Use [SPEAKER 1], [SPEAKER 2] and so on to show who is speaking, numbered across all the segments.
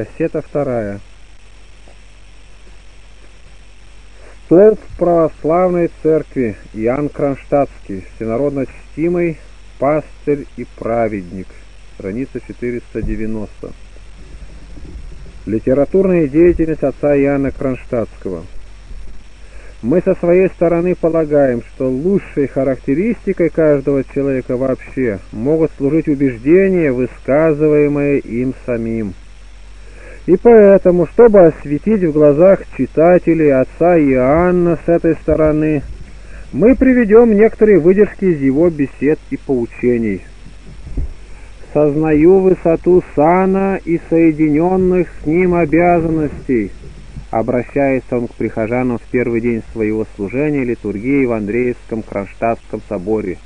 [SPEAKER 1] Кассета вторая. Столб православной церкви Иоанн Кронштадтский, всенародно чтимый, пастырь и праведник. Страница 490. Литературная деятельность отца Иоанна Кронштадтского. Мы со своей стороны полагаем, что лучшей характеристикой каждого человека вообще могут служить убеждения, высказываемые им самим. И поэтому, чтобы осветить в глазах читателей отца Иоанна с этой стороны, мы приведем некоторые выдержки из его бесед и поучений. «Сознаю высоту сана и соединенных с ним обязанностей», обращается он к прихожанам в первый день своего служения литургии в Андреевском Кронштадтском соборе.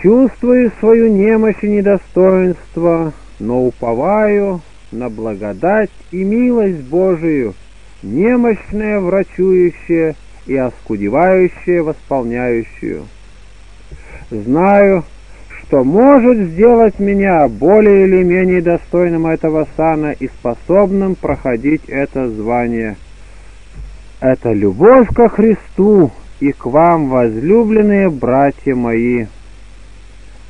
[SPEAKER 1] «Чувствую свою немощь и недостоинство, но уповаю на благодать и милость Божию, немощное врачующее и оскудевающее восполняющую. Знаю, что может сделать меня более или менее достойным этого сана и способным проходить это звание. Это любовь ко Христу и к вам, возлюбленные братья мои.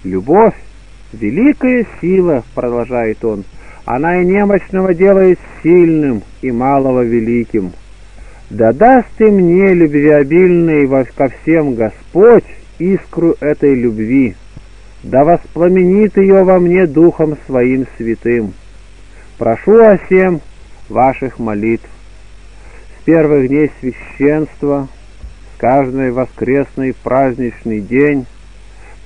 [SPEAKER 1] Любовь — великая сила, продолжает он, — она и немощного делает сильным, и малого великим. Да даст и мне, любвеобильный ко всем Господь, искру этой любви, да воспламенит ее во мне Духом Своим святым. Прошу о всем ваших молитв. С первых дней священства, с каждый воскресный праздничный день,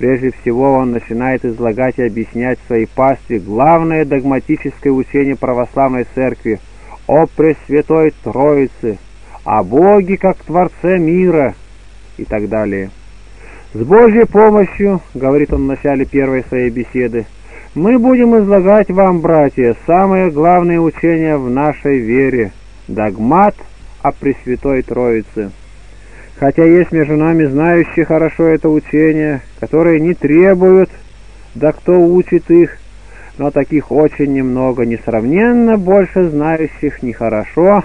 [SPEAKER 1] Прежде всего он начинает излагать и объяснять своей пастве главное догматическое учение православной церкви о Пресвятой Троице, о Боге как Творце мира и так далее. «С Божьей помощью, — говорит он в начале первой своей беседы, — мы будем излагать вам, братья, самое главное учение в нашей вере — догмат о Пресвятой Троице». Хотя есть между нами знающие хорошо это учение, которые не требуют, да кто учит их, но таких очень немного, несравненно больше знающих нехорошо,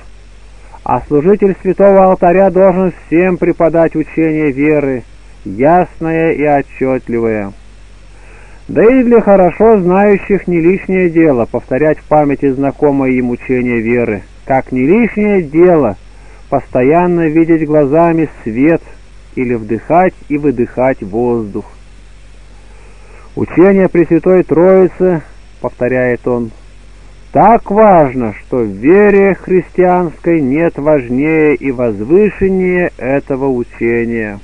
[SPEAKER 1] а служитель святого алтаря должен всем преподать учение веры, ясное и отчетливое. Да и для хорошо знающих не лишнее дело повторять в памяти знакомое им учение веры, как не лишнее дело — постоянно видеть глазами свет или вдыхать и выдыхать воздух. Учение Пресвятой Троицы, повторяет он, так важно, что в вере христианской нет важнее и возвышеннее этого учения.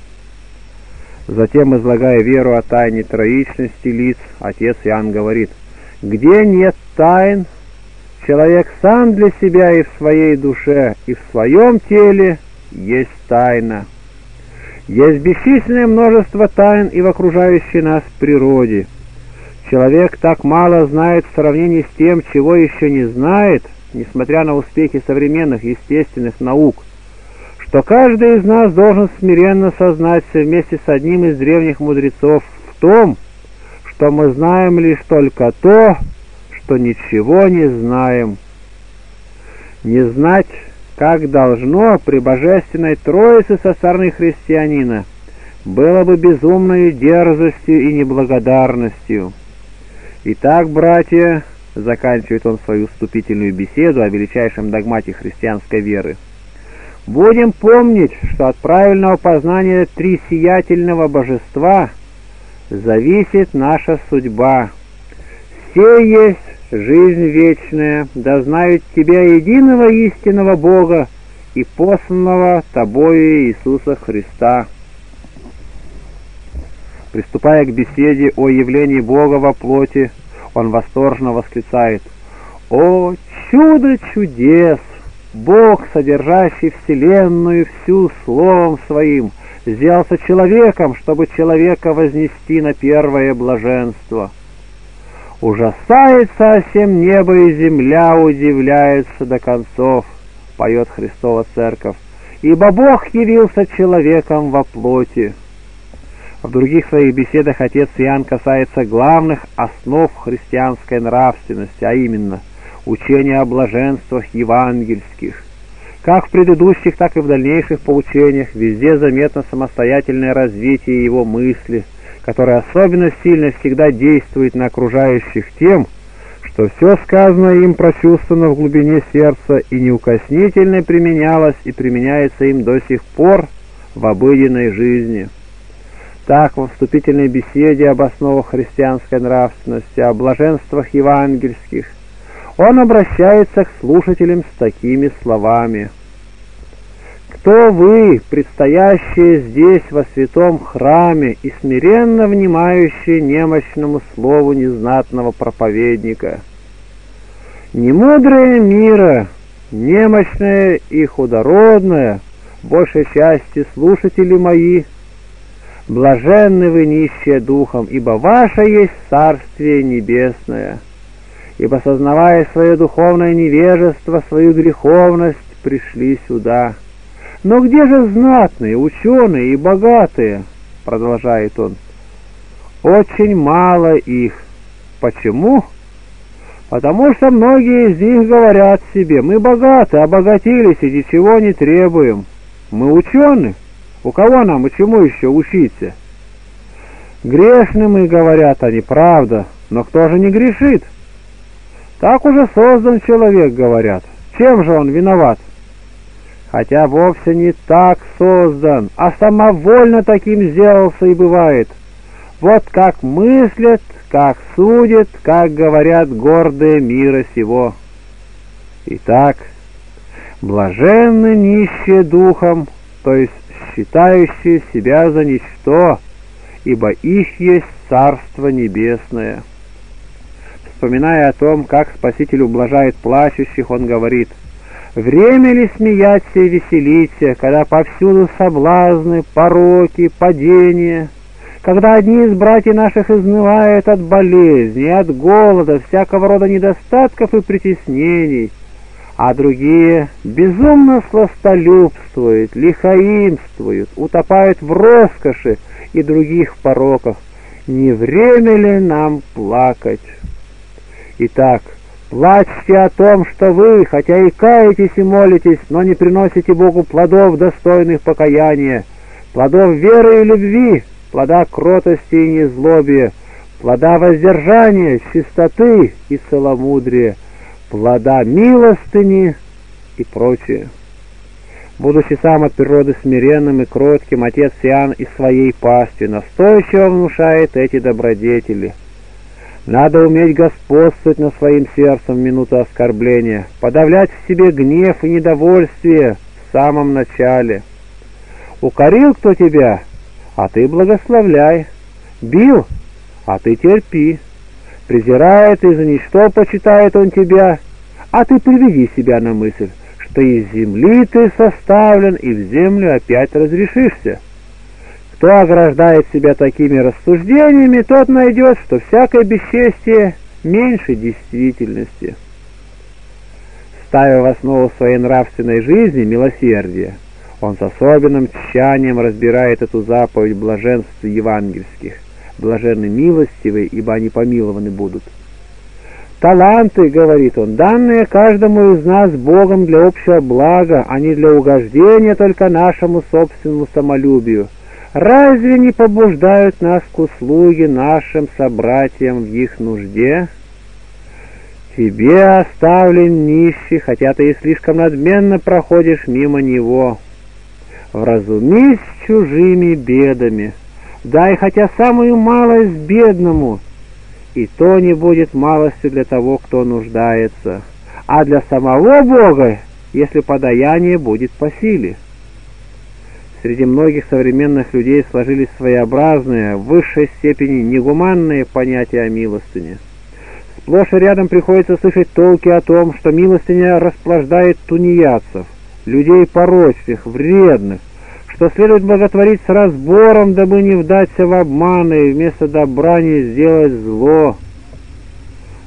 [SPEAKER 1] Затем, излагая веру о тайне троичности лиц, отец Иоанн говорит, «Где нет тайн, Человек сам для себя и в своей душе, и в своем теле есть тайна. Есть бесчисленное множество тайн и в окружающей нас природе. Человек так мало знает в сравнении с тем, чего еще не знает, несмотря на успехи современных естественных наук, что каждый из нас должен смиренно сознаться вместе с одним из древних мудрецов в том, что мы знаем лишь только то, что ничего не знаем. Не знать, как должно при божественной троице со стороны христианина, было бы безумной дерзостью и неблагодарностью. Итак, братья, заканчивает он свою вступительную беседу о величайшем догмате христианской веры, будем помнить, что от правильного познания трисиятельного божества зависит наша судьба. Все есть жизнь вечная, да знают Тебя единого истинного Бога и посланного Тобою Иисуса Христа. Приступая к беседе о явлении Бога во плоти, он восторженно восклицает «О, чудо чудес! Бог, содержащий вселенную всю словом своим, сделался человеком, чтобы человека вознести на первое блаженство». Ужасается всем небо и земля, удивляется до концов, поет Христова Церковь, ибо Бог явился человеком во плоти. В других своих беседах отец Иоанн касается главных основ христианской нравственности, а именно учение о блаженствах евангельских. Как в предыдущих, так и в дальнейших поучениях везде заметно самостоятельное развитие его мысли, которое особенно сильно всегда действует на окружающих тем, что все сказанное им прочувствовано в глубине сердца и неукоснительно применялось и применяется им до сих пор в обыденной жизни. Так, во вступительной беседе об основах христианской нравственности, о блаженствах евангельских, он обращается к слушателям с такими словами. «Кто вы, предстоящие здесь во святом храме и смиренно внимающие немощному слову незнатного проповедника? Немудрое мира, немощное и худородное, большей части слушатели мои, блаженны вы нищие духом, ибо ваше есть Царствие Небесное» ибо, сознавая свое духовное невежество, свою греховность, пришли сюда. Но где же знатные, ученые и богатые? Продолжает он. Очень мало их. Почему? Потому что многие из них говорят себе, мы богаты, обогатились и ничего не требуем. Мы ученые. У кого нам и чему еще учиться? Грешны мы, говорят они, правда, но кто же не грешит? Так уже создан человек, говорят. Чем же он виноват? Хотя вовсе не так создан, а самовольно таким сделался и бывает. Вот как мыслят, как судят, как говорят гордые мира сего. Итак, блаженны нищие духом, то есть считающие себя за ничто, ибо их есть Царство Небесное. Вспоминая о том, как Спаситель ублажает плачущих, он говорит, «Время ли смеяться и веселиться, когда повсюду соблазны, пороки, падения?» когда одни из братьев наших изнывают от болезней, от голода, всякого рода недостатков и притеснений, а другие безумно сластолюбствуют, лихаимствуют, утопают в роскоши и других пороках. Не время ли нам плакать? Итак, плачьте о том, что вы, хотя и каетесь и молитесь, но не приносите Богу плодов, достойных покаяния, плодов веры и любви, плода кротости и незлобия, плода воздержания, чистоты и целомудрия, плода милостыни и прочее. Будучи сам от природы смиренным и кротким, отец Иоанн из своей пасти настойчиво внушает эти добродетели – надо уметь господствовать над своим сердцем в минуту оскорбления, подавлять в себе гнев и недовольствие в самом начале. Укорил кто тебя, а ты благословляй. Бил, а ты терпи. Презирает и за ничто почитает он тебя, а ты приведи себя на мысль, что из земли ты составлен и в землю опять разрешишься. Кто ограждает себя такими рассуждениями, тот найдет, что всякое бесчестие меньше действительности. Ставя в основу своей нравственной жизни милосердие, он с особенным тщанием разбирает эту заповедь блаженств евангельских. Блаженны милостивые, ибо они помилованы будут. Таланты, говорит он, данные каждому из нас Богом для общего блага, а не для угождения только нашему собственному самолюбию – Разве не побуждают нас к услуге нашим собратьям в их нужде? Тебе оставлен нищий, хотя ты и слишком надменно проходишь мимо него. Вразумись чужими бедами, дай хотя самую малость бедному, и то не будет малостью для того, кто нуждается, а для самого Бога, если подаяние будет по силе. Среди многих современных людей сложились своеобразные, в высшей степени негуманные понятия о милостыне. Сплошь и рядом приходится слышать толки о том, что милостыня расплаждает тунеядцев, людей порочных, вредных, что следует благотворить с разбором, дабы не вдаться в обманы и вместо добра не сделать зло.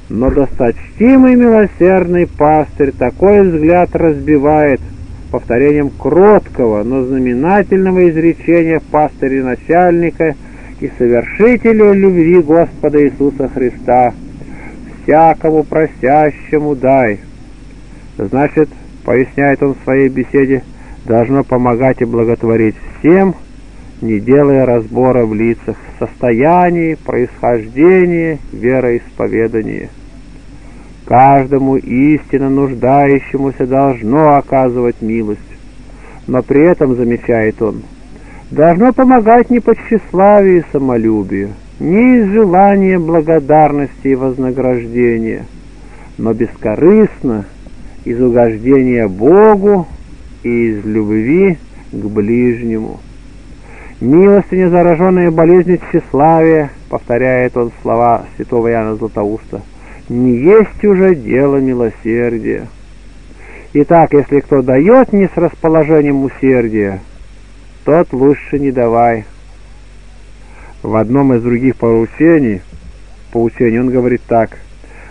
[SPEAKER 1] Но досточтимый милосердный пастырь такой взгляд разбивает – повторением кроткого, но знаменательного изречения пастыря начальника и совершителя любви Господа Иисуса Христа. всякому просящему дай. Значит, поясняет он в своей беседе, должно помогать и благотворить всем, не делая разбора в лицах, состоянии, происхождении, вероисповедании. Каждому истинно нуждающемуся должно оказывать милость, но при этом, замечает он, должно помогать не по тщеславию и самолюбию, не из желания благодарности и вознаграждения, но бескорыстно, из угождения Богу и из любви к ближнему. Милостыня, зараженная болезнью тщеславия, повторяет он слова святого Иоанна Златоуста, не есть уже дело милосердия. Итак, если кто дает не с расположением усердия, тот лучше не давай. В одном из других поручений, поучений он говорит так –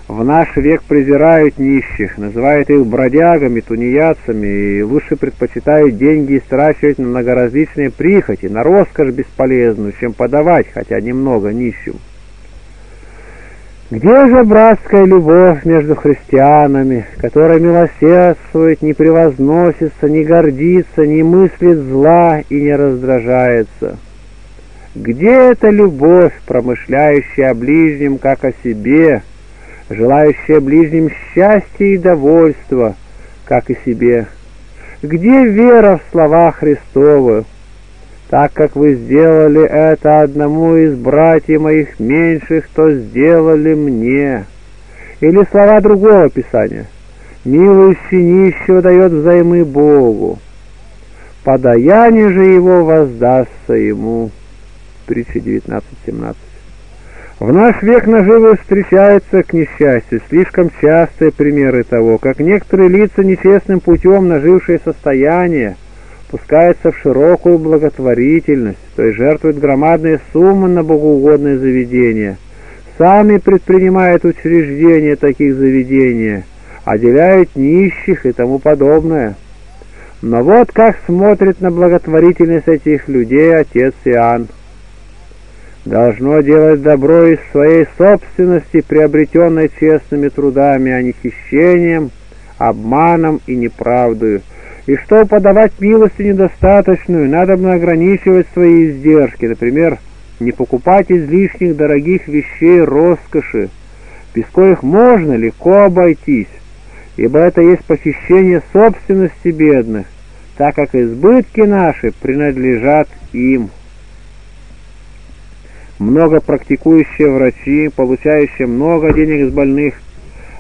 [SPEAKER 1] в наш век презирают нищих, называют их бродягами, тунеядцами и лучше предпочитают деньги истрачивать на многоразличные прихоти, на роскошь бесполезную, чем подавать хотя немного нищим. Где же братская любовь между христианами, которая милосердствует, не превозносится, не гордится, не мыслит зла и не раздражается? Где эта любовь, промышляющая о ближнем, как о себе, — желающая ближним счастья и довольства, как и себе. Где вера в слова Христовы? Так как вы сделали это одному из братьев моих меньших, то сделали мне. Или слова другого Писания. Милующий нищего дает взаймы Богу. Подаяние же его воздастся ему. Притча 19.17. В наш век наживы встречаются, к несчастью, слишком частые примеры того, как некоторые лица нечестным путем нажившие состояние пускаются в широкую благотворительность, то есть жертвуют громадные суммы на богоугодные заведения, сами предпринимают учреждения таких заведений, отделяют нищих и тому подобное. Но вот как смотрит на благотворительность этих людей отец Иоанн должно делать добро из своей собственности, приобретенной честными трудами, а не хищением, обманом и неправдою. И что подавать милости недостаточную, надо бы ограничивать свои издержки, например, не покупать излишних дорогих вещей роскоши, без коих можно легко обойтись, ибо это есть похищение собственности бедных, так как избытки наши принадлежат им. Много практикующие врачи, получающие много денег с больных,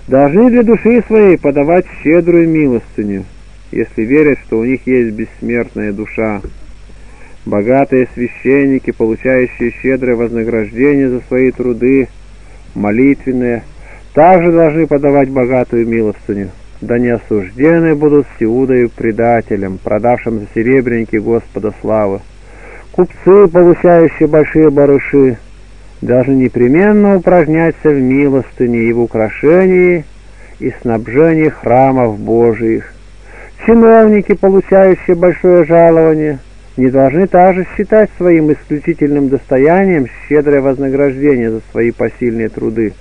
[SPEAKER 1] должны для души своей подавать щедрую милостыню, если верят, что у них есть бессмертная душа. Богатые священники, получающие щедрое вознаграждение за свои труды, молитвенные, также должны подавать богатую милостыню. Да не осуждены будут с Иудою предателем, продавшим за серебряники Господа славы. Купцы, получающие большие барыши, должны непременно упражняться в милостыне и в украшении и снабжении храмов Божиих. Чиновники, получающие большое жалование, не должны также считать своим исключительным достоянием щедрое вознаграждение за свои посильные труды,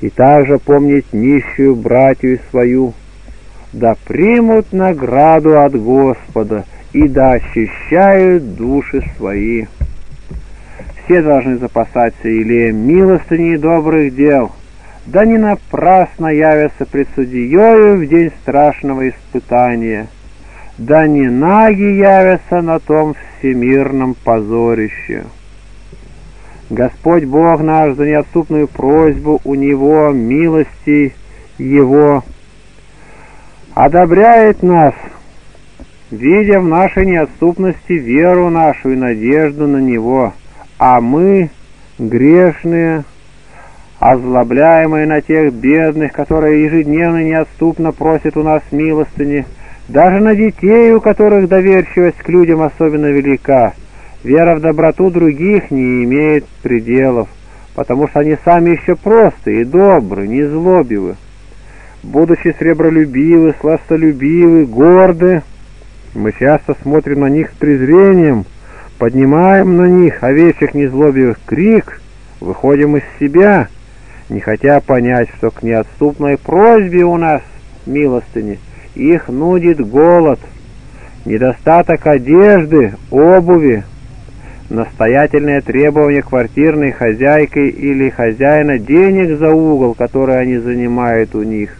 [SPEAKER 1] и также помнить нищую братью свою, да примут награду от Господа — и да очищают души свои. Все должны запасаться илеем милостыни и добрых дел, да не напрасно явятся пред судьею в день страшного испытания, да не наги явятся на том всемирном позорище. Господь Бог наш за неотступную просьбу у Него милости Его одобряет нас видя в нашей неотступности веру нашу и надежду на Него, а мы, грешные, озлобляемые на тех бедных, которые ежедневно неотступно просят у нас милостыни, даже на детей, у которых доверчивость к людям особенно велика, вера в доброту других не имеет пределов, потому что они сами еще просты и добры, не злобивы. Будучи сребролюбивы, сластолюбивы, горды, мы часто смотрим на них с презрением, поднимаем на них овечьих незлобивых крик, выходим из себя, не хотя понять, что к неотступной просьбе у нас милостыни их нудит голод, недостаток одежды, обуви, настоятельное требование квартирной хозяйки или хозяина денег за угол, который они занимают у них.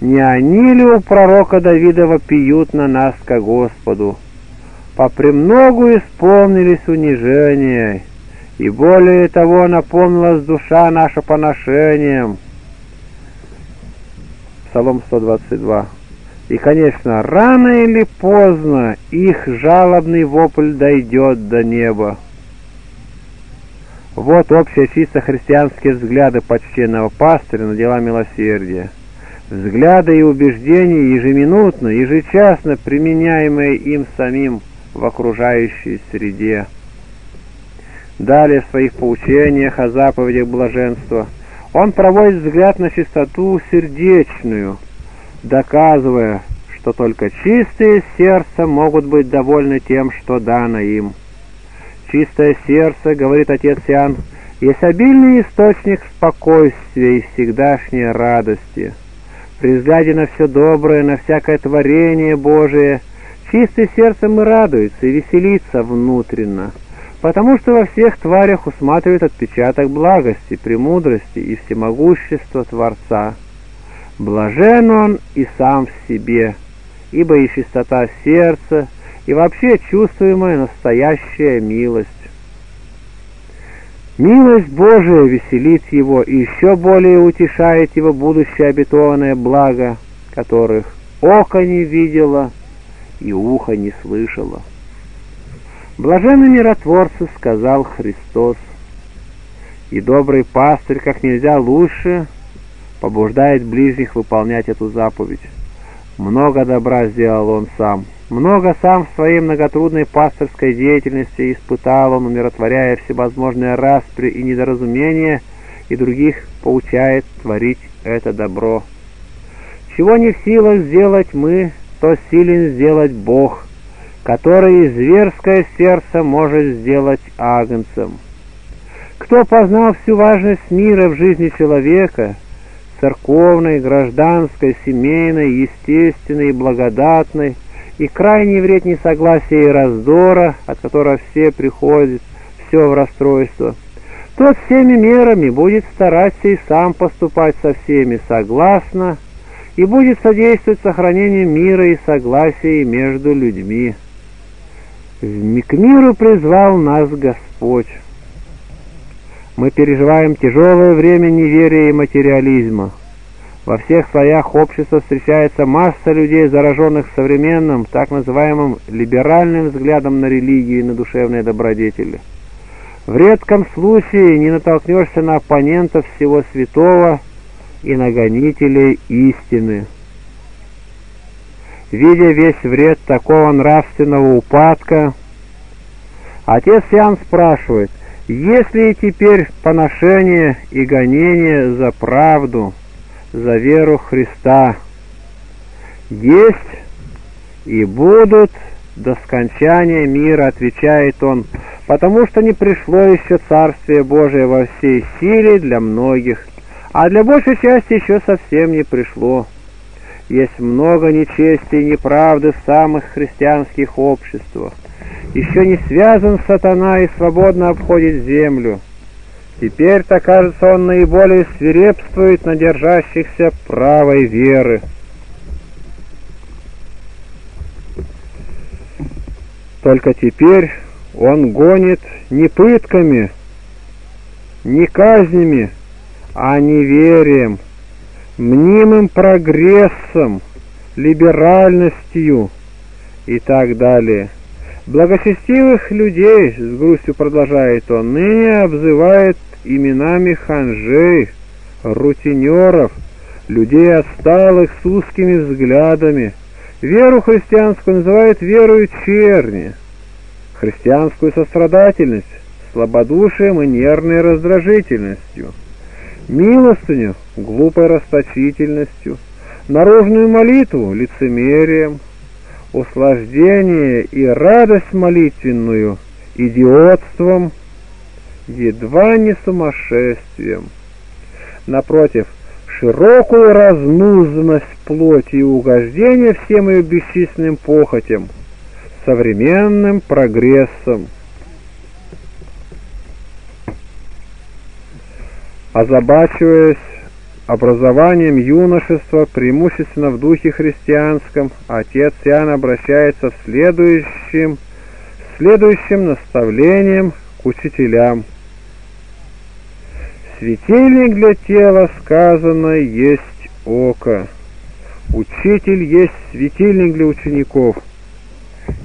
[SPEAKER 1] Не они ли у пророка Давида вопиют на нас ко Господу? Попремногу исполнились унижения, и более того наполнилась душа наша поношением. Псалом 122. И, конечно, рано или поздно их жалобный вопль дойдет до неба. Вот общие чисто христианские взгляды почтенного пастыря на дела милосердия. Взгляды и убеждения ежеминутно, ежечасно применяемые им самим в окружающей среде. Далее в своих поучениях о заповедях блаженства он проводит взгляд на чистоту сердечную – доказывая, что только чистые сердца могут быть довольны тем, что дано им. Чистое сердце, говорит отец Иоанн, есть обильный источник спокойствия и всегдашней радости. При взгляде на все доброе, на всякое творение Божие, чистое сердцем и радуется, и веселится внутренно, потому что во всех тварях усматривает отпечаток благости, премудрости и всемогущества Творца. Блажен он и сам в себе, ибо и чистота сердца, и вообще чувствуемая настоящая милость. Милость Божия веселит его и еще более утешает его будущее обетованное благо, которых око не видело и ухо не слышало. Блаженны миротворцы, сказал Христос, и добрый пастырь как нельзя лучше — побуждает ближних выполнять эту заповедь. Много добра сделал он сам. Много сам в своей многотрудной пасторской деятельности испытал он, умиротворяя всевозможные распри и недоразумения, и других поучает творить это добро. Чего не в силах сделать мы, то силен сделать Бог, который зверское сердце может сделать агнцем. Кто познал всю важность мира в жизни человека — церковной, гражданской, семейной, естественной благодатной, и крайний вред несогласия и раздора, от которого все приходят, все в расстройство, тот всеми мерами будет стараться и сам поступать со всеми согласно, и будет содействовать сохранению мира и согласия между людьми. К миру призвал нас Господь. Мы переживаем тяжелое время неверия и материализма. Во всех слоях общества встречается масса людей, зараженных современным, так называемым либеральным взглядом на религию и на душевные добродетели. В редком случае не натолкнешься на оппонентов всего святого и на гонителей истины. Видя весь вред такого нравственного упадка, отец Иоанн спрашивает, если теперь поношение и гонение за правду, за веру Христа есть и будут до скончания мира, отвечает он, потому что не пришло еще Царствие Божие во всей силе для многих, а для большей части еще совсем не пришло. Есть много нечестия и неправды в самых христианских обществах еще не связан сатана и свободно обходит землю. Теперь-то, кажется, он наиболее свирепствует на держащихся правой веры. Только теперь он гонит не пытками, не казнями, а неверием, мнимым прогрессом, либеральностью и так далее. Благочестивых людей, с грустью продолжает он, ныне обзывает именами ханжей, рутинеров, людей отсталых с узкими взглядами. Веру христианскую называют верою черни, христианскую сострадательность, слабодушием и нервной раздражительностью, милостыню глупой расточительностью, наружную молитву лицемерием, услаждение и радость молитвенную идиотством, едва не сумасшествием. напротив, широкую разнузданность плоти и угождение всем ее бесчисленным похотям, современным прогрессом. Озабачиваясь образованием юношества, преимущественно в духе христианском, отец Иоанн обращается в следующем, следующим наставлением к учителям. Светильник для тела, сказано, есть око. Учитель есть светильник для учеников.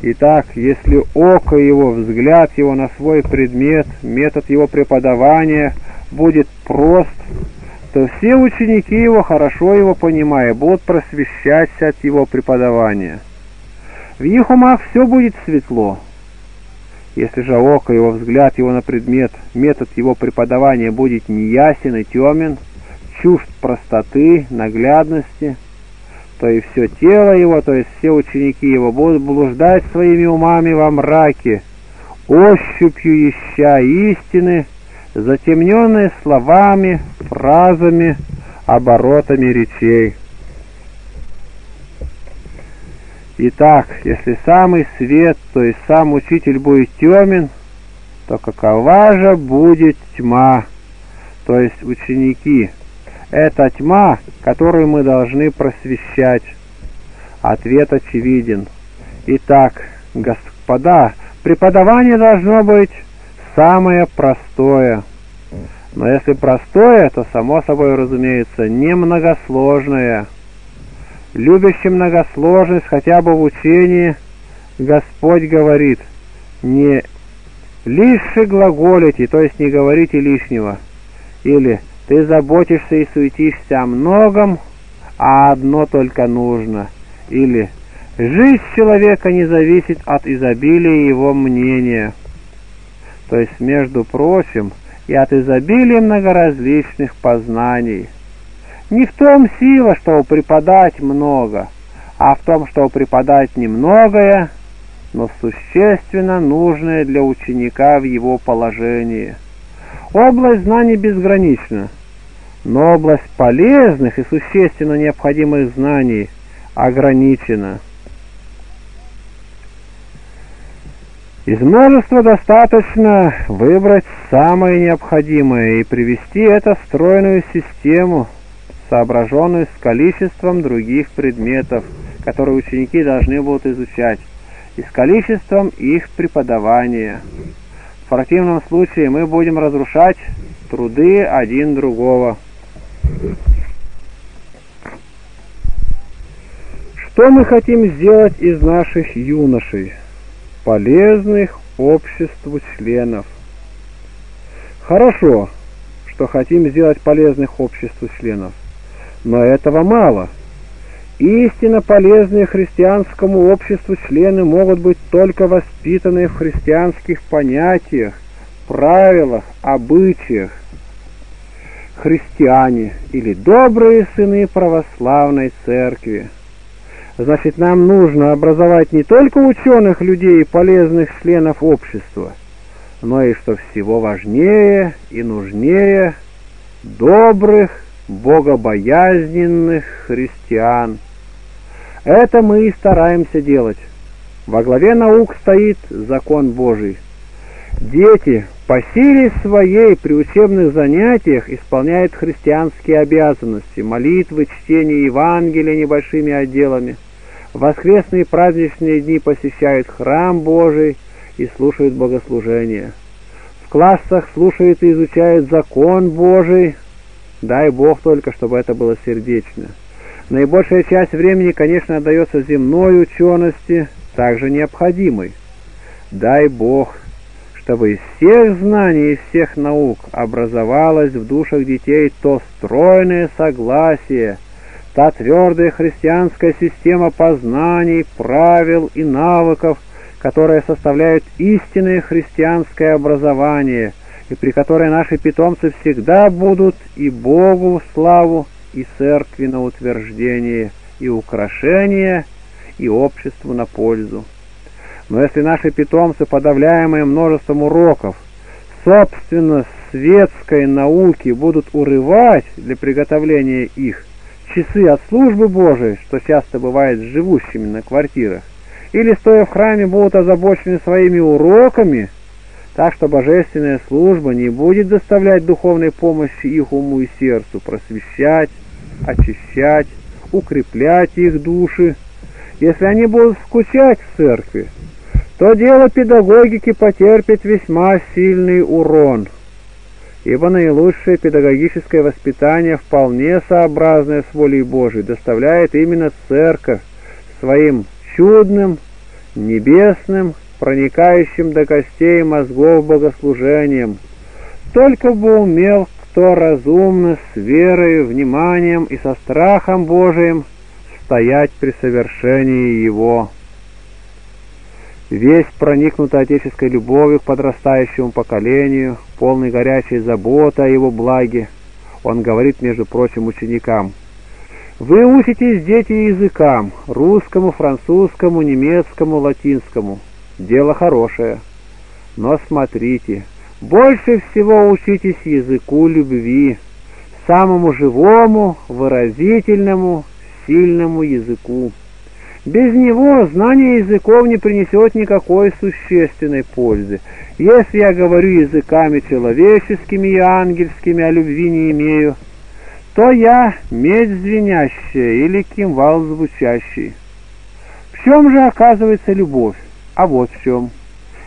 [SPEAKER 1] Итак, если око его, взгляд его на свой предмет, метод его преподавания будет прост, то все ученики его, хорошо его понимая, будут просвещаться от его преподавания. В их умах все будет светло. Если же око его, взгляд его на предмет, метод его преподавания будет неясен и темен, чужд простоты, наглядности, то и все тело его, то есть все ученики его будут блуждать своими умами во мраке, ощупью ища истины, затемненные словами, фразами, оборотами речей. Итак, если самый свет, то есть сам учитель будет темен, то какова же будет тьма, то есть ученики? Это тьма, которую мы должны просвещать. Ответ очевиден. Итак, господа, преподавание должно быть самое простое. Но если простое, то само собой разумеется немногосложное. Любящий многосложность хотя бы в учении, Господь говорит, не лишь глаголите, то есть не говорите лишнего, или ты заботишься и суетишься о многом, а одно только нужно, или жизнь человека не зависит от изобилия его мнения, то есть, между прочим, и от изобилия многоразличных познаний – не в том сила, чтобы преподать много, а в том, чтобы преподать немногое, но существенно нужное для ученика в его положении. Область знаний безгранична, но область полезных и существенно необходимых знаний ограничена. Из множества достаточно выбрать самое необходимое и привести это в стройную систему – соображенную с количеством других предметов, которые ученики должны будут изучать, и с количеством их преподавания. В противном случае мы будем разрушать труды один другого. Что мы хотим сделать из наших юношей, полезных обществу членов? Хорошо, что хотим сделать полезных обществу членов. Но этого мало. Истинно полезные христианскому обществу члены могут быть только воспитанные в христианских понятиях, правилах, обычаях. Христиане или добрые сыны православной церкви. Значит, нам нужно образовать не только ученых людей и полезных членов общества, но и, что всего важнее и нужнее, добрых богобоязненных христиан. Это мы и стараемся делать. Во главе наук стоит закон Божий. Дети по силе своей при учебных занятиях исполняют христианские обязанности, молитвы, чтение Евангелия небольшими отделами. В воскресные праздничные дни посещают храм Божий и слушают богослужения. В классах слушают и изучают закон Божий, Дай Бог только, чтобы это было сердечно. Наибольшая часть времени, конечно, отдается земной учености, также необходимой. Дай Бог, чтобы из всех знаний и всех наук образовалось в душах детей то стройное согласие, та твердая христианская система познаний, правил и навыков, которая составляет истинное христианское образование – и при которой наши питомцы всегда будут и Богу в славу, и церкви на утверждение, и украшение, и обществу на пользу. Но если наши питомцы, подавляемые множеством уроков, собственно, светской науки будут урывать для приготовления их часы от службы Божией, что часто бывает с живущими на квартирах, или, стоя в храме, будут озабочены своими уроками, так что божественная служба не будет доставлять духовной помощи их уму и сердцу, просвещать, очищать, укреплять их души. Если они будут скучать в церкви, то дело педагогики потерпит весьма сильный урон, ибо наилучшее педагогическое воспитание, вполне сообразное с волей Божией, доставляет именно церковь своим чудным, небесным, проникающим до костей мозгов богослужением. Только бы умел кто разумно, с верой, вниманием и со страхом Божиим стоять при совершении его. Весь проникнутый отеческой любовью к подрастающему поколению, полный горячей заботы о его благе, он говорит, между прочим, ученикам – вы учитесь, дети, языкам – русскому, французскому, немецкому, латинскому. Дело хорошее. Но смотрите, больше всего учитесь языку любви, самому живому, выразительному, сильному языку. Без него знание языков не принесет никакой существенной пользы. Если я говорю языками человеческими и ангельскими, а любви не имею – то я медь звенящая или кимвал звучащий. В чем же оказывается любовь? А вот в чем.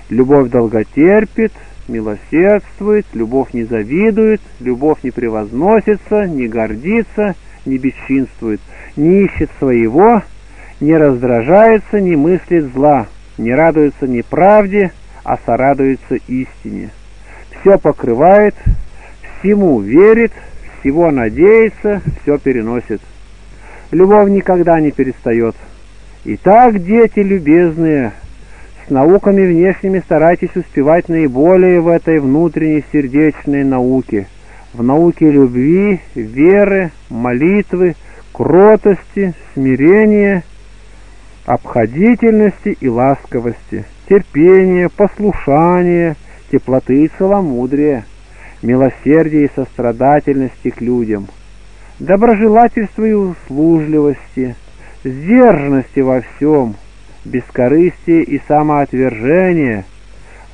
[SPEAKER 1] Любовь долготерпит, милосердствует, любовь не завидует, любовь не превозносится, не гордится, не бесчинствует, не ищет своего, не раздражается, не мыслит зла, не радуется неправде, а сорадуется истине. Все покрывает, всему верит, всего надеется, все переносит. Любовь никогда не перестает. Итак, дети любезные, с науками внешними старайтесь успевать наиболее в этой внутренней сердечной науке, в науке любви, веры, молитвы, кротости, смирения, обходительности и ласковости, терпения, послушания, теплоты и целомудрия милосердия и сострадательности к людям, доброжелательства и услужливости, сдержанности во всем, бескорыстия и самоотвержения,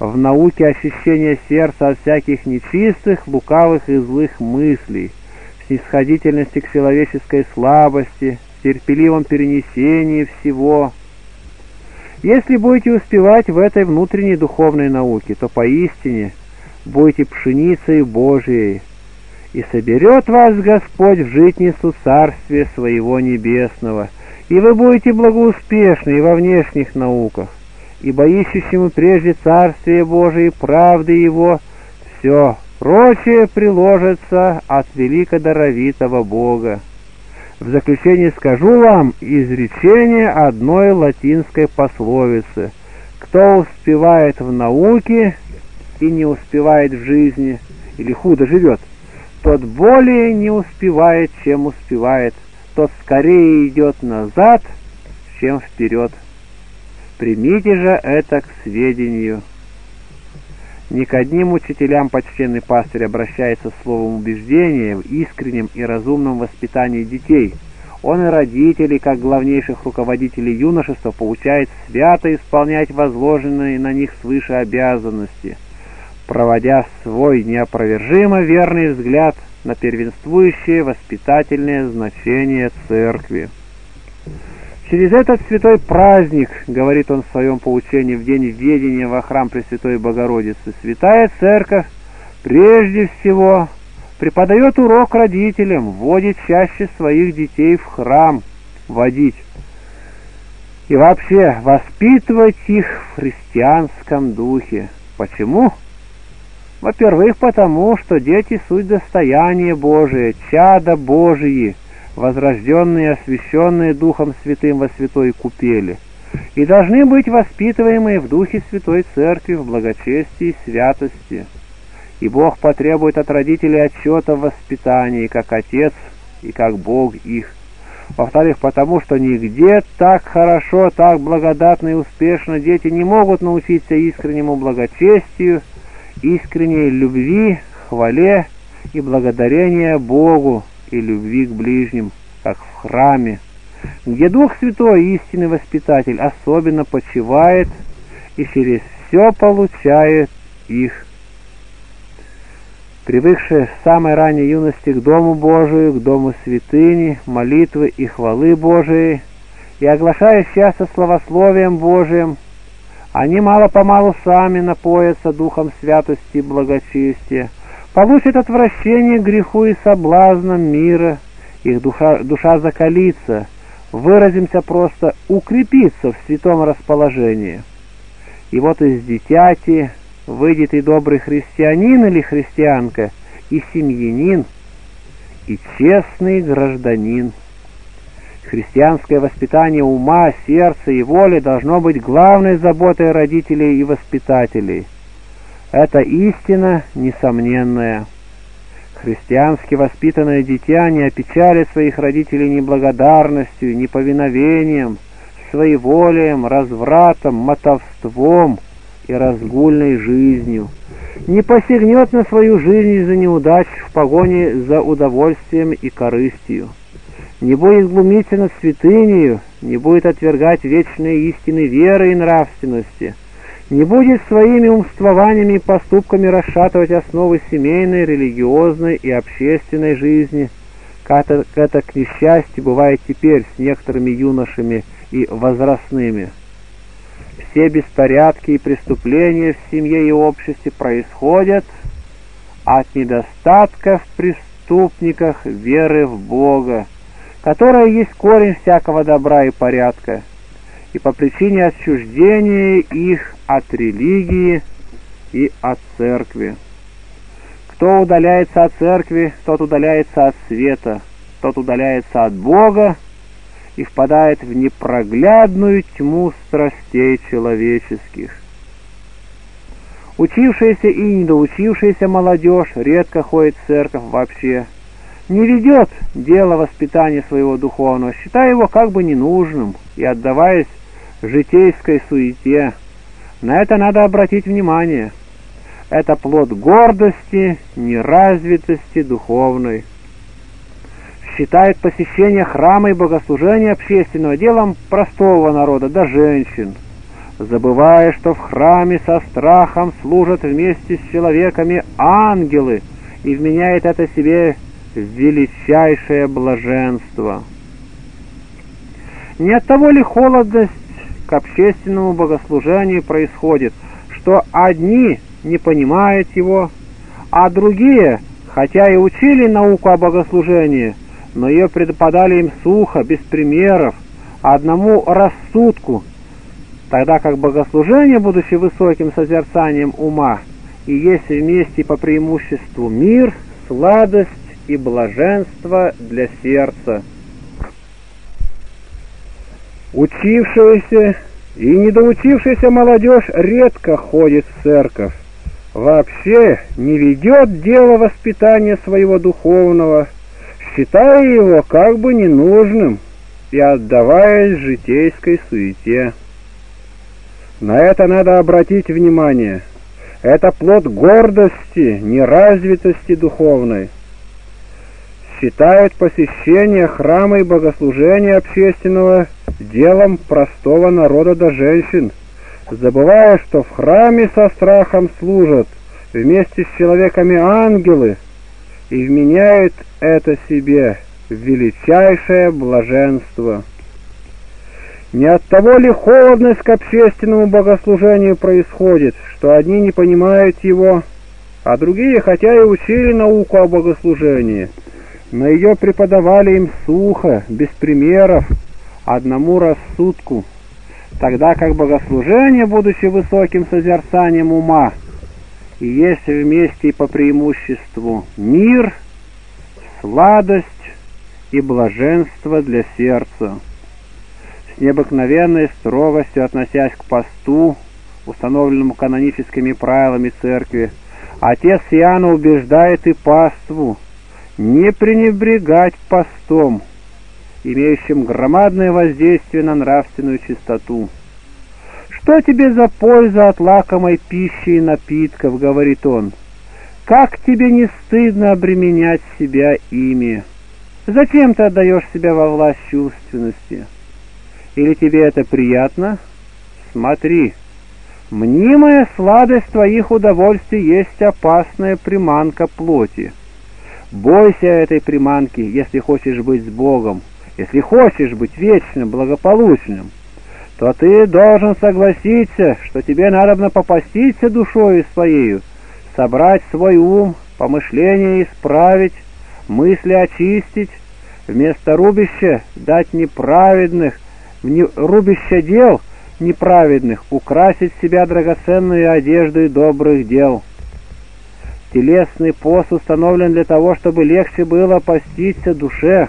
[SPEAKER 1] в науке очищения сердца от всяких нечистых, лукавых и злых мыслей, в снисходительности к человеческой слабости, в терпеливом перенесении всего. Если будете успевать в этой внутренней духовной науке, то поистине – будете пшеницей Божией, и соберет вас Господь в житницу Царствия Своего Небесного, и вы будете благоуспешны и во внешних науках, ибо ищущему прежде Царствие Божие и правды Его все прочее приложится от великодоровитого Бога. В заключение скажу вам изречение одной латинской пословицы. Кто успевает в науке, и не успевает в жизни, или худо живет, тот более не успевает, чем успевает, тот скорее идет назад, чем вперед. Примите же это к сведению. Не к одним учителям почтенный пастырь обращается словом убеждения в искреннем и разумном воспитании детей. Он и родителей, как главнейших руководителей юношества, получает свято исполнять возложенные на них свыше обязанности – проводя свой неопровержимо верный взгляд на первенствующее воспитательное значение церкви. Через этот святой праздник, говорит он в своем поучении в день введения во храм Пресвятой Богородицы, святая церковь прежде всего преподает урок родителям, вводит чаще своих детей в храм, водить и вообще воспитывать их в христианском духе. Почему? Во-первых, потому что дети — суть достояние Божие, чада Божии, возрожденные и освященные Духом Святым во святой купели, и должны быть воспитываемые в Духе Святой Церкви в благочестии и святости. И Бог потребует от родителей отчета в воспитании, как Отец и как Бог их. Во-вторых, потому что нигде так хорошо, так благодатно и успешно дети не могут научиться искреннему благочестию, искренней любви, хвале и благодарения Богу и любви к ближним, как в храме, где Дух Святой, истинный воспитатель, особенно почивает и через все получает их. Привыкшие с самой ранней юности к Дому Божию, к Дому святыни, молитвы и хвалы Божией, и оглашая часто словословием Божиим, они мало-помалу сами напоятся духом святости и благочестия, получат отвращение к греху и соблазнам мира, их душа, душа закалится, выразимся просто, укрепится в святом расположении. И вот из дитяти выйдет и добрый христианин или христианка, и семьянин, и честный гражданин. Христианское воспитание ума, сердца и воли должно быть главной заботой родителей и воспитателей. Это истина несомненная. Христиански воспитанное дитя не опечалит своих родителей неблагодарностью, неповиновением, своеволием, развратом, мотовством и разгульной жизнью. Не посягнет на свою жизнь из-за неудач в погоне за удовольствием и корыстью не будет глумиться над святынею, не будет отвергать вечные истины веры и нравственности, не будет своими умствованиями и поступками расшатывать основы семейной, религиозной и общественной жизни, как это, это к несчастью бывает теперь с некоторыми юношами и возрастными. Все беспорядки и преступления в семье и обществе происходят от недостатка в преступниках веры в Бога, которая есть корень всякого добра и порядка, и по причине отчуждения их от религии и от церкви. Кто удаляется от церкви, тот удаляется от света, тот удаляется от Бога и впадает в непроглядную тьму страстей человеческих. Учившаяся и недоучившаяся молодежь редко ходит в церковь вообще, не ведет дело воспитания своего духовного, считая его как бы ненужным и отдаваясь житейской суете. На это надо обратить внимание. Это плод гордости, неразвитости духовной. Считает посещение храма и богослужения общественного делом простого народа, да женщин, забывая, что в храме со страхом служат вместе с человеками ангелы, и вменяет это себе величайшее блаженство. Не от того ли холодность к общественному богослужению происходит, что одни не понимают его, а другие, хотя и учили науку о богослужении, но ее преподали им сухо, без примеров, одному рассудку, тогда как богослужение, будучи высоким созерцанием ума, и есть вместе по преимуществу мир, сладость и блаженство для сердца. Учившаяся и недоучившаяся молодежь редко ходит в церковь, вообще не ведет дело воспитания своего духовного, считая его как бы ненужным и отдаваясь житейской суете. На это надо обратить внимание. Это плод гордости, неразвитости духовной считают посещение храма и богослужения общественного делом простого народа до женщин, забывая, что в храме со страхом служат вместе с человеками ангелы и вменяют это себе в величайшее блаженство. Не от того ли холодность к общественному богослужению происходит, что одни не понимают его, а другие, хотя и учили науку о богослужении, но ее преподавали им сухо, без примеров, одному рассудку, тогда как богослужение, будучи высоким созерцанием ума, и есть вместе и по преимуществу мир, сладость и блаженство для сердца. С необыкновенной строгостью относясь к посту, установленному каноническими правилами церкви, отец Иоанна убеждает и паству – не пренебрегать постом, имеющим громадное воздействие на нравственную чистоту. «Что тебе за польза от лакомой пищи и напитков?» — говорит он. Как тебе не стыдно обременять себя ими? Зачем ты отдаешь себя во власть чувственности? Или тебе это приятно? Смотри, мнимая сладость твоих удовольствий есть опасная приманка плоти. Бойся этой приманки, если хочешь быть с Богом, если хочешь быть вечным, благополучным, то ты должен согласиться, что тебе надо попаститься душою своею, собрать свой ум, помышления исправить, мысли очистить, вместо рубища дать неправедных, рубища дел неправедных, украсить себя драгоценной одеждой добрых дел. Телесный пост установлен для того, чтобы легче было поститься душе.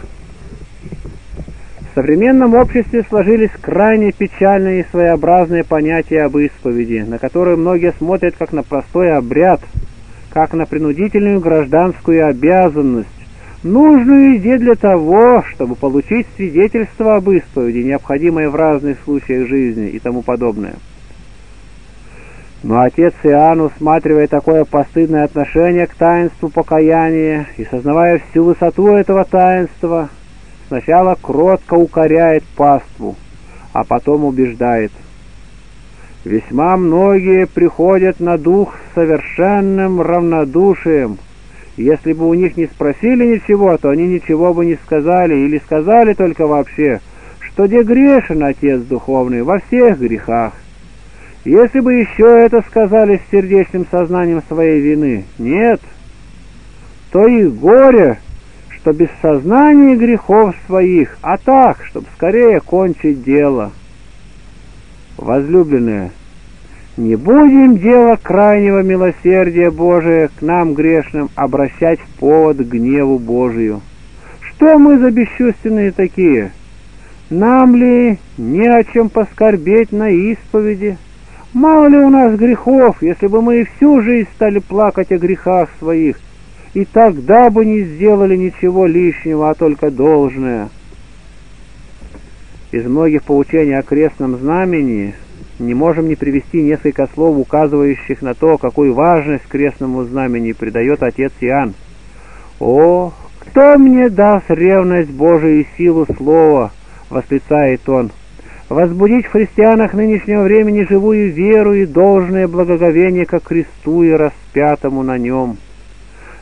[SPEAKER 1] В современном обществе сложились крайне печальные и своеобразные понятия об исповеди, на которые многие смотрят как на простой обряд, как на принудительную гражданскую обязанность, нужную идею для того, чтобы получить свидетельство об исповеди, необходимое в разных случаях жизни и тому подобное. Но отец Иоанн, усматривая такое постыдное отношение к таинству покаяния и сознавая всю высоту этого таинства, сначала кротко укоряет паству, а потом убеждает. Весьма многие приходят на дух с совершенным равнодушием. Если бы у них не спросили ничего, то они ничего бы не сказали, или сказали только вообще, что где грешен Отец Духовный во всех грехах. Если бы еще это сказали с сердечным сознанием своей вины, нет, то их горе, что без сознания грехов своих, а так, чтобы скорее кончить дело. Возлюбленные, не будем дело крайнего милосердия Божия к нам грешным обращать в повод гневу Божию. Что мы за бесчувственные такие? Нам ли не о чем поскорбеть на исповеди? Мало ли у нас грехов, если бы мы и всю жизнь стали плакать о грехах своих, и тогда бы не сделали ничего лишнего, а только должное. Из многих поучений о крестном знамени не можем не привести несколько слов, указывающих на то, какую важность крестному знамени придает отец Иоанн. «О, кто мне даст ревность Божию и силу слова?» — восклицает он возбудить в христианах нынешнего времени живую веру и должное благоговение ко кресту и распятому на нем.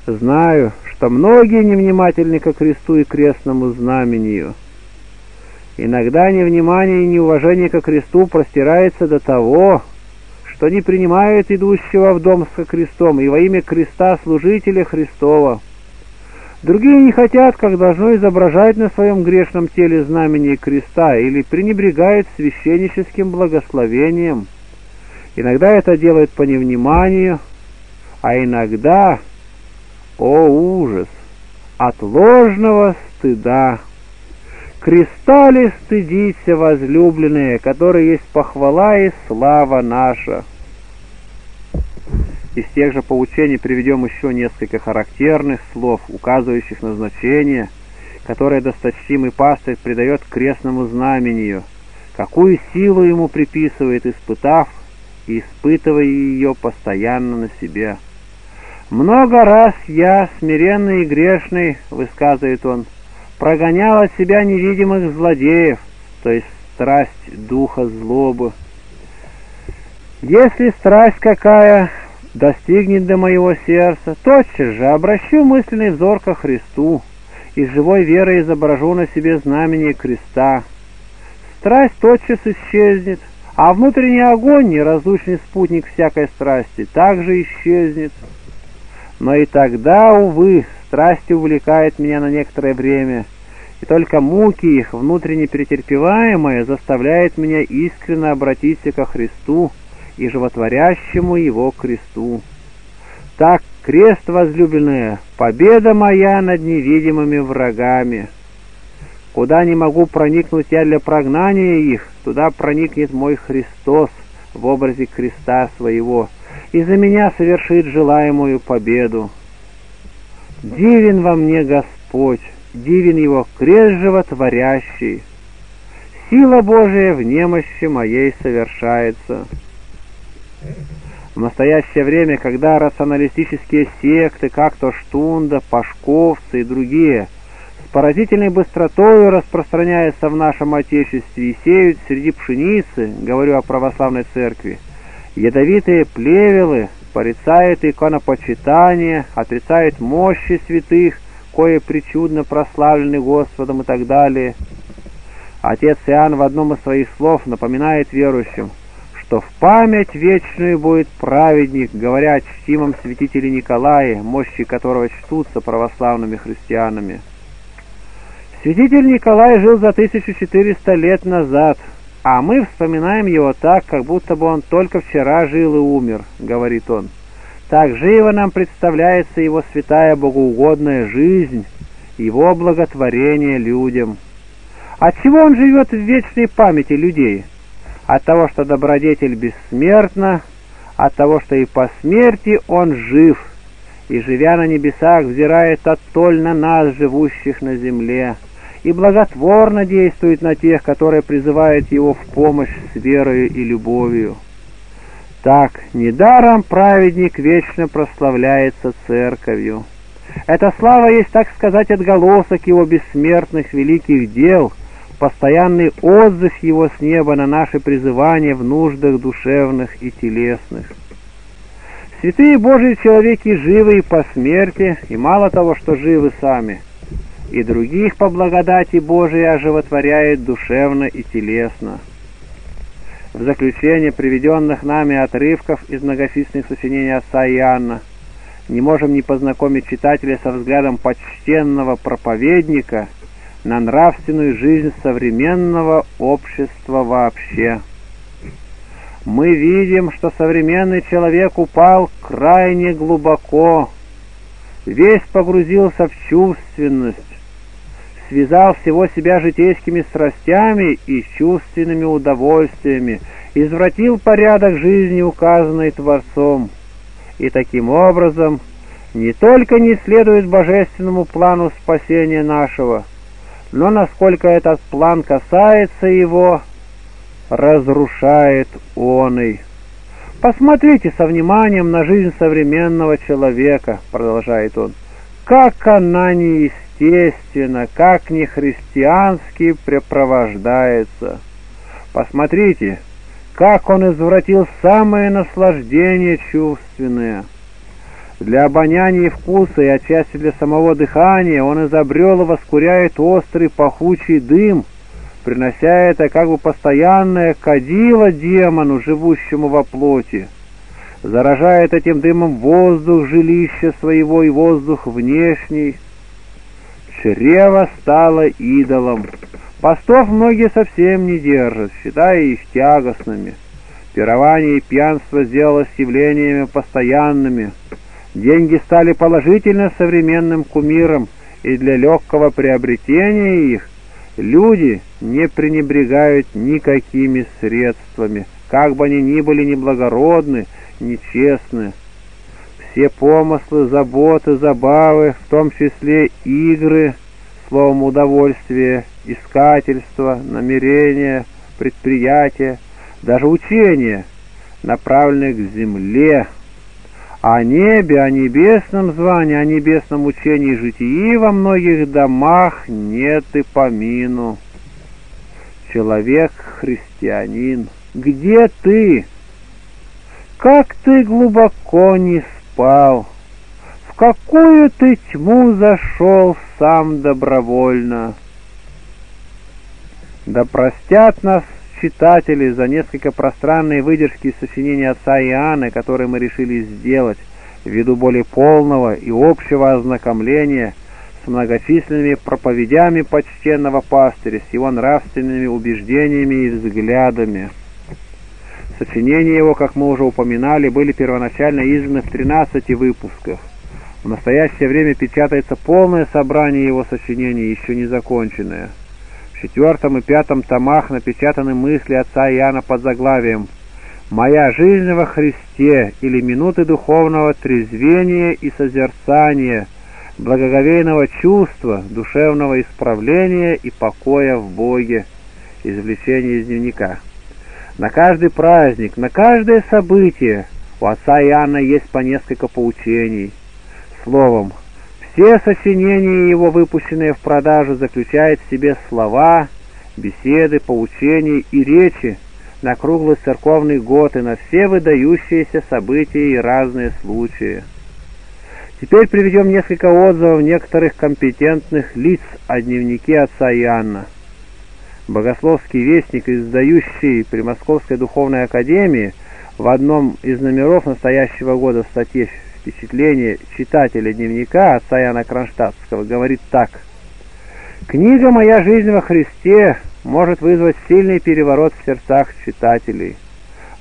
[SPEAKER 1] Знаю, что многие невнимательны ко кресту и крестному знамению. Иногда невнимание и неуважение ко кресту простирается до того, что не принимают идущего в дом со крестом и во имя креста служителя Христова. Другие не хотят, как должно изображать на своем грешном теле знамение креста или пренебрегают священническим благословением. Иногда это делают по невниманию, а иногда, о ужас, от ложного стыда. Креста ли стыдиться, возлюбленные, который есть похвала и слава наша? Из тех же поучений приведем еще несколько характерных слов, указывающих на значение, которое досточтимый пастырь придает крестному знамению, какую силу ему приписывает, испытав и испытывая ее постоянно на себе. «Много раз я, смиренный и грешный, — высказывает он, — прогонял от себя невидимых злодеев, то есть страсть духа злобы. Если страсть какая достигнет до моего сердца, тотчас же обращу мысленный взор ко Христу и живой верой изображу на себе знамение креста. Страсть тотчас исчезнет, а внутренний огонь, неразлучный спутник всякой страсти, также исчезнет. Но и тогда, увы, страсть увлекает меня на некоторое время, и только муки их, внутренне претерпеваемые, заставляет меня искренне обратиться ко Христу, и животворящему его кресту. Так, крест возлюбленная, победа моя над невидимыми врагами. Куда не могу проникнуть я для прогнания их, туда проникнет мой Христос в образе креста своего, и за меня совершит желаемую победу. Дивен во мне Господь, дивен его крест животворящий. Сила Божия в немощи моей совершается. В настоящее время, когда рационалистические секты, как то Штунда, Пашковцы и другие, с поразительной быстротой распространяются в нашем Отечестве и сеют среди пшеницы, говорю о православной церкви, ядовитые плевелы, порицают иконопочитание, отрицают мощи святых, кое причудно прославлены Господом и так далее. Отец Иоанн в одном из своих слов напоминает верующим – что в память вечную будет праведник, говоря о чтимом святителе Николае, мощи которого чтутся православными христианами. Святитель Николай жил за 1400 лет назад, а мы вспоминаем его так, как будто бы он только вчера жил и умер, говорит он. Так живо нам представляется его святая богоугодная жизнь, его благотворение людям. Отчего он живет в вечной памяти людей? от того, что добродетель бессмертна, от того, что и по смерти он жив, и, живя на небесах, взирает оттоль на нас, живущих на земле, и благотворно действует на тех, которые призывают его в помощь с верою и любовью. Так, недаром праведник вечно прославляется церковью. Эта слава есть, так сказать, отголосок его бессмертных великих дел — постоянный отзыв его с неба на наши призывания в нуждах душевных и телесных. Святые Божьи человеки живы и по смерти, и мало того, что живы сами, и других по благодати Божией оживотворяет душевно и телесно. В заключение приведенных нами отрывков из многочисленных сочинений отца Иоанна не можем не познакомить читателя со взглядом почтенного проповедника – на нравственную жизнь современного общества вообще. Мы видим, что современный человек упал крайне глубоко, весь погрузился в чувственность, связал всего себя житейскими страстями и чувственными удовольствиями, извратил порядок жизни, указанный Творцом, и таким образом не только не следует божественному плану спасения нашего, но насколько этот план касается его, разрушает он и. Посмотрите со вниманием на жизнь современного человека, продолжает он, как она неестественна, как нехристиански препровождается. Посмотрите, как он извратил самое наслаждение чувственное – для обоняния и вкуса, и отчасти для самого дыхания он изобрел и воскуряет острый пахучий дым, принося это как бы постоянное кадило демону, живущему во плоти. Заражает этим дымом воздух жилища своего и воздух внешний. Чрево стало идолом. Постов многие совсем не держат, считая их тягостными. Пирование и пьянство сделалось явлениями постоянными. Деньги стали положительно современным кумиром, и для легкого приобретения их люди не пренебрегают никакими средствами, как бы они ни были неблагородны, нечестны. Все помыслы, заботы, забавы, в том числе игры, словом удовольствие, искательство, намерения, предприятия, даже учения, направленные к земле, о небе, о небесном звании, о небесном учении житии во многих домах нет и помину. Человек-христианин, где ты? Как ты глубоко не спал? В какую ты тьму зашел сам добровольно? Да простят нас читателей за несколько пространные выдержки из сочинения отца Иоанна, которые мы решили сделать, ввиду более полного и общего ознакомления с многочисленными проповедями почтенного пастыря, с его нравственными убеждениями и взглядами. Сочинения его, как мы уже упоминали, были первоначально изданы в 13 выпусках. В настоящее время печатается полное собрание его сочинений, еще не законченное – четвертом и пятом томах напечатаны мысли отца Иоанна под заглавием «Моя жизнь во Христе» или «Минуты духовного трезвения и созерцания, благоговейного чувства, душевного исправления и покоя в Боге». Извлечение из дневника. На каждый праздник, на каждое событие У отца Иоанна есть по несколько поучений. Словом, все сочинения его, выпущенные в продажу, заключают в себе слова, беседы, поучения и речи на круглый церковный год и на все выдающиеся события и разные случаи. Теперь приведем несколько отзывов некоторых компетентных лиц о дневнике отца Иоанна. Богословский вестник, издающий при Московской Духовной Академии, в одном из номеров настоящего года в статье «Впечатление читателя дневника» отца Яна Кронштадтского говорит так. «Книга «Моя жизнь во Христе» может вызвать сильный переворот в сердцах читателей.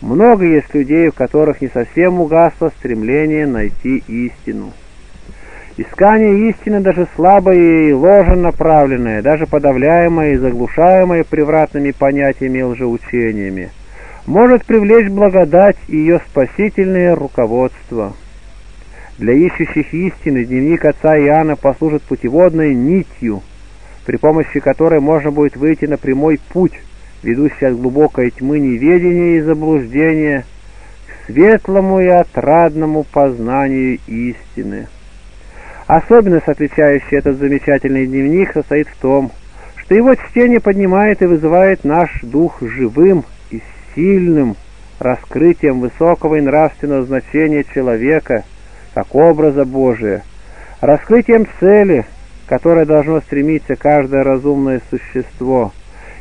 [SPEAKER 1] Много есть людей, у которых не совсем угасло стремление найти истину. Искание истины, даже слабое и ложенаправленное, даже подавляемое и заглушаемое превратными понятиями и лжеучениями, может привлечь благодать и ее спасительное руководство. Для ищущих истины дневник отца Иоанна послужит путеводной нитью, при помощи которой можно будет выйти на прямой путь, ведущий от глубокой тьмы неведения и заблуждения к светлому и отрадному познанию истины. Особенность, отличающая этот замечательный дневник, состоит в том, что его чтение поднимает и вызывает наш дух живым и сильным раскрытием высокого и нравственного значения человека как образа Божия, раскрытием цели, которое должно стремиться каждое разумное существо,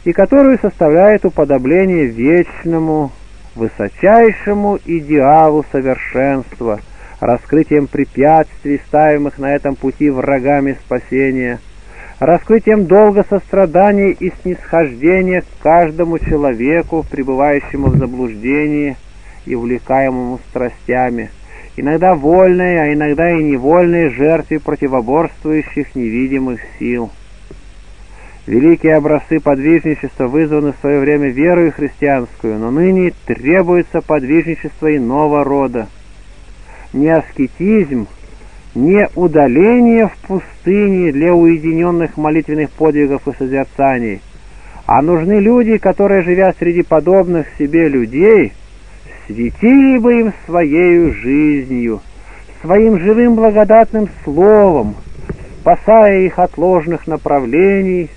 [SPEAKER 1] и которую составляет уподобление вечному, высочайшему идеалу совершенства – раскрытием препятствий, ставимых на этом пути врагами спасения, раскрытием долга сострадания и снисхождения к каждому человеку, пребывающему в заблуждении и увлекаемому страстями, иногда вольной, а иногда и невольной жертве противоборствующих невидимых сил. Великие образцы подвижничества вызваны в свое время верою христианскую, но ныне требуется подвижничество иного рода – не аскетизм, не удаление в пустыне для уединенных молитвенных подвигов и созерцаний, а нужны люди, которые, живя среди подобных себе людей, светили бы им своею жизнью, своим живым благодатным словом, спасая их от ложных направлений,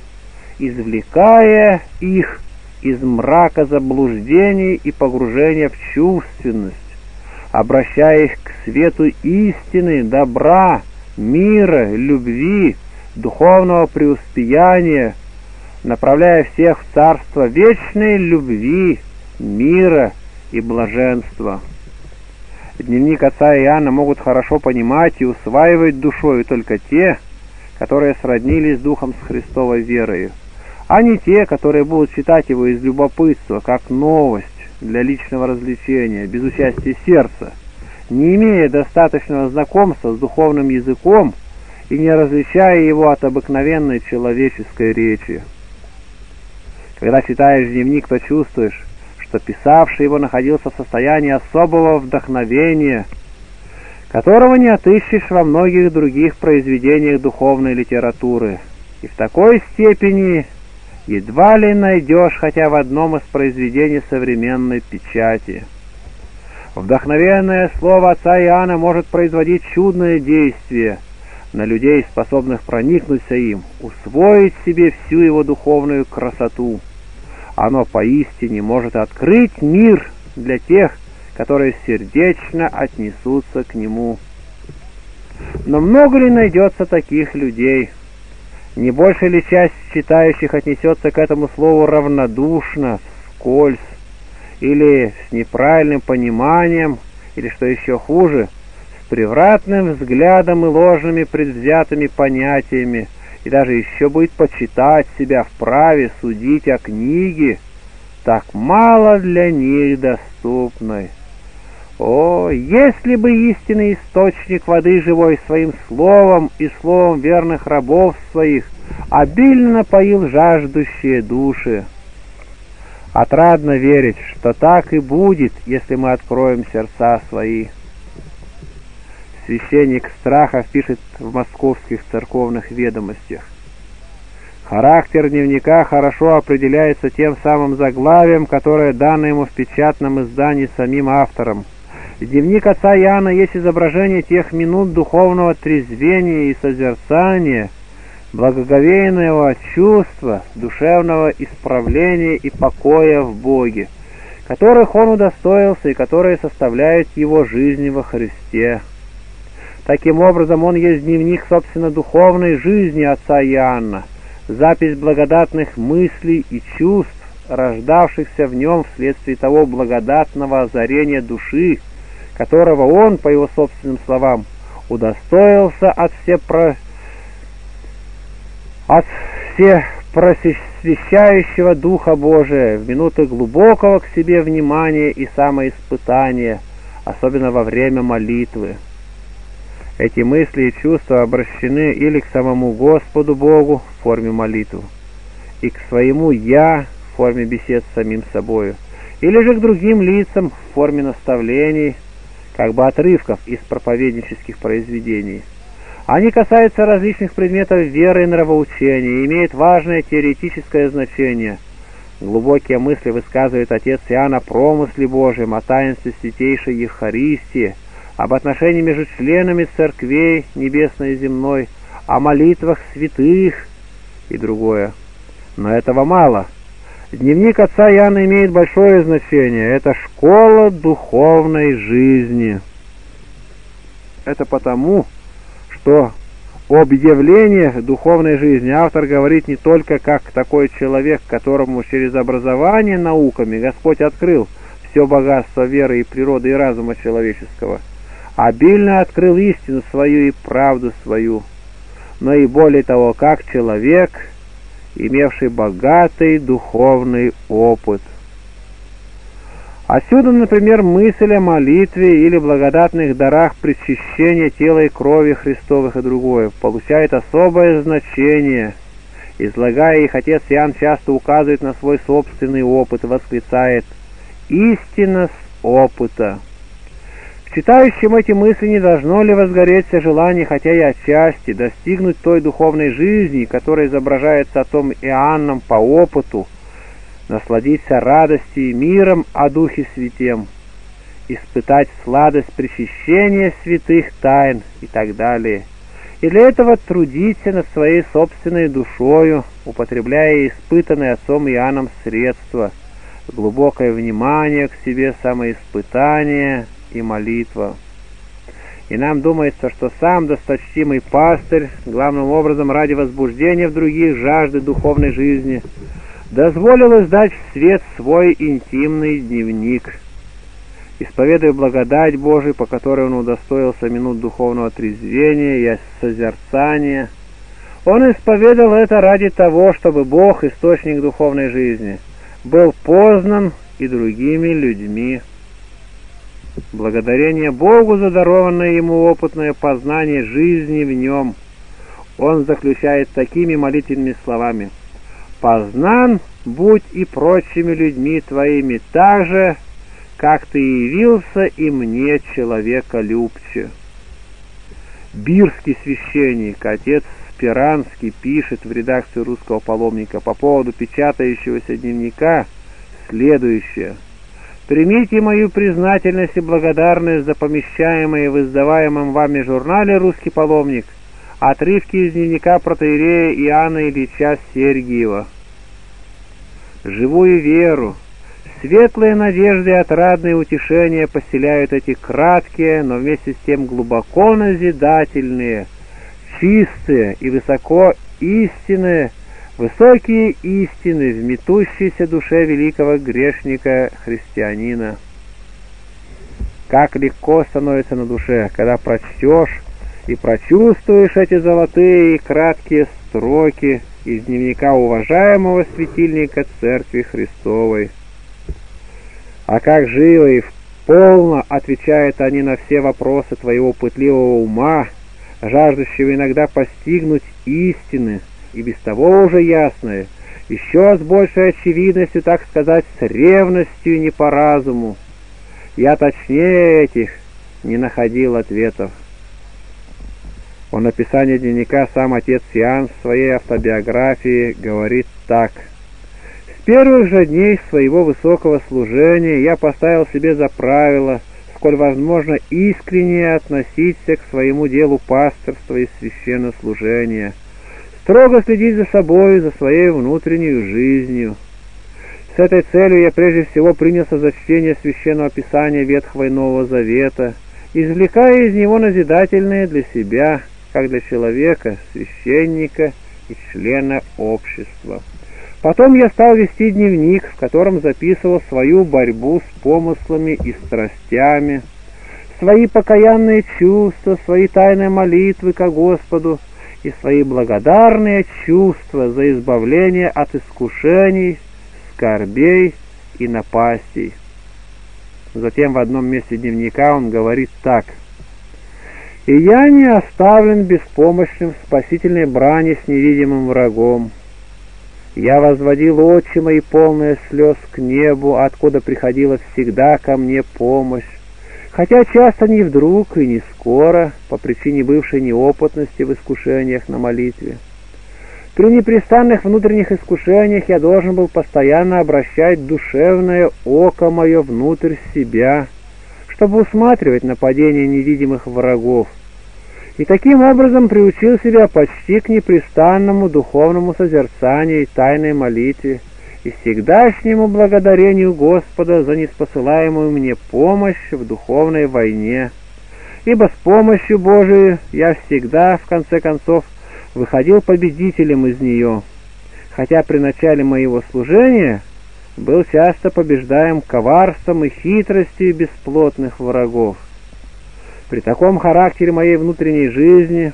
[SPEAKER 1] извлекая их из мрака заблуждений и погружения в чувственность обращая их к свету истины, добра, мира, любви, духовного преуспеяния, направляя всех в царство вечной любви, мира и блаженства. Дневник отца Иоанна могут хорошо понимать и усваивать душою только те, которые сроднились духом с Христовой верою, а не те, которые будут читать его из любопытства, как новость, для личного развлечения, без участия сердца, не имея достаточного знакомства с духовным языком и не различая его от обыкновенной человеческой речи. Когда читаешь дневник, то чувствуешь, что писавший его находился в состоянии особого вдохновения, которого не отыщешь во многих других произведениях духовной литературы, и в такой степени едва ли найдешь хотя в одном из произведений современной печати. Вдохновенное слово отца Иоанна может производить чудное действие на людей, способных проникнуться им, усвоить себе всю его духовную красоту. Оно поистине может открыть мир для тех, которые сердечно отнесутся к нему. Но много ли найдется таких людей – не большая ли часть читающих отнесется к этому слову равнодушно, вскользь, или с неправильным пониманием, или, что еще хуже, с превратным взглядом и ложными предвзятыми понятиями, и даже еще будет почитать себя вправе судить о книге, так мало для них доступной. О, если бы истинный источник воды живой своим словом и словом верных рабов своих обильно напоил жаждущие души! Отрадно верить, что так и будет, если мы откроем сердца свои. Священник Страхов пишет в московских церковных ведомостях. Характер дневника хорошо определяется тем самым заглавием, которое дано ему в печатном издании самим автором – Дневник отца Иоанна есть изображение тех минут духовного трезвения и созерцания, благоговейного чувства, душевного исправления и покоя в Боге, которых он удостоился и которые составляют его жизнь во Христе. Таким образом, он есть дневник, собственно, духовной жизни отца Иоанна, запись благодатных мыслей и чувств, рождавшихся в нем вследствие того благодатного озарения души, которого он, по его собственным словам, удостоился от всепро... от всепросвещающего Духа Божия в минуты глубокого к себе внимания и самоиспытания, особенно во время молитвы. Эти мысли и чувства обращены или к самому Господу Богу в форме молитвы, и к своему «я» в форме бесед с самим собою, или же к другим лицам в форме наставлений, как бы отрывков из проповеднических произведений. Они касаются различных предметов веры и нравоучения имеют важное теоретическое значение. Глубокие мысли высказывает отец Иоанн о промысле Божьем, о таинстве Святейшей Евхаристии, об отношении между членами церквей небесной и земной, о молитвах святых и другое. Но этого мало. Дневник отца Иоанна имеет большое значение. Это школа духовной жизни. Это потому, что об явлениях духовной жизни автор говорит не только как такой человек, которому через образование науками Господь открыл все богатство веры и природы и разума человеческого, обильно открыл истину свою и правду свою, но и более того, как человек – имевший богатый духовный опыт. Отсюда, например, мысль о молитве или благодатных дарах причащения тела и крови Христовых и другое получает особое значение. Излагая их, отец Иоанн часто указывает на свой собственный опыт, восклицает «Истина с опыта». Читающим эти мысли не должно ли возгореться желание, хотя и отчасти, достигнуть той духовной жизни, которая изображается отцом Иоанном по опыту, насладиться радостью и миром о Духе Святем, испытать сладость причащения святых тайн и так далее. И для этого трудиться над своей собственной душою, употребляя испытанные отцом Иоанном средства, глубокое внимание к себе, самоиспытание – и молитва. И нам думается, что сам досточтимый пастырь, главным образом ради возбуждения в других жажды духовной жизни, дозволил издать в свет свой интимный дневник, исповедуя благодать Божию, по которой он удостоился минут духовного трезвения и созерцания. Он исповедовал это ради того, чтобы Бог, источник духовной жизни, был познан и другими людьми Благодарение Богу за дарованное ему опытное познание жизни в нем, он заключает такими молитвенными словами. «Познан будь и прочими людьми твоими так же, как ты явился и мне, человека любче». Бирский священник, отец Спиранский, пишет в редакцию русского паломника по поводу печатающегося дневника следующее – Примите мою признательность и благодарность за помещаемые в издаваемом вами журнале «Русский паломник» отрывки из дневника протеерея Иоанна Ильича Сергиева. Живую веру, светлые надежды и отрадные утешения поселяют эти краткие, но вместе с тем глубоко назидательные, чистые и высоко истинные Высокие истины в метущейся душе великого грешника-христианина. Как легко становится на душе, когда прочтешь и прочувствуешь эти золотые и краткие строки из дневника уважаемого светильника Церкви Христовой. А как живо и полно отвечают они на все вопросы твоего пытливого ума, жаждущего иногда постигнуть истины, и без того уже ясное, еще с большей очевидностью, так сказать, с ревностью не по разуму. Я точнее этих не находил ответов. О написании дневника сам отец Иоанн в своей автобиографии говорит так. «С первых же дней своего высокого служения я поставил себе за правило сколь возможно, искренне относиться к своему делу пасторства и священнослужения, строго следить за собой, за своей внутренней жизнью. С этой целью я прежде всего принялся за чтение Священного Писания Ветхого и Нового Завета, извлекая из него назидательные для себя, как для человека, священника и члена общества. Потом я стал вести дневник, в котором записывал свою борьбу с помыслами и страстями, свои покаянные чувства, свои тайные молитвы ко Господу и свои благодарные чувства за избавление от искушений, скорбей и напастей. Затем в одном месте дневника он говорит так. «И я не оставлен беспомощным в спасительной брани с невидимым врагом, я возводил очи мои полные слез к небу, откуда приходила всегда ко мне помощь, хотя часто не вдруг и не скоро, по причине бывшей неопытности в искушениях на молитве. При непрестанных внутренних искушениях я должен был постоянно обращать душевное око мое внутрь себя, чтобы усматривать нападения невидимых врагов, и таким образом приучил себя почти к непрестанному духовному созерцанию и тайной молитве, и всегдашнему благодарению Господа за неспосылаемую мне помощь в духовной войне. Ибо с помощью Божией я всегда, в конце концов, выходил победителем из нее, хотя при начале моего служения был часто побеждаем коварством и хитростью бесплотных врагов. При таком характере моей внутренней жизни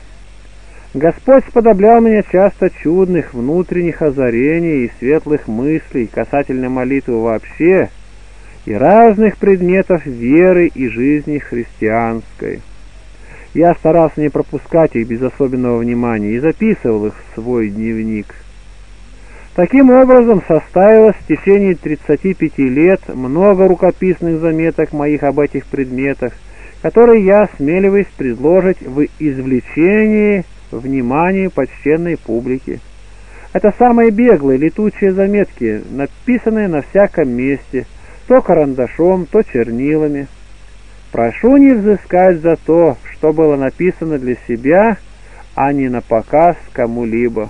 [SPEAKER 1] Господь сподоблял меня часто чудных внутренних озарений и светлых мыслей касательно молитвы вообще и разных предметов веры и жизни христианской. Я старался не пропускать их без особенного внимания и записывал их в свой дневник. Таким образом, составилось в течение 35 лет много рукописных заметок моих об этих предметах, который я осмеливаюсь предложить в извлечении внимания почтенной публики. Это самые беглые летучие заметки, написанные на всяком месте, то карандашом, то чернилами. Прошу не взыскать за то, что было написано для себя, а не на показ кому-либо.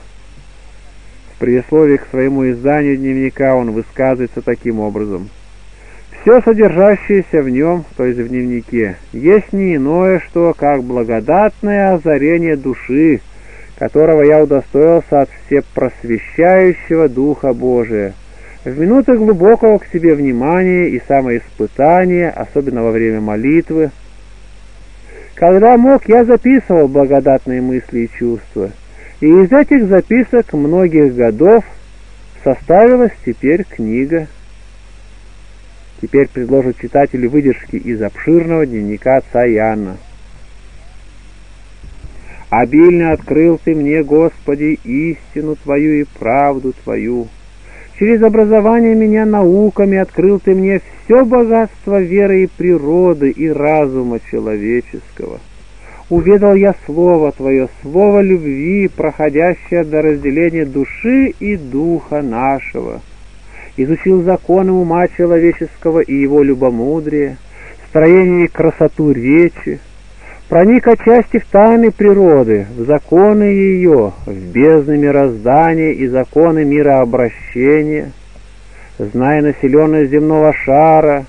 [SPEAKER 1] В предисловии к своему изданию дневника он высказывается таким образом – все содержащееся в нем, то есть в дневнике, есть не иное, что как благодатное озарение души, которого я удостоился от всепросвещающего Духа Божия. В минуты глубокого к себе внимания и самоиспытания, особенно во время молитвы, когда мог, я записывал благодатные мысли и чувства, и из этих записок многих годов составилась теперь книга Теперь предложу читателю выдержки из обширного дневника отца Иоанна. «Обильно открыл ты мне, Господи, истину Твою и правду Твою. Через образование меня науками открыл ты мне все богатство веры и природы и разума человеческого. Уведал я Слово Твое, Слово любви, проходящее до разделения души и духа нашего» изучил законы ума человеческого и его любомудрие, строение и красоту речи, проник отчасти в тайны природы, в законы ее, в бездны мироздания и законы мирообращения, зная населенность земного шара,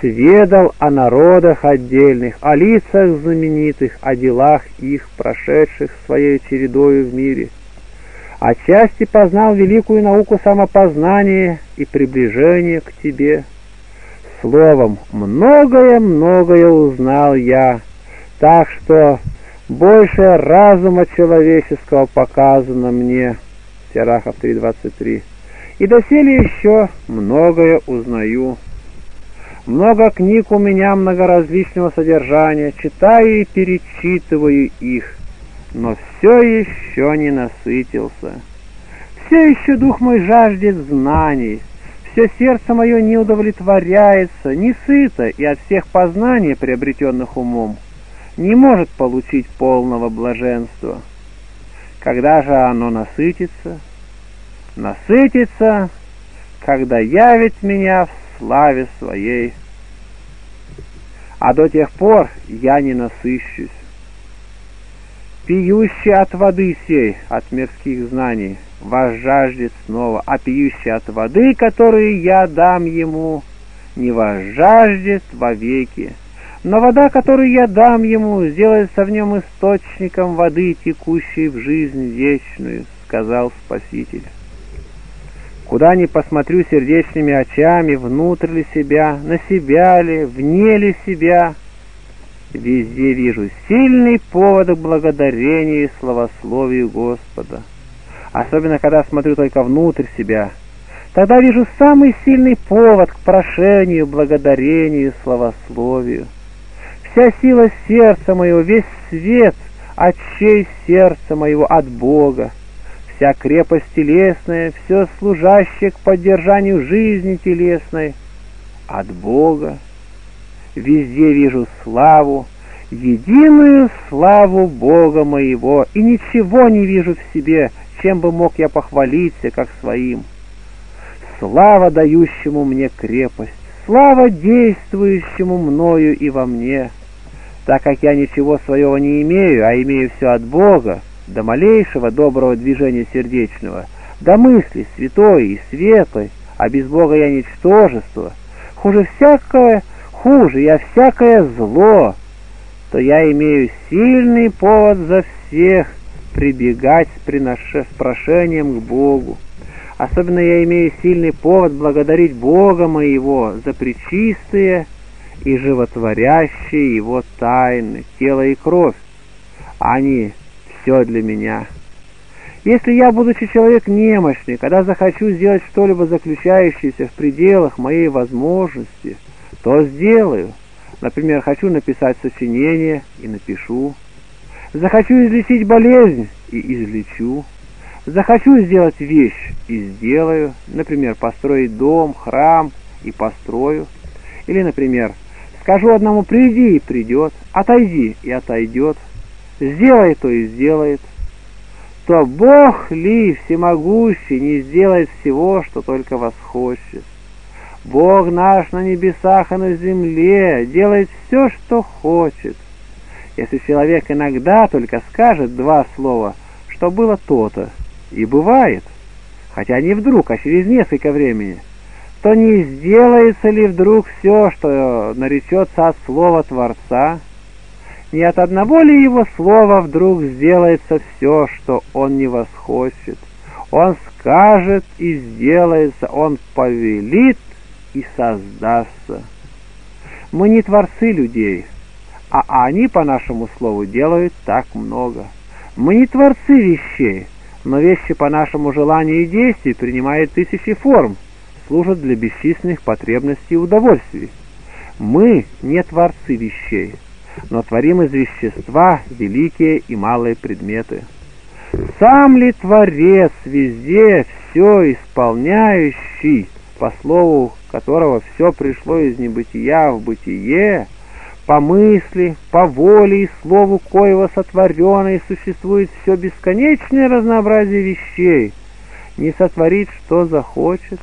[SPEAKER 1] сведал о народах отдельных, о лицах знаменитых, о делах их, прошедших своей чередою в мире — отчасти познал великую науку самопознания и приближения к тебе. Словом, многое-многое узнал я, так что больше разума человеческого показано мне. Серахов 3.23. И доселе еще многое узнаю. Много книг у меня многоразличного содержания, читаю и перечитываю их но все еще не насытился. Все еще дух мой жаждет знаний, все сердце мое не удовлетворяется, не сыто и от всех познаний, приобретенных умом, не может получить полного блаженства. Когда же оно насытится? Насытится, когда явит меня в славе своей. а до тех пор я не насыщусь. Пьющий от воды сей, от мирских знаний, вас жаждет снова, а пьющий от воды, которую я дам ему, не вас жаждет вовеки. Но вода, которую я дам ему, сделается в нем источником воды, текущей в жизнь вечную, сказал Спаситель. Куда ни посмотрю сердечными очами, внутрь ли себя, на себя ли, вне ли себя, везде вижу сильный повод к благодарению и славословию Господа. Особенно, когда смотрю только внутрь себя, тогда вижу самый сильный повод к прошению, благодарению и славословию. Вся сила сердца моего, весь свет, отчей сердца моего от Бога, вся крепость телесная, все служащее к поддержанию жизни телесной от Бога. Везде вижу славу, единую славу Бога моего, и ничего не вижу в себе, чем бы мог я похвалиться, как своим. Слава дающему мне крепость, слава действующему мною и во мне, так как я ничего своего не имею, а имею все от Бога, до малейшего доброго движения сердечного, до мысли святой и светлой, а без Бога я ничтожество, хуже всякое, хуже я всякое зло, то я имею сильный повод за всех прибегать с, принош... с прошением к Богу. Особенно я имею сильный повод благодарить Бога моего за причистые и животворящие Его тайны, тело и кровь. Они все для меня. Если я, будучи человек немощный, когда захочу сделать что-либо заключающееся в пределах моей возможности, то сделаю. Например, хочу написать сочинение и напишу. Захочу излечить болезнь и излечу. Захочу сделать вещь и сделаю. Например, построить дом, храм и построю. Или, например, скажу одному «приди» и придет, «отойди» и отойдет сделай то и сделает, то Бог ли всемогущий не сделает всего, что только вас хочет. Бог наш на небесах и на земле делает все, что хочет. Если человек иногда только скажет два слова, что было то-то, и бывает, хотя не вдруг, а через несколько времени, то не сделается ли вдруг все, что наречется от слова Творца – не от одного ли его слова вдруг сделается все, что он не восхочет? Он скажет и сделается, он повелит и создастся. Мы не творцы людей, а они, по нашему слову, делают так много. Мы не творцы вещей, но вещи по нашему желанию и действию принимают тысячи форм, служат для бесчисленных потребностей и удовольствий. Мы не творцы вещей, но творим из вещества великие и малые предметы. Сам ли Творец везде все исполняющий, по слову которого все пришло из небытия в бытие, по мысли, по воле и слову коего сотворено и существует все бесконечное разнообразие вещей, не сотворит, что захочет?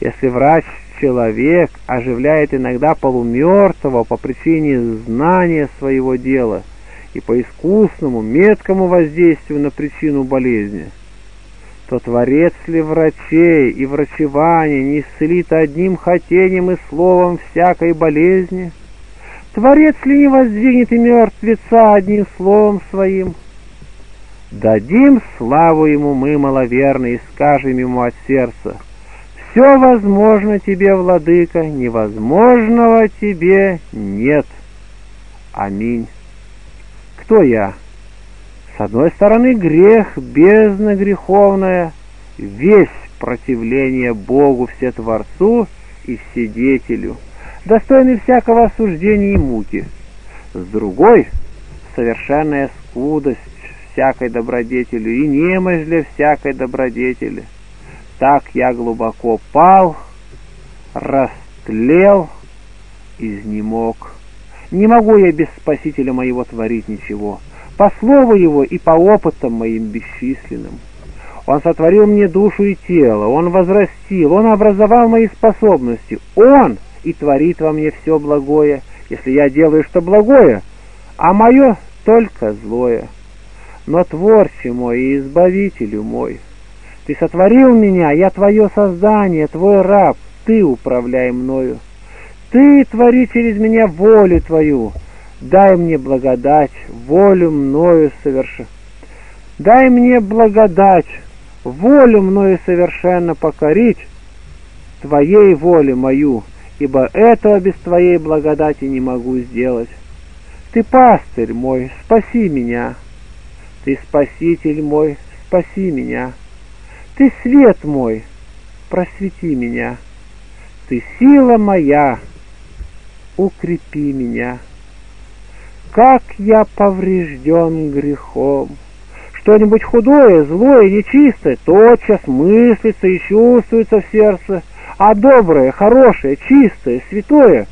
[SPEAKER 1] Если врач человек оживляет иногда полумертвого по причине знания своего дела и по искусному, меткому воздействию на причину болезни, то творец ли врачей и врачевания не исцелит одним хотением и словом всякой болезни? Творец ли не воздвигнет и мертвеца одним словом своим? Дадим славу ему мы, маловерные, и скажем ему от сердца — все возможно тебе, владыка, невозможного тебе нет. Аминь. Кто я? С одной стороны, грех, бездна греховная, весь противление Богу, Всетворцу и Вседетелю, достойный всякого осуждения и муки. С другой, совершенная скудость всякой добродетелю и немощь для всякой добродетели — так я глубоко пал, растлел, изнемог. Не могу я без Спасителя моего творить ничего, по слову его и по опытам моим бесчисленным. Он сотворил мне душу и тело, Он возрастил, Он образовал мои способности, Он и творит во мне все благое, если я делаю что благое, а мое только злое. Но Творче мой и Избавителю мой, Ты сотворил меня, я Твое создание, Твой раб, Ты управляй мною. Ты твори через меня волю Твою, дай мне благодать, волю мною соверши. Дай мне благодать, волю мною совершенно покорить, Твоей воле мою, ибо этого без Твоей благодати не могу сделать. Ты пастырь мой, спаси меня. Ты спаситель мой, спаси меня. Ты свет мой, просвети меня. Ты сила моя, укрепи меня. Как я поврежден грехом! Что-нибудь худое, злое, нечистое тотчас мыслится и чувствуется в сердце, а доброе, хорошее, чистое, святое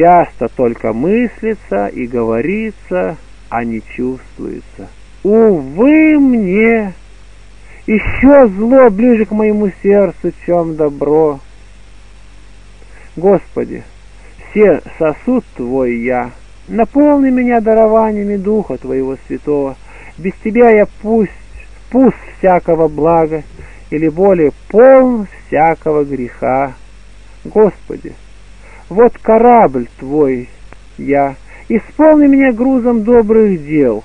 [SPEAKER 1] часто только мыслится и говорится, а не чувствуется. Увы мне! Еще зло ближе к моему сердцу, чем добро. Господи, все сосуд Твой я, наполни меня дарованиями Духа Твоего Святого. Без Тебя я пусть, пусть всякого блага, или более полн всякого греха. Господи, вот корабль Твой я, исполни меня грузом добрых дел.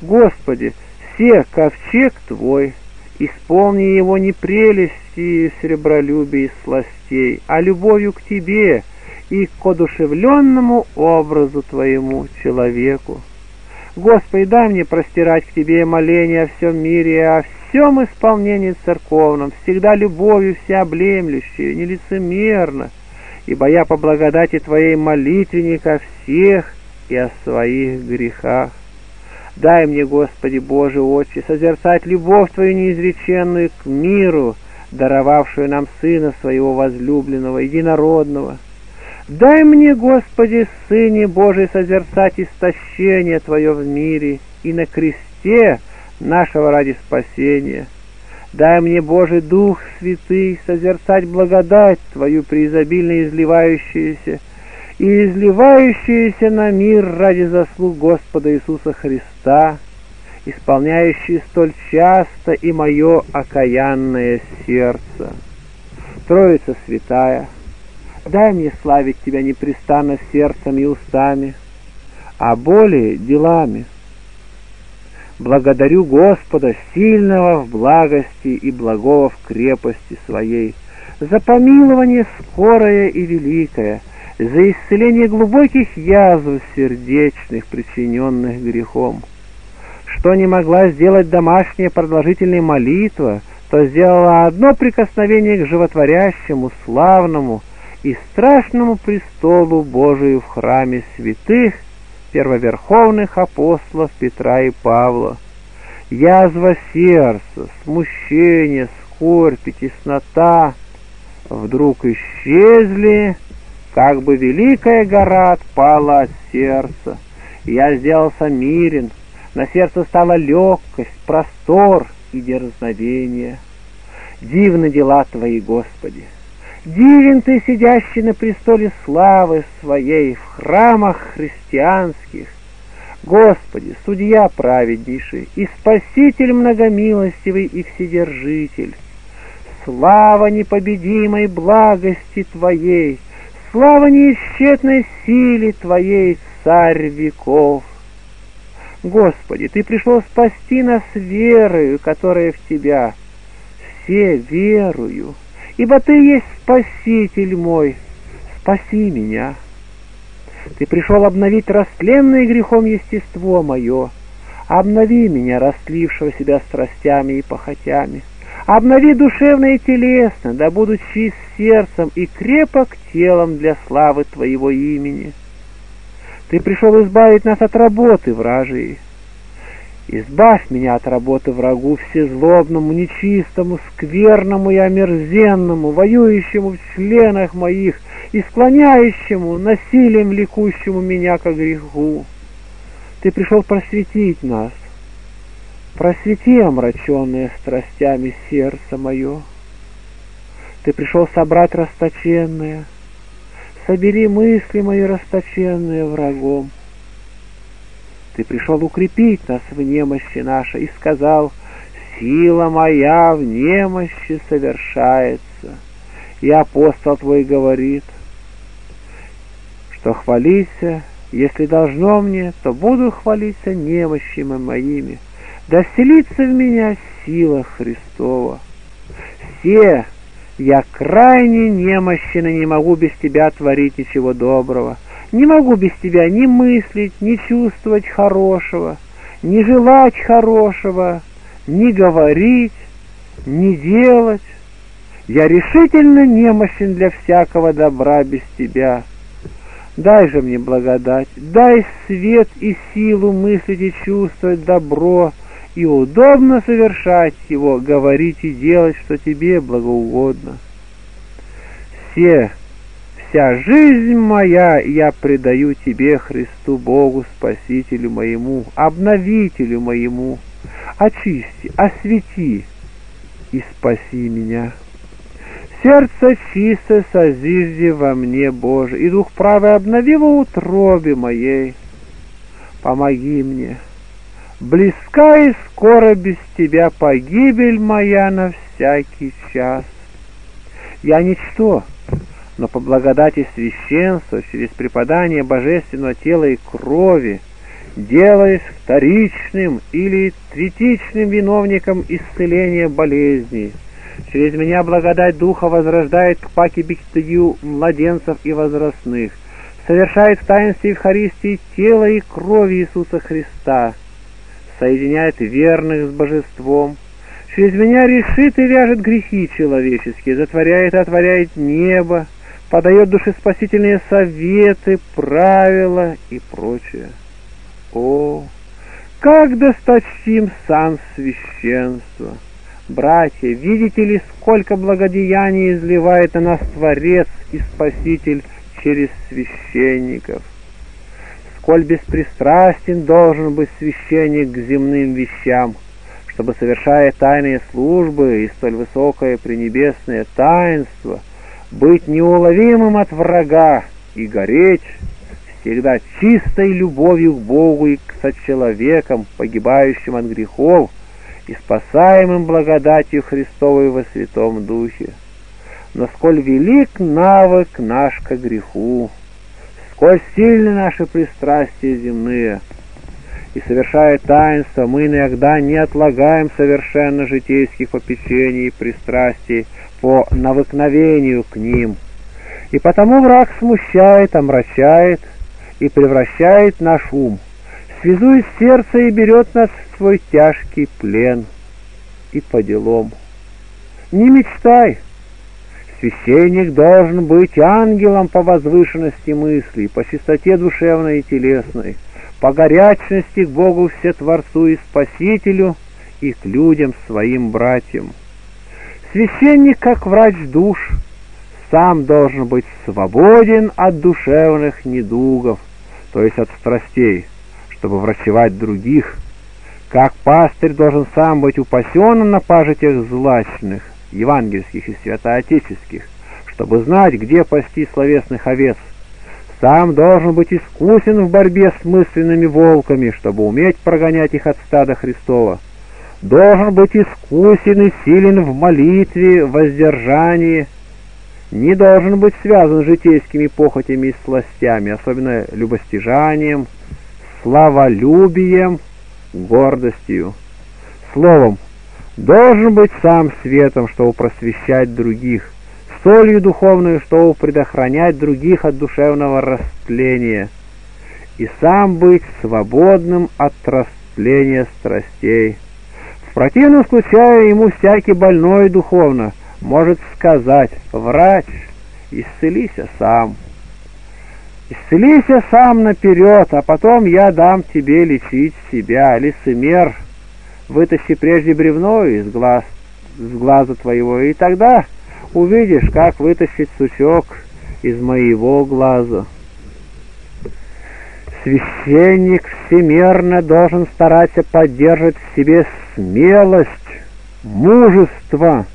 [SPEAKER 1] Господи, все ковчег Твой, исполни его не прелести сребролюбия и сластей, а любовью к Тебе и к одушевленному образу Твоему человеку. Господи, дай мне простирать к Тебе моления о всем мире, о всем исполнении церковном, всегда любовью всеоблемлющей, нелицемерно, ибо я по благодати Твоей молитвенник о всех и о своих грехах. Дай мне, Господи Боже Отче, созерцать любовь Твою неизреченную к миру, даровавшую нам Сына Своего возлюбленного, единородного. Дай мне, Господи, Сыне Божий, созерцать истощение Твое в мире и на кресте нашего ради спасения. Дай мне, Божий Дух Святый, созерцать благодать Твою преизобильно изливающуюся и изливающуюся на мир ради заслуг Господа Иисуса Христа, исполняющую столь часто и мое окаянное сердце. Троица Святая, дай мне славить Тебя непрестанно сердцем и устами, а более делами — Благодарю Господа, сильного в благости и благого в крепости своей, за помилование скорое и великое, за исцеление глубоких язв сердечных, причиненных грехом. Что не могла сделать домашняя продолжительная молитва, то сделала одно прикосновение к животворящему, славному и страшному престолу Божию в храме святых, первоверховных апостолов Петра и Павла. Язва сердца, смущение, скорбь и теснота вдруг исчезли, как бы великая гора отпала от сердца. Я сделался мирен, на сердце стала легкость, простор и дерзновение. Дивны дела Твои, Господи! Дивен ты, сидящий на престоле славы своей в храмах христианских. Господи, судья праведнейший и спаситель многомилостивый и вседержитель. Слава непобедимой благости Твоей, слава неисчетной силе Твоей, Царь веков. Господи, Ты пришел спасти нас верою, которая в Тебя. Все верую ибо Ты есть Спаситель мой, спаси меня. Ты пришел обновить растленное грехом естество мое, обнови меня, растлившего себя страстями и похотями. Обнови душевно и телесно, да буду чист сердцем и крепок телом для славы Твоего имени. Ты пришел избавить нас от работы вражьей, Избавь меня от работы врагу всезлобному, нечистому, скверному и омерзенному, воюющему в членах моих и склоняющему, насилием влекущему меня к греху. Ты пришел просветить нас. Просвети, омраченное страстями сердце мое. Ты пришел собрать расточенное, собери мысли мои расточенные врагом. Ты пришел укрепить нас в немощи нашей и сказал, «Сила моя в немощи совершается». И апостол твой говорит, что хвалися, если должно мне, то буду хвалиться немощами моими. Да вселится в меня сила Христова. Все я крайне немощен и не могу без тебя творить ничего доброго. Не могу без тебя ни мыслить, ни чувствовать хорошего, ни желать хорошего, ни говорить, ни делать. Я решительно немощен для всякого добра без тебя. Дай же мне благодать, дай свет и силу мыслить и чувствовать добро, и удобно совершать его, говорить и делать, что тебе благоугодно. Все, вся жизнь моя я предаю тебе, Христу Богу, Спасителю моему, обновителю моему. Очисти, освети и спаси меня. Сердце чистое созижди во мне, Боже, и дух правый обнови во утробе моей. Помоги мне. Близка и скоро без тебя погибель моя на всякий час. Я ничто, но по благодати священства через преподание божественного тела и крови делаясь вторичным или третичным виновником исцеления болезней, Через меня благодать Духа возрождает к паке битию младенцев и возрастных, совершает в таинстве Евхаристии тело и кровь Иисуса Христа, соединяет верных с божеством, через меня решит и вяжет грехи человеческие, затворяет и отворяет небо, подает душеспасительные советы, правила и прочее. О, как досточтим сан священства! Братья, видите ли, сколько благодеяний изливает на нас Творец и Спаситель через священников? Сколь беспристрастен должен быть священник к земным вещам, чтобы, совершая тайные службы и столь высокое пренебесное таинство, быть неуловимым от врага и гореть всегда чистой любовью к Богу и к сочеловекам, погибающим от грехов, и спасаемым благодатью Христовой во Святом Духе. Но сколь велик навык наш ко греху, сколь сильны наши пристрастия земные, и совершая таинство, мы иногда не отлагаем совершенно житейских попечений и пристрастий по навыкновению к ним. И потому враг смущает, омрачает и превращает наш ум, связует сердце и берет нас свой тяжкий плен и по делам. Не мечтай, священник должен быть ангелом по возвышенности мыслей, по чистоте душевной и телесной, по горячности к Богу Всетворцу и Спасителю и к людям своим братьям. Священник, как врач душ, сам должен быть свободен от душевных недугов, то есть от страстей, чтобы врачевать других – как пастырь должен сам быть упасен на пажитях злачных, евангельских и святоотеческих, чтобы знать, где пасти словесных овец. Сам должен быть искусен в борьбе с мысленными волками, чтобы уметь прогонять их от стада Христова. Должен быть искусен и силен в молитве, воздержании, не должен быть связан с житейскими похотями и сластями, особенно любостяжанием, славолюбием, гордостью. Словом, должен быть сам светом, чтобы просвещать других, солью духовную, чтобы предохранять других от душевного растления, и сам быть свободным от растления страстей. В противном случае ему всякий больной духовно может сказать «Врач, исцелися сам». Исцелися сам наперед, а потом я дам тебе лечить себя, лицемер. Вытащи прежде бревно из глаз, с глаза твоего, и тогда увидишь, как вытащить сучок из моего глаза. Священник всемерно должен стараться поддерживать в себе смелость, мужество,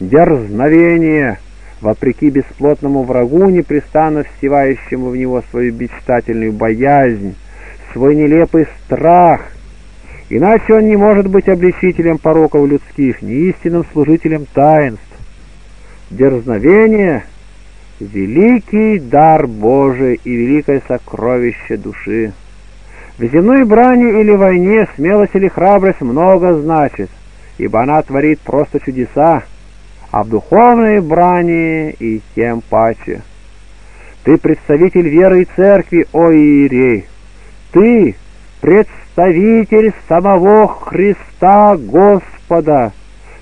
[SPEAKER 1] дерзновение, вопреки бесплотному врагу, непрестанно всевающему в него свою мечтательную боязнь, свой нелепый страх, иначе он не может быть обличителем пороков людских, не истинным служителем таинств. Дерзновение — великий дар Божий и великое сокровище души. В земной брани или войне смелость или храбрость много значит, ибо она творит просто чудеса, а в духовной брани и тем паче. Ты представитель веры и церкви, о Иерей! Ты представитель самого Христа Господа!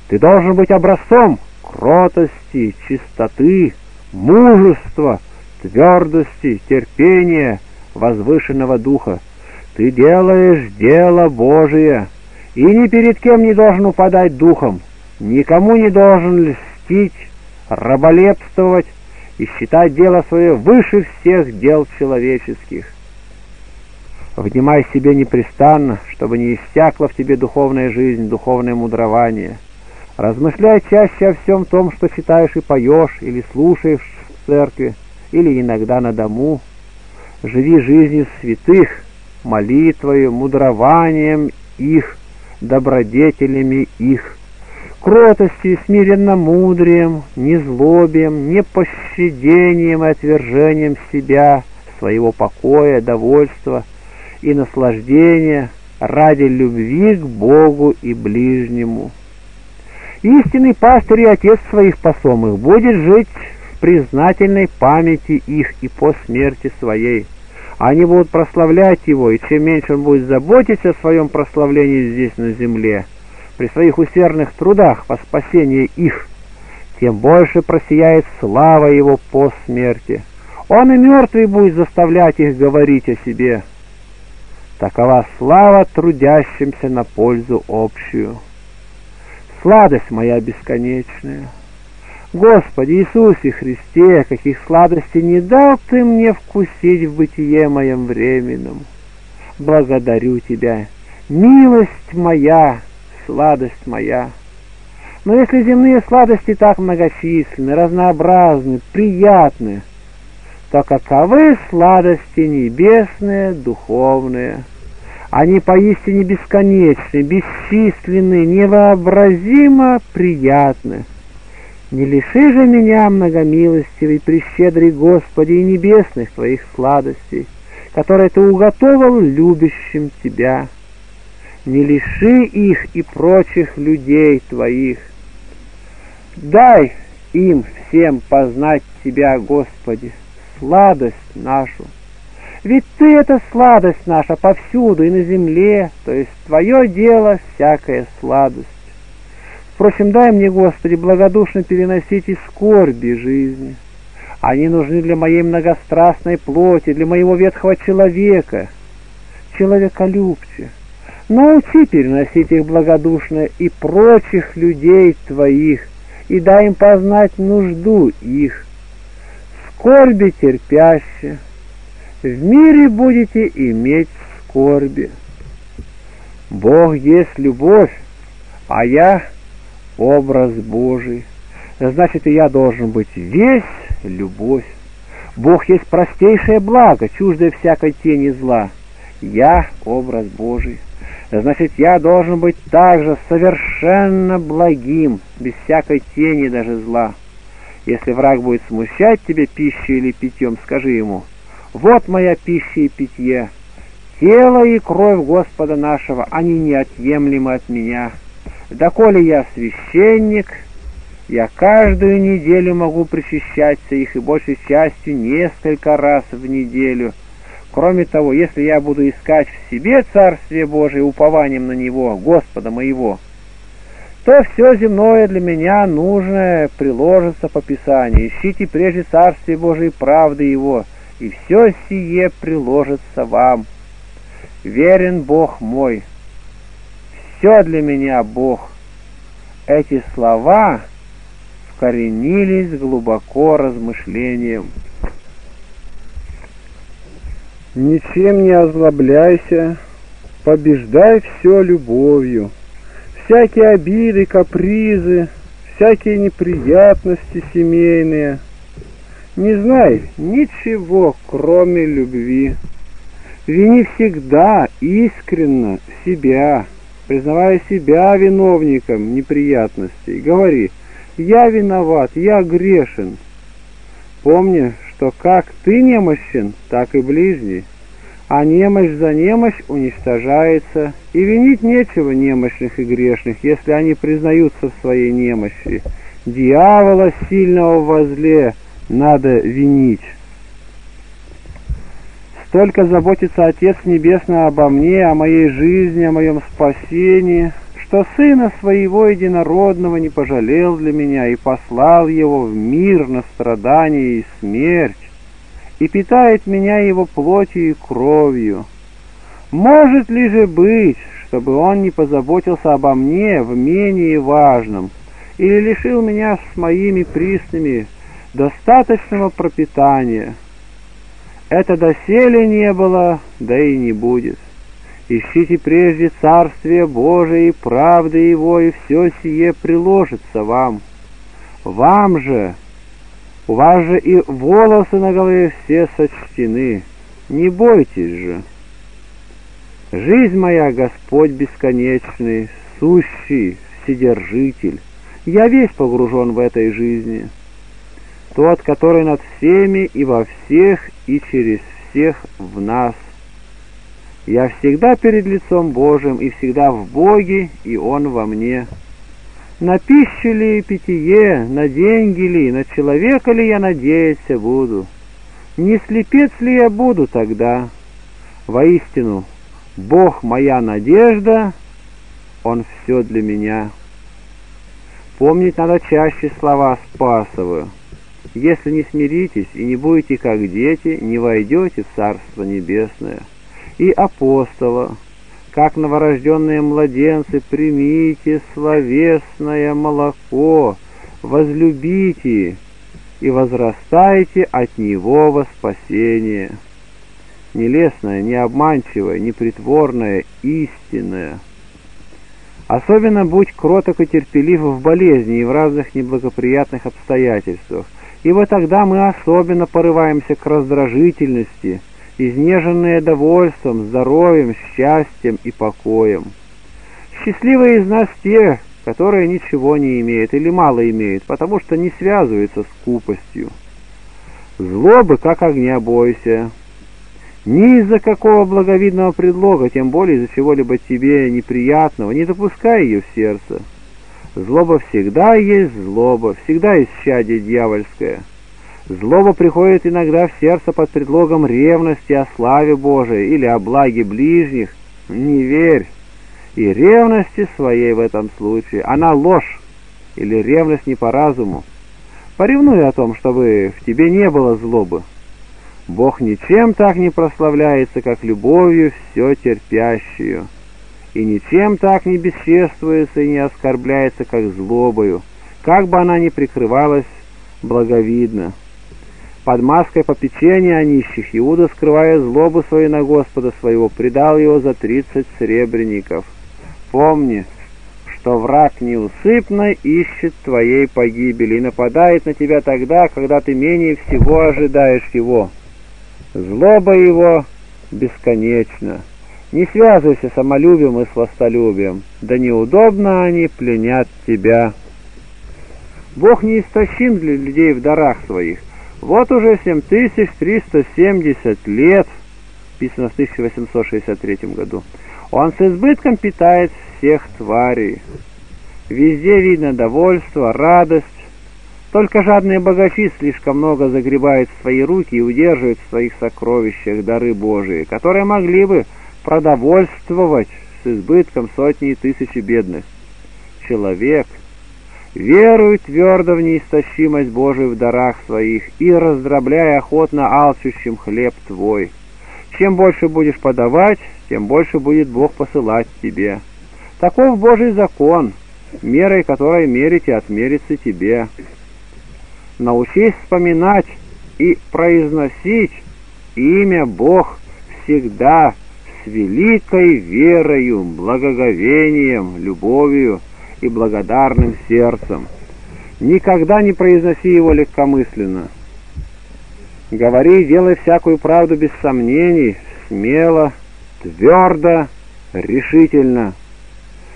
[SPEAKER 1] Ты должен быть образцом кротости, чистоты, мужества, твердости, терпения, возвышенного духа. Ты делаешь дело Божие, и ни перед кем не должен упадать духом, никому не должен льстить, раболепствовать и считать дело свое выше всех дел человеческих. Внимай себе непрестанно, чтобы не истякла в тебе духовная жизнь, духовное мудрование. Размышляй чаще о всем том, что читаешь и поешь, или слушаешь в церкви, или иногда на дому. Живи жизнью святых, молитвою, мудрованием их, добродетелями их кротостью и смиренно-мудрием, незлобием, непощадением и отвержением себя, своего покоя, довольства и наслаждения ради любви к Богу и ближнему. Истинный пастырь и отец своих посомых будет жить в признательной памяти их и по смерти своей. Они будут прославлять его, и чем меньше он будет заботиться о своем прославлении здесь на земле, при своих усердных трудах по спасению их, тем больше просияет слава его по смерти. Он и мертвый будет заставлять их говорить о себе. Такова слава трудящимся на пользу общую. Сладость моя бесконечная. Господи Иисусе Христе, каких сладостей не дал Ты мне вкусить в бытие моем временном. Благодарю Тебя, милость моя, сладость моя. Но если земные сладости так многочисленны, разнообразны, приятны, то каковы сладости небесные, духовные? Они поистине бесконечны, бесчисленны, невообразимо приятны. Не лиши же меня, многомилостивый, прещедрый Господи, и небесных Твоих сладостей, которые Ты уготовал любящим Тебя не лиши их и прочих людей твоих. Дай им всем познать Тебя, Господи, сладость нашу. Ведь Ты — это сладость наша повсюду и на земле, то есть Твое дело — всякая сладость. Впрочем, дай мне, Господи, благодушно переносить и скорби жизни. Они нужны для моей многострастной плоти, для моего ветхого человека, человеколюбче Научи переносить их благодушно и прочих людей твоих, и дай им познать нужду их. Скорби терпяще, в мире будете иметь скорби. Бог есть любовь, а я — образ Божий. Значит, и я должен быть весь любовь. Бог есть простейшее благо, чуждое всякой тени зла. Я — образ Божий значит, я должен быть также совершенно благим, без всякой тени даже зла. Если враг будет смущать тебя пищей или питьем, скажи ему, вот моя пища и питье, тело и кровь Господа нашего, они неотъемлемы от меня. Доколе я священник, я каждую неделю могу причащаться их и большей частью несколько раз в неделю, Кроме того, если я буду искать в себе Царствие Божие упованием на Него, Господа моего, то все земное для меня нужное приложится по Писанию. Ищите прежде Царствие Божие и правды Его, и все сие приложится вам. Верен Бог мой. Все для меня Бог. Эти слова вкоренились глубоко размышлением. Ничем не озлобляйся, побеждай все любовью. Всякие обиды, капризы, всякие неприятности семейные. Не знай ничего, кроме любви. Вини всегда искренно себя, признавая себя виновником неприятностей. Говори, я виноват, я грешен. Помни, что как ты немощен, так и ближний. А немощь за немощь уничтожается, и винить нечего немощных и грешных, если они признаются в своей немощи. Дьявола сильного возле надо винить. Столько заботится Отец Небесный обо мне, о моей жизни, о моем спасении, что Сына Своего Единородного не пожалел для меня и послал Его в мир на страдания и смерть, и питает меня Его плотью и кровью. Может ли же быть, чтобы Он не позаботился обо мне в менее важном, или лишил меня с моими присными достаточного пропитания? Это доселе не было, да и не будет. Ищите прежде Царствие Божие и правды Его, и все сие приложится вам. Вам же, у вас же и волосы на голове все сочтены, не бойтесь же. Жизнь моя, Господь бесконечный, сущий, вседержитель, я весь погружен в этой жизни. Тот, который над всеми и во всех и через всех в нас. Я всегда перед лицом Божьим и всегда в Боге, и Он во мне. На пищу ли и питье, на деньги ли, на человека ли я надеяться буду? Не слепец ли я буду тогда? Воистину, Бог моя надежда, Он все для меня. Помнить надо чаще слова Спасовую. Если не смиритесь и не будете как дети, не войдете в Царство Небесное. И апостола, как новорожденные младенцы, примите словесное молоко, возлюбите и возрастайте от него во спасение. Нелестное, необманчивое, непритворное, истинное. Особенно будь кроток и терпелив в болезни и в разных неблагоприятных обстоятельствах, ибо тогда мы особенно порываемся к раздражительности, изнеженные довольством, здоровьем, счастьем и покоем. Счастливые из нас те, которые ничего не имеют или мало имеют, потому что не связываются с купостью. Злобы, как огня, бойся. Ни из-за какого благовидного предлога, тем более из-за чего-либо тебе неприятного, не допускай ее в сердце. Злоба всегда есть злоба, всегда есть чаде дьявольское. Злоба приходит иногда в сердце под предлогом ревности о славе Божией или о благе ближних. Не верь. И ревности своей в этом случае. Она ложь или ревность не по разуму. Поревнуй о том, чтобы в тебе не было злобы. Бог ничем так не прославляется, как любовью все терпящую и ничем так не бесчествуется и не оскорбляется, как злобою, как бы она ни прикрывалась благовидно. Под маской попечения о нищих Иуда, скрывая злобу свою на Господа своего, предал его за тридцать сребреников. Помни, что враг неусыпно ищет твоей погибели и нападает на тебя тогда, когда ты менее всего ожидаешь его. Злоба его бесконечна. Не связывайся самолюбием и сластолюбием, да неудобно они пленят тебя. Бог не истощим для людей в дарах своих. Вот уже 7370 лет, писано в 1863 году, Он с избытком питает всех тварей. Везде видно довольство, радость. Только жадные богачи слишком много загребают в свои руки и удерживают в своих сокровищах дары Божии, которые могли бы продовольствовать с избытком сотни и тысячи бедных. Человек верует твердо в неистощимость Божию в дарах своих и раздробляя охотно алчущим хлеб твой. Чем больше будешь подавать, тем больше будет Бог посылать тебе. Таков Божий закон, мерой которой мерите отмерится тебе. Научись вспоминать и произносить имя Бог всегда с великой верою, благоговением, любовью и благодарным сердцем. Никогда не произноси его легкомысленно. Говори и делай всякую правду без сомнений, смело, твердо, решительно.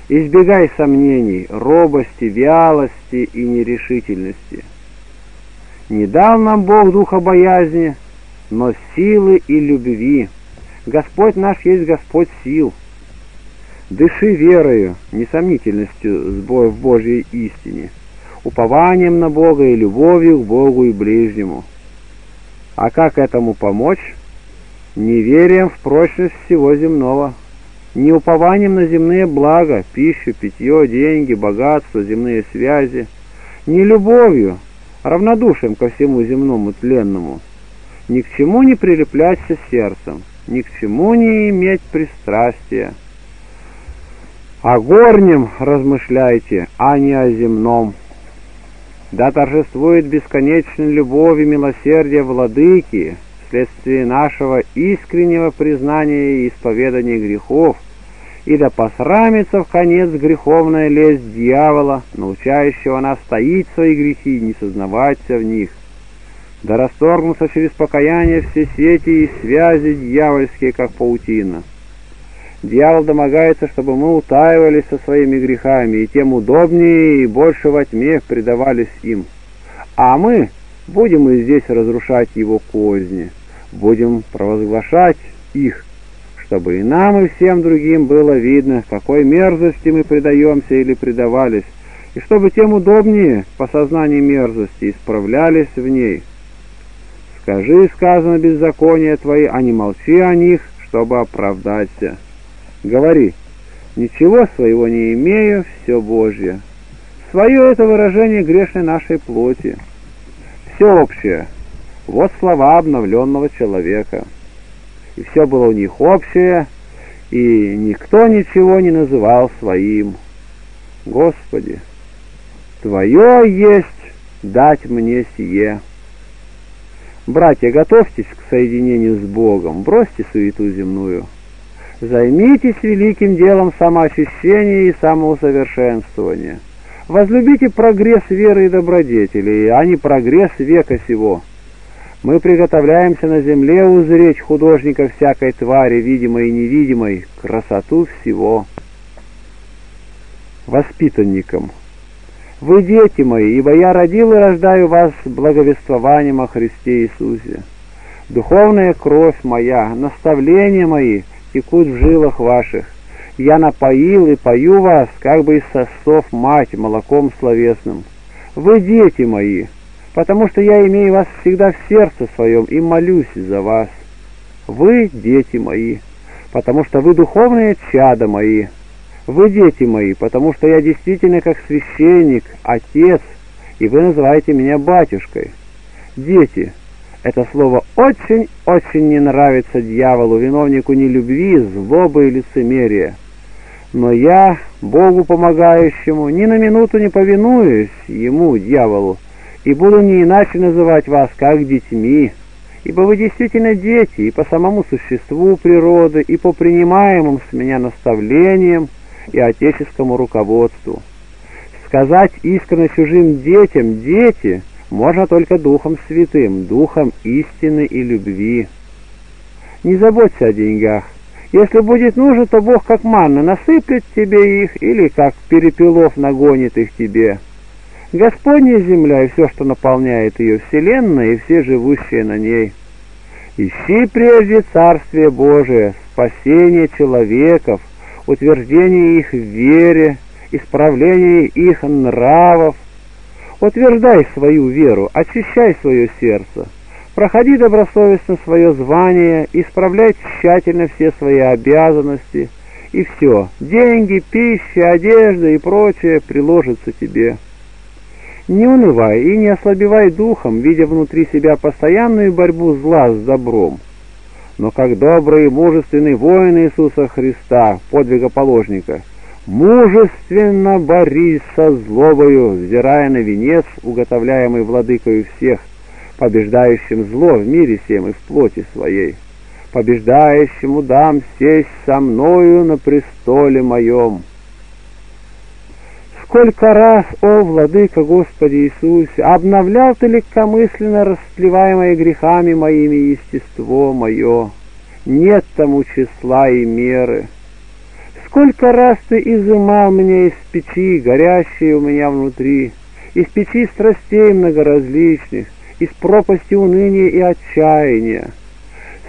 [SPEAKER 1] Избегай сомнений, робости, вялости и нерешительности. Не дал нам Бог духа боязни, но силы и любви. Господь наш есть Господь сил. Дыши верою, несомнительностью в Божьей истине, упованием на Бога и любовью к Богу и ближнему. А как этому помочь? Неверием в прочность всего земного – не упованием на земные блага, пищу, питье, деньги, богатство, земные связи, не любовью, равнодушием ко всему земному тленному, ни к чему не прилепляться сердцем, ни к чему не иметь пристрастия. О горнем размышляйте, а не о земном. Да торжествует бесконечной любовь и милосердие владыки, вследствие нашего искреннего признания и исповедания грехов, и да посрамится в конец греховная лесть дьявола, научающего нас таить свои грехи и не сознаваться в них. Да расторгнутся через покаяние все сети и связи дьявольские, как паутина. Дьявол домогается, чтобы мы утаивались со своими грехами, и тем удобнее и больше во тьме предавались им. А мы будем и здесь разрушать его козни, будем провозглашать их, чтобы и нам, и всем другим было видно, какой мерзости мы предаемся или предавались, и чтобы тем удобнее по сознанию мерзости исправлялись в ней. Скажи, сказано беззаконие твои, а не молчи о них, чтобы оправдаться. Говори, ничего своего не имею, все Божье. Свое это выражение грешной нашей плоти. Все общее. Вот слова обновленного человека и все было у них общее, и никто ничего не называл своим. Господи, Твое есть дать мне сие. Братья, готовьтесь к соединению с Богом, бросьте суету земную. Займитесь великим делом самоочищения и самоусовершенствования. Возлюбите прогресс веры и добродетели, а не прогресс века сего. Мы приготовляемся на земле узреть художника всякой твари, видимой и невидимой, красоту всего. Воспитанникам. Вы дети мои, ибо я родил и рождаю вас благовествованием о Христе Иисусе. Духовная кровь моя, наставления мои текут в жилах ваших. Я напоил и пою вас, как бы из сосов мать, молоком словесным. Вы дети мои, потому что я имею вас всегда в сердце своем и молюсь за вас. Вы, дети мои, потому что вы духовные чада мои. Вы, дети мои, потому что я действительно как священник, отец, и вы называете меня батюшкой. Дети, это слово очень-очень не нравится дьяволу, виновнику нелюбви, злобы и лицемерия. Но я, Богу помогающему, ни на минуту не повинуюсь ему, дьяволу, и буду не иначе называть вас, как детьми, ибо вы действительно дети и по самому существу природы, и по принимаемым с меня наставлениям и отеческому руководству. Сказать искренне чужим детям «дети» можно только Духом Святым, Духом истины и любви. Не заботься о деньгах. Если будет нужно, то Бог как манна насыплет тебе их, или как перепелов нагонит их тебе. Господня земля и все, что наполняет ее вселенная, и все живущие на ней. Ищи прежде Царствие Божие, спасение человеков, утверждение их в вере, исправление их нравов. Утверждай свою веру, очищай свое сердце, проходи добросовестно свое звание, исправляй тщательно все свои обязанности, и все, деньги, пища, одежда и прочее приложится тебе. Не унывай и не ослабевай духом, видя внутри себя постоянную борьбу зла с добром. Но как добрый и мужественный воин Иисуса Христа, подвигоположника, мужественно борись со злобою, взирая на венец, уготовляемый владыкою всех, побеждающим зло в мире всем и в плоти своей. Побеждающему дам сесть со мною на престоле моем». Сколько раз, о, Владыка Господи Иисусе, обновлял Ты легкомысленно растлеваемое грехами моими естество мое, нет тому числа и меры. Сколько раз Ты изымал меня из печи, горящей у меня внутри, из печи страстей многоразличных, из пропасти уныния и отчаяния.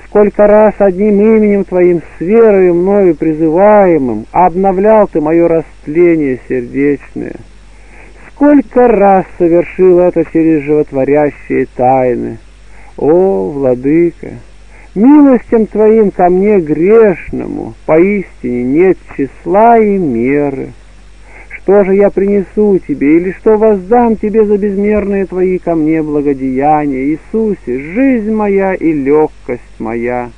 [SPEAKER 1] Сколько раз одним именем Твоим с верою мною призываемым обновлял Ты мое растление сердечное. Сколько раз совершил это через животворящие тайны. О, Владыка, милостям Твоим ко мне грешному поистине нет числа и меры. Что же я принесу тебе, или что воздам тебе за безмерные твои ко мне благодеяния, Иисусе, жизнь моя и легкость моя?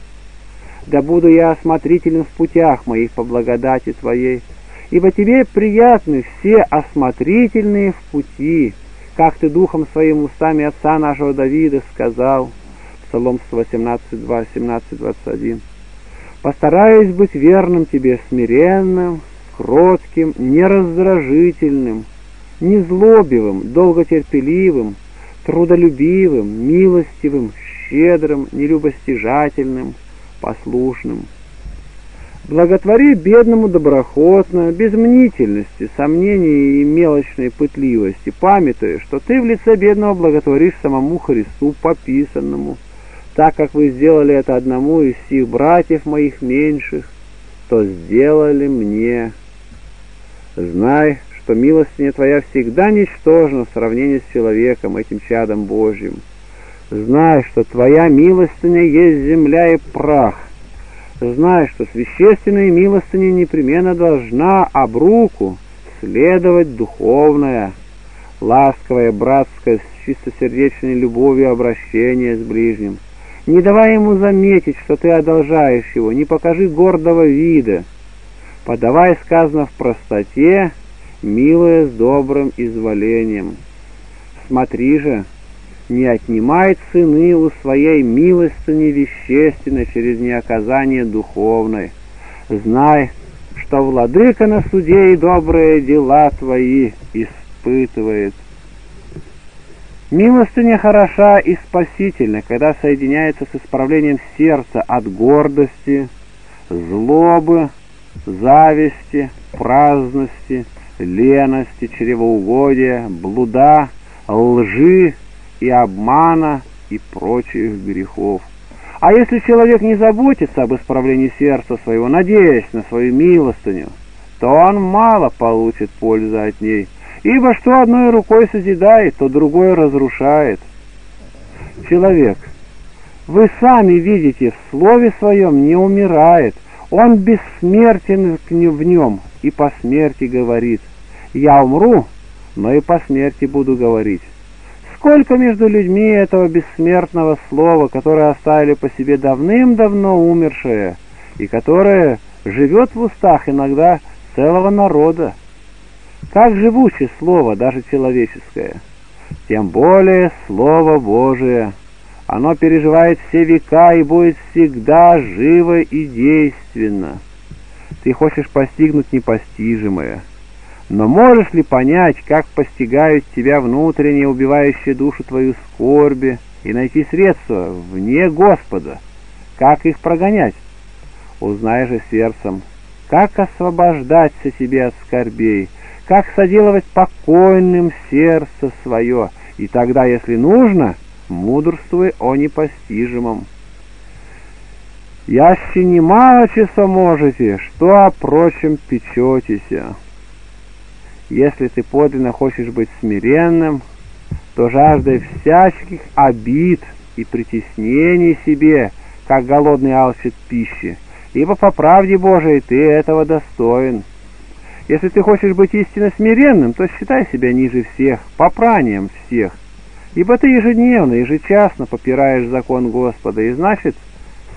[SPEAKER 1] Да буду я осмотрителен в путях моих по благодати твоей, ибо тебе приятны все осмотрительные в пути, как ты духом своим устами отца нашего Давида сказал, Псалом 118, 2, 17, 21. Постараюсь быть верным тебе, смиренным, кротким, нераздражительным, незлобивым, долготерпеливым, трудолюбивым, милостивым, щедрым, нелюбостяжательным, послушным. Благотвори бедному доброхотно, без мнительности, сомнений и мелочной пытливости, памятуя, что ты в лице бедного благотворишь самому Христу пописанному, так как вы сделали это одному из сих братьев моих меньших, то сделали мне. Знай, что милостыня твоя всегда ничтожна в сравнении с человеком, этим чадом Божьим. Знай, что твоя милостыня есть земля и прах. Знай, что священная милостыня непременно должна об руку следовать духовная, ласковая, братская, с чистосердечной любовью обращение с ближним. Не давай ему заметить, что ты одолжаешь его, не покажи гордого вида, подавай, сказано, в простоте, милое с добрым изволением. Смотри же, не отнимай цены у своей милостыни вещественной через неоказание духовной. Знай, что владыка на суде и добрые дела твои испытывает. Милостыня хороша и спасительна, когда соединяется с исправлением сердца от гордости, злобы, зависти, праздности, лености, чревоугодия, блуда, лжи и обмана и прочих грехов. А если человек не заботится об исправлении сердца своего, надеясь на свою милостыню, то он мало получит пользы от ней, ибо что одной рукой созидает, то другой разрушает. Человек, вы сами видите, в слове своем не умирает – он бессмертен в нем и по смерти говорит. Я умру, но и по смерти буду говорить. Сколько между людьми этого бессмертного слова, которое оставили по себе давным-давно умершее, и которое живет в устах иногда целого народа. Как живучее слово, даже человеческое, тем более Слово Божие — оно переживает все века и будет всегда живо и действенно. Ты хочешь постигнуть непостижимое. Но можешь ли понять, как постигают тебя внутренние, убивающие душу твою скорби, и найти средства вне Господа? Как их прогонять? Узнай же сердцем, как освобождаться себе от скорбей, как соделывать покойным сердце свое, и тогда, если нужно, — мудрствуй о непостижимом. Яще немало часа можете, что о прочем печетеся. Если ты подлинно хочешь быть смиренным, то жаждай всяческих обид и притеснений себе, как голодный алчит пищи, ибо по правде Божией ты этого достоин. Если ты хочешь быть истинно смиренным, то считай себя ниже всех, попранием всех — Ибо ты ежедневно, ежечасно попираешь закон Господа, и значит,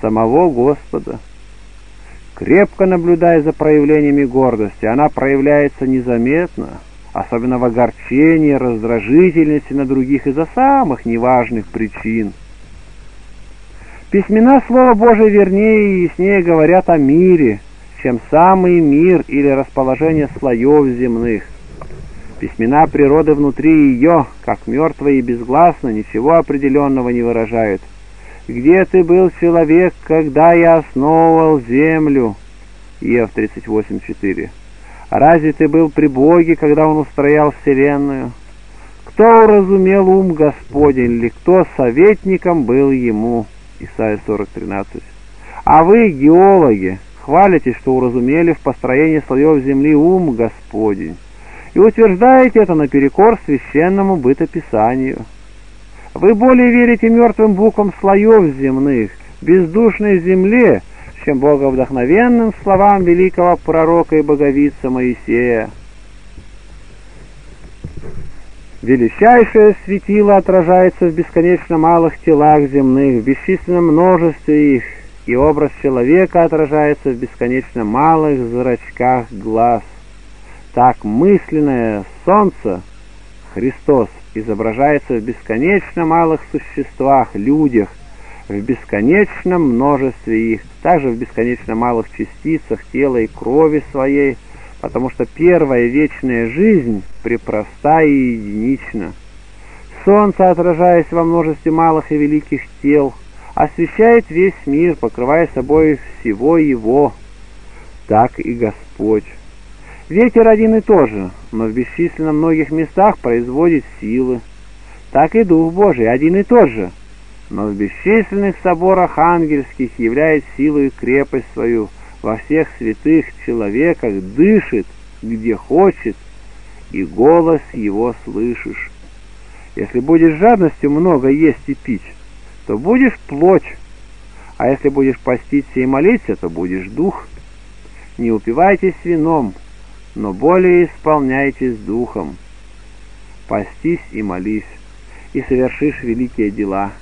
[SPEAKER 1] самого Господа. Крепко наблюдай за проявлениями гордости, она проявляется незаметно, особенно в огорчении, раздражительности на других из-за самых неважных причин. Письмена Слова Божие вернее и яснее говорят о мире, чем самый мир или расположение слоев земных. Письмена природы внутри ее, как мертвые и безгласно, ничего определенного не выражают. «Где ты был, человек, когда я основывал землю?» Иов 38.4 «Разве ты был при Боге, когда Он устроял вселенную?» «Кто уразумел ум Господень, или кто советником был ему?» Исайя 40.13 «А вы, геологи, хвалитесь, что уразумели в построении слоев земли ум Господень, и утверждаете это наперекор священному бытописанию». Вы более верите мертвым буквам слоев земных, бездушной земле, чем боговдохновенным словам великого пророка и боговица Моисея. Величайшее светило отражается в бесконечно малых телах земных, в бесчисленном множестве их, и образ человека отражается в бесконечно малых зрачках глаз. Так мысленное солнце, Христос, изображается в бесконечно малых существах, людях, в бесконечном множестве их, также в бесконечно малых частицах тела и крови своей, потому что первая вечная жизнь препроста и единична. Солнце, отражаясь во множестве малых и великих тел, освещает весь мир, покрывая собой всего его, так и Господь. Ветер один и тот же, но в бесчисленно многих местах производит силы. Так и Дух Божий один и тот же, но в бесчисленных соборах ангельских являет силу и крепость свою, во всех святых человеках дышит, где хочет, и голос его слышишь. Если будешь жадностью много есть и пить, то будешь плоть, а если будешь поститься и молиться, то будешь дух. Не упивайтесь вином, но более исполняйтесь духом. Постись и молись, и совершишь великие дела.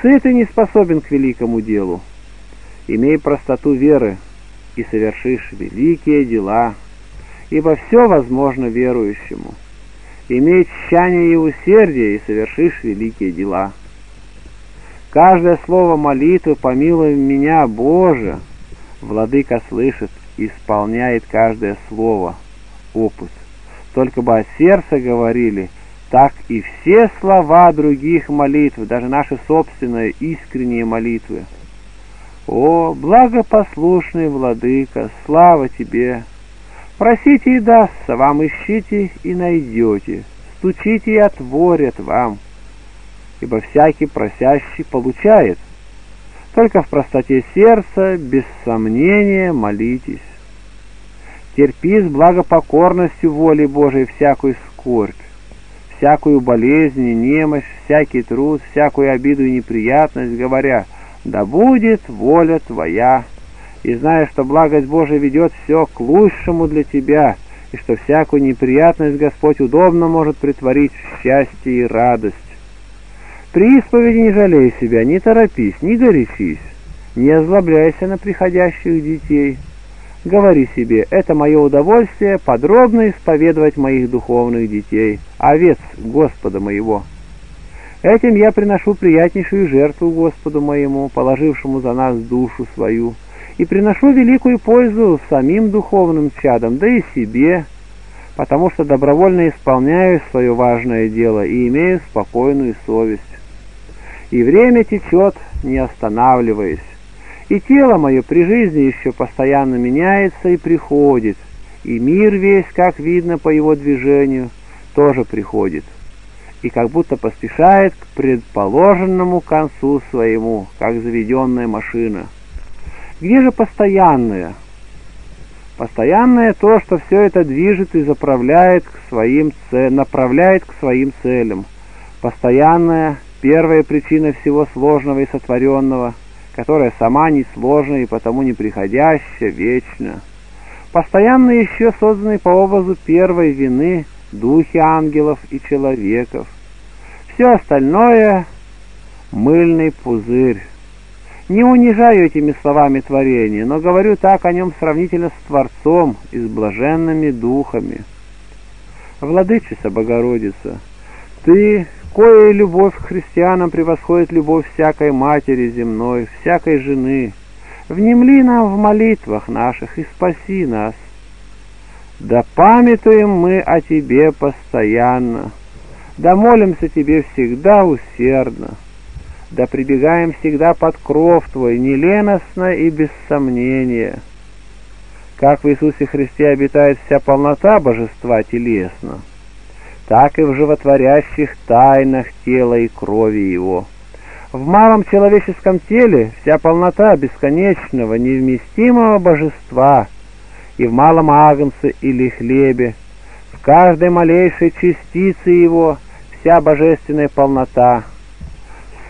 [SPEAKER 1] Сытый не способен к великому делу. Имей простоту веры, и совершишь великие дела, ибо все возможно верующему. Имей тщание и усердие, и совершишь великие дела. Каждое слово молитвы помилуй меня, Боже, Владыка слышит, исполняет каждое слово, опус. Только бы о сердце говорили, так и все слова других молитв, даже наши собственные искренние молитвы. О, благопослушный владыка, слава тебе! Просите и дастся вам, ищите и найдете, стучите и отворят вам, ибо всякий просящий получает — только в простоте сердца, без сомнения, молитесь. Терпи с благопокорностью воли Божией всякую скорбь, всякую болезнь и немощь, всякий труд, всякую обиду и неприятность, говоря, «Да будет воля Твоя», и зная, что благость Божия ведет все к лучшему для тебя, и что всякую неприятность Господь удобно может притворить в счастье и радость. При исповеди не жалей себя, не торопись, не горячись, не озлобляйся на приходящих детей. Говори себе, это мое удовольствие подробно исповедовать моих духовных детей, овец Господа моего. Этим я приношу приятнейшую жертву Господу моему, положившему за нас душу свою, и приношу великую пользу самим духовным чадам, да и себе, потому что добровольно исполняю свое важное дело и имею спокойную совесть и время течет, не останавливаясь. И тело мое при жизни еще постоянно меняется и приходит, и мир весь, как видно по его движению, тоже приходит, и как будто поспешает к предположенному концу своему, как заведенная машина. Где же постоянное? Постоянное то, что все это движет и заправляет к своим целям, направляет к своим целям. Постоянное Первая причина всего сложного и сотворенного, которая сама не сложная и потому неприходящая, вечна. Постоянно еще созданы по образу первой вины духи ангелов и человеков. Все остальное — мыльный пузырь. Не унижаю этими словами творения, но говорю так о нем сравнительно с Творцом и с блаженными духами. Владычица Богородица, Ты Кое любовь к христианам превосходит любовь всякой матери земной, всякой жены. Внемли нам в молитвах наших и спаси нас. Да памятуем мы о Тебе постоянно, да молимся Тебе всегда усердно, да прибегаем всегда под кров Твой, неленостно и без сомнения. Как в Иисусе Христе обитает вся полнота божества телесно, так и в животворящих тайнах тела и крови Его. В малом человеческом теле вся полнота бесконечного, невместимого божества, и в малом агнце или хлебе, в каждой малейшей частице его вся божественная полнота.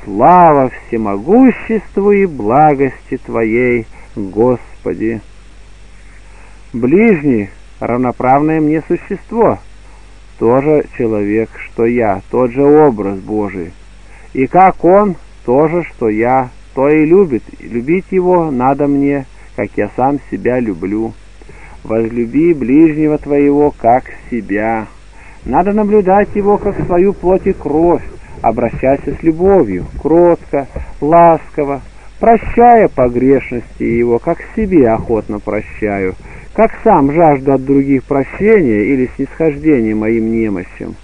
[SPEAKER 1] Слава всемогуществу и благости Твоей, Господи! Ближний, равноправное мне существо, тоже человек, что я, тот же образ Божий. И как он, тоже, что я, то и любит. Любить его надо мне, как я сам себя люблю. Возлюби ближнего твоего, как себя. Надо наблюдать его, как свою плоть и кровь, обращайся с любовью, кротко, ласково, прощая погрешности его, как себе охотно прощаю, как сам жажду от других прощения или снисхождения моим немощам.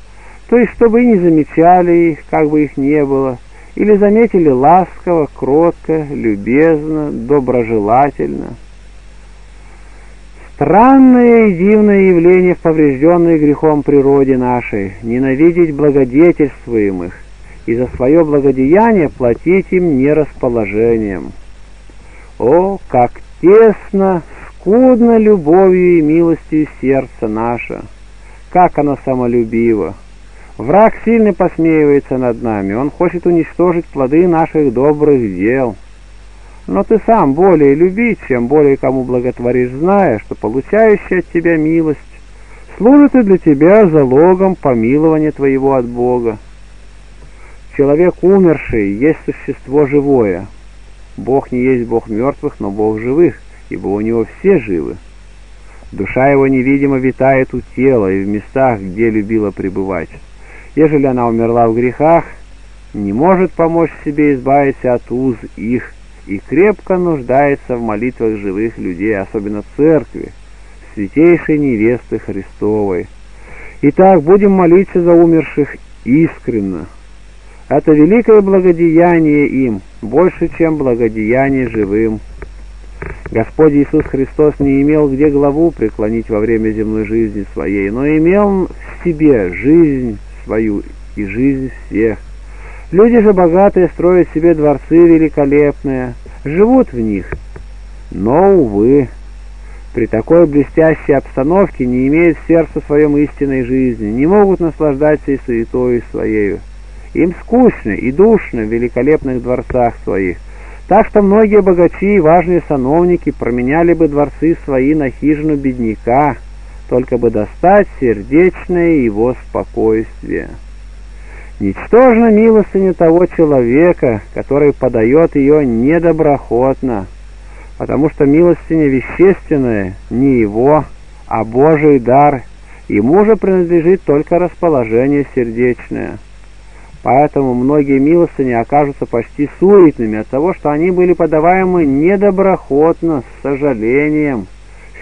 [SPEAKER 1] То есть, чтобы и не замечали их, как бы их не было, или заметили ласково, кротко, любезно, доброжелательно. Странное и дивное явление в поврежденной грехом природе нашей — ненавидеть благодетельствуемых и за свое благодеяние платить им нерасположением. О, как тесно, скудно любовью и милостью сердце наше! Как оно самолюбиво! Враг сильно посмеивается над нами, он хочет уничтожить плоды наших добрых дел. Но ты сам более люби, чем более кому благотворишь, зная, что получающая от тебя милость служит и для тебя залогом помилования твоего от Бога. Человек умерший есть существо живое. Бог не есть Бог мертвых, но Бог живых, ибо у него все живы. Душа его невидимо витает у тела и в местах, где любила пребывать ежели она умерла в грехах, не может помочь себе избавиться от уз их и крепко нуждается в молитвах живых людей, особенно церкви, святейшей невесты Христовой. Итак, будем молиться за умерших искренно. Это великое благодеяние им, больше, чем благодеяние живым. Господь Иисус Христос не имел где главу преклонить во время земной жизни своей, но имел в себе жизнь свою и жизнь всех. Люди же богатые строят себе дворцы великолепные, живут в них. Но, увы, при такой блестящей обстановке не имеют в сердце своем истинной жизни, не могут наслаждаться и суетой своею. Им скучно и душно в великолепных дворцах своих. Так что многие богачи и важные сановники променяли бы дворцы свои на хижину бедняка – только бы достать сердечное его спокойствие. Ничтожна милостыня того человека, который подает ее недоброхотно, потому что милостыня вещественная не его, а Божий дар, ему же принадлежит только расположение сердечное. Поэтому многие милостыни окажутся почти суетными от того, что они были подаваемы недоброхотно, с сожалением,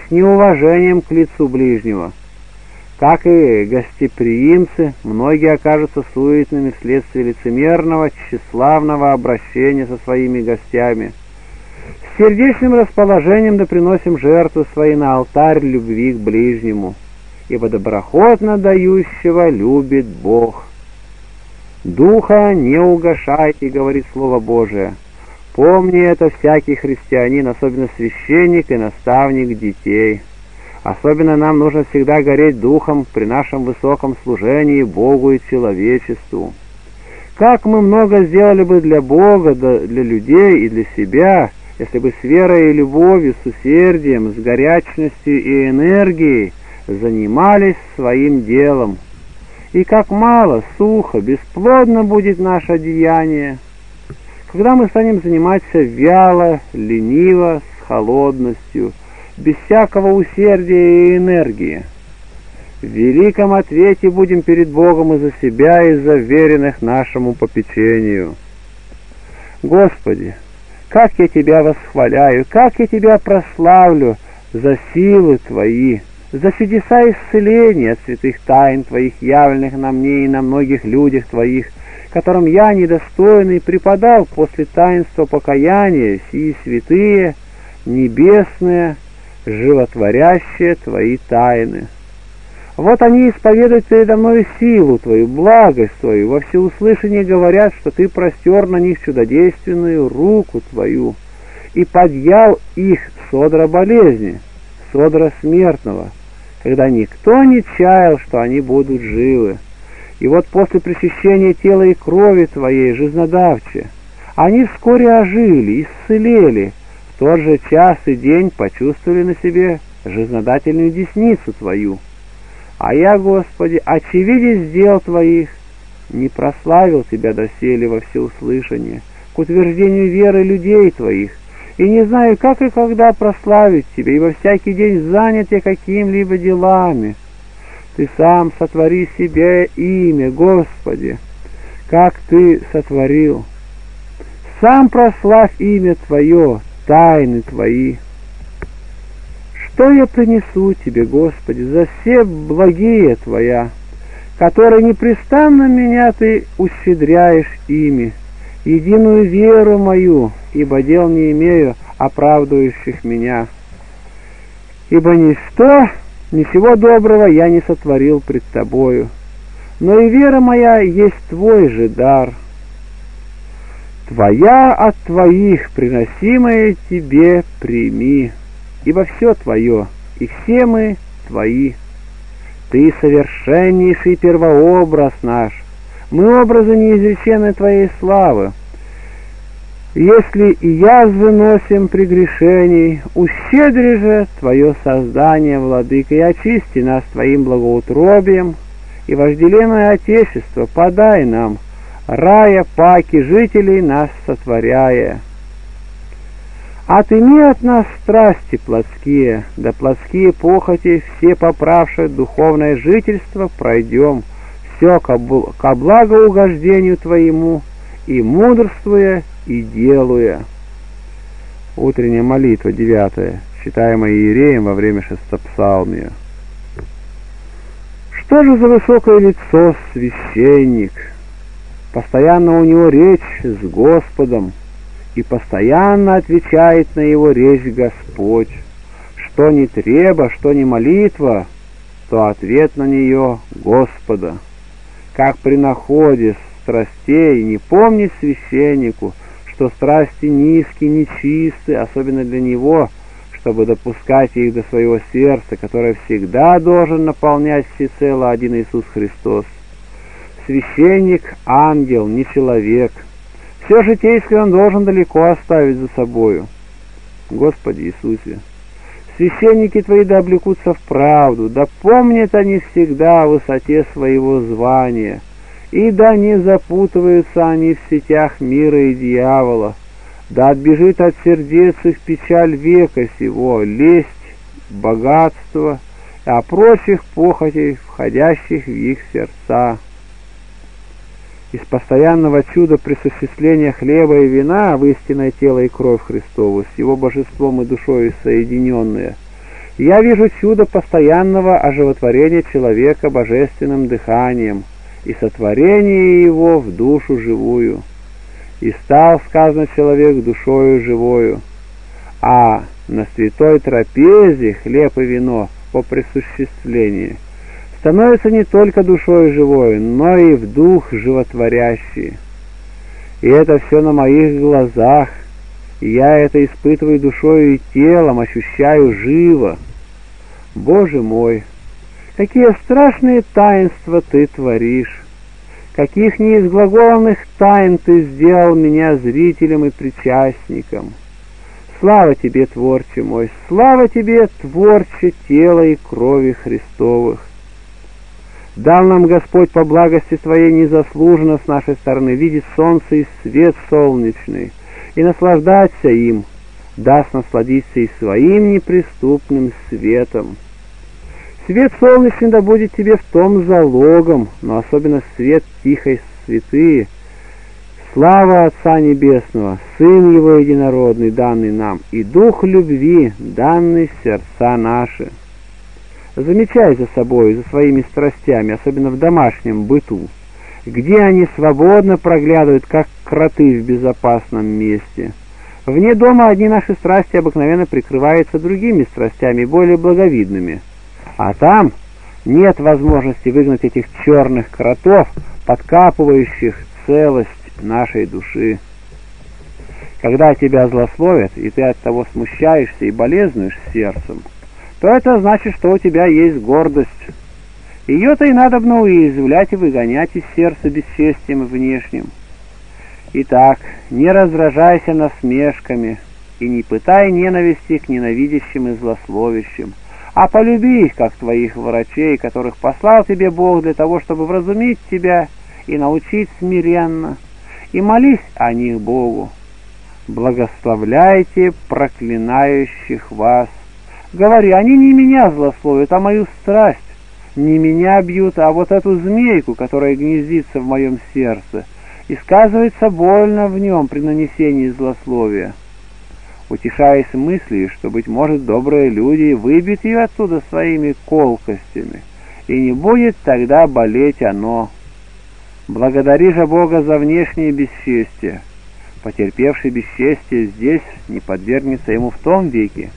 [SPEAKER 1] с неуважением к лицу ближнего. Как и гостеприимцы, многие окажутся суетными вследствие лицемерного, тщеславного обращения со своими гостями. С сердечным расположением да приносим жертву свои на алтарь любви к ближнему, ибо доброходно дающего любит Бог. «Духа не угашайте», — говорит Слово Божие, — Помни это всякий христианин, особенно священник и наставник детей. Особенно нам нужно всегда гореть духом при нашем высоком служении Богу и человечеству. Как мы много сделали бы для Бога, для людей и для себя, если бы с верой и любовью, с усердием, с горячностью и энергией занимались своим делом. И как мало, сухо, бесплодно будет наше деяние, когда мы станем заниматься вяло, лениво, с холодностью, без всякого усердия и энергии. В великом ответе будем перед Богом и за себя, и за веренных нашему попечению. Господи, как я Тебя восхваляю, как я Тебя прославлю за силы Твои, за чудеса исцеления святых тайн Твоих, явленных на мне и на многих людях Твоих, которым я, недостойный, преподал после таинства покаяния сии святые, небесные, животворящие Твои тайны. Вот они исповедуют передо мной силу Твою, благость Твою, во всеуслышание говорят, что Ты простер на них чудодейственную руку Твою и подъял их содра болезни, содра смертного, когда никто не чаял, что они будут живы. И вот после причащения тела и крови Твоей, жизнодавче, они вскоре ожили, исцелели, в тот же час и день почувствовали на себе жизнодательную десницу Твою. А я, Господи, очевидец дел Твоих, не прославил Тебя доселе во всеуслышание, к утверждению веры людей Твоих, и не знаю, как и когда прославить Тебя, ибо всякий день занят я какими-либо делами. Ты сам сотвори себе имя, Господи, как Ты сотворил. Сам прославь имя Твое, тайны Твои. Что я принесу Тебе, Господи, за все благие Твоя, которые непрестанно меня Ты ущедряешь ими, единую веру мою, ибо дел не имею, оправдывающих меня. Ибо ничто, ничего доброго я не сотворил пред Тобою, но и вера моя есть Твой же дар. Твоя от Твоих, приносимое Тебе прими, ибо все Твое, и все мы Твои. Ты совершеннейший первообраз наш, мы образы неизреченной Твоей славы, если и язвы носим прегрешений, ущедри же Твое создание, Владыка, и очисти нас Твоим благоутробием, и вожделенное Отечество подай нам, рая паки жителей нас сотворяя. Отыми от нас страсти плотские, да плотские похоти, все поправшие духовное жительство, пройдем, все ко, благоугождению Твоему, и мудрствуя, и делуя. Утренняя молитва, девятая, читаемая Иереем во время шестопсалмия. Что же за высокое лицо священник? Постоянно у него речь с Господом, и постоянно отвечает на его речь Господь. Что не треба, что не молитва, то ответ на нее Господа. Как при находе страстей не помнить священнику, что страсти низкие, нечисты, особенно для него, чтобы допускать их до своего сердца, которое всегда должен наполнять всецело один Иисус Христос. Священник — ангел, не человек. Все житейское он должен далеко оставить за собою. Господи Иисусе, священники Твои да облекутся в правду, да помнят они всегда о высоте своего звания — и да не запутываются они в сетях мира и дьявола, да отбежит от сердец их печаль века сего, лесть, богатство, а прочих похотей, входящих в их сердца. Из постоянного чуда присуществления хлеба и вина в истинное тело и кровь Христову, с его божеством и душой соединенные, я вижу чудо постоянного оживотворения человека божественным дыханием – и сотворение его в душу живую. И стал, сказано, человек душою живою. А на святой трапезе хлеб и вино по присуществлению становится не только душою живою, но и в дух животворящий. И это все на моих глазах, я это испытываю душою и телом, ощущаю живо. Боже мой! Какие страшные таинства ты творишь! Каких неизглаголанных тайн ты сделал меня зрителем и причастником! Слава тебе, Творче мой! Слава тебе, Творче тела и крови Христовых! Дал нам Господь по благости Своей незаслуженно с нашей стороны видеть солнце и свет солнечный, и наслаждаться им, даст насладиться и своим неприступным светом. Свет солнечный да будет тебе в том залогом, но особенно свет тихой святые. Слава Отца Небесного, Сын Его Единородный, данный нам, и Дух любви, данный сердца наши. Замечай за собой, за своими страстями, особенно в домашнем быту, где они свободно проглядывают, как кроты в безопасном месте. Вне дома одни наши страсти обыкновенно прикрываются другими страстями, более благовидными. А там нет возможности выгнать этих черных кротов, подкапывающих целость нашей души. Когда тебя злословят, и ты от того смущаешься и болезнуешь сердцем, то это значит, что у тебя есть гордость. Ее-то и надо бы уязвлять и выгонять из сердца бесчестием внешним. Итак, не раздражайся насмешками и не пытай ненависти к ненавидящим и злословящим, а полюби их, как твоих врачей, которых послал тебе Бог для того, чтобы вразумить тебя и научить смиренно, и молись о них Богу. Благословляйте проклинающих вас. Говори, они не меня злословят, а мою страсть. Не меня бьют, а вот эту змейку, которая гнездится в моем сердце, и сказывается больно в нем при нанесении злословия утешаясь мыслью, что, быть может, добрые люди выбьют ее оттуда своими колкостями, и не будет тогда болеть оно. Благодари же Бога за внешнее бесчестие. Потерпевший бесчестие здесь не подвергнется ему в том веке.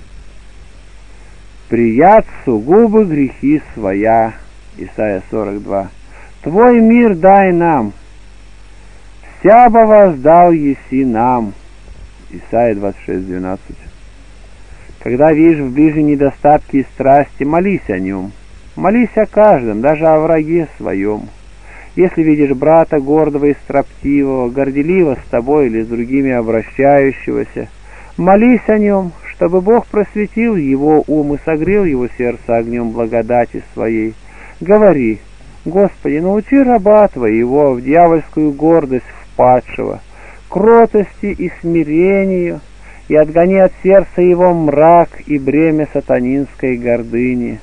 [SPEAKER 1] «Прият сугубо грехи своя» Исайя 42. «Твой мир дай нам, вся бы воздал еси нам» Исайя 26:12. Когда видишь в ближе недостатки и страсти, молись о нем. Молись о каждом, даже о враге своем. Если видишь брата гордого и строптивого, горделиво с тобой или с другими обращающегося, молись о нем, чтобы Бог просветил его ум и согрел его сердце огнем благодати своей. Говори, Господи, научи раба Твоего в дьявольскую гордость впадшего, кротости и смирению, и отгони от сердца его мрак и бремя сатанинской гордыни.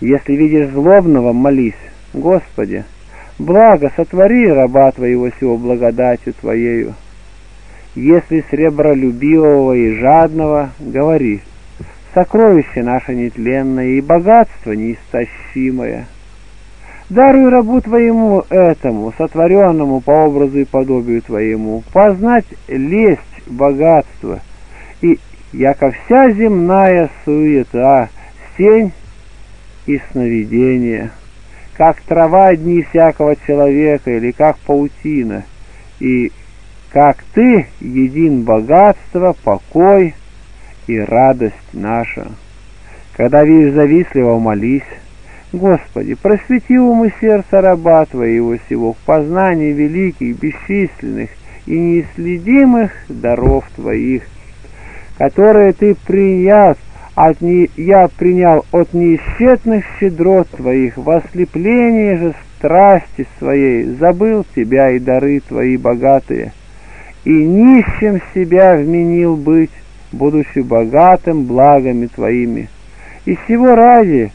[SPEAKER 1] Если видишь злобного, молись, Господи, благо сотвори раба Твоего сего благодатью Твоею. Если сребролюбивого и жадного, говори, сокровище наше нетленное и богатство неистощимое — Даруй рабу твоему этому, сотворенному по образу и подобию твоему, познать лесть богатства, и, яко вся земная суета, сень и сновидение, как трава дни всякого человека, или как паутина, и как ты един богатство, покой и радость наша. Когда видишь завистливо, молись, Господи, просвети умы сердца раба Твоего сего в познании великих, бесчисленных и неисследимых даров Твоих, которые Ты принял от не... я принял от неисчетных щедрот Твоих, в ослеплении же страсти своей забыл Тебя и дары Твои богатые, и нищим себя вменил быть, будучи богатым благами Твоими. И всего ради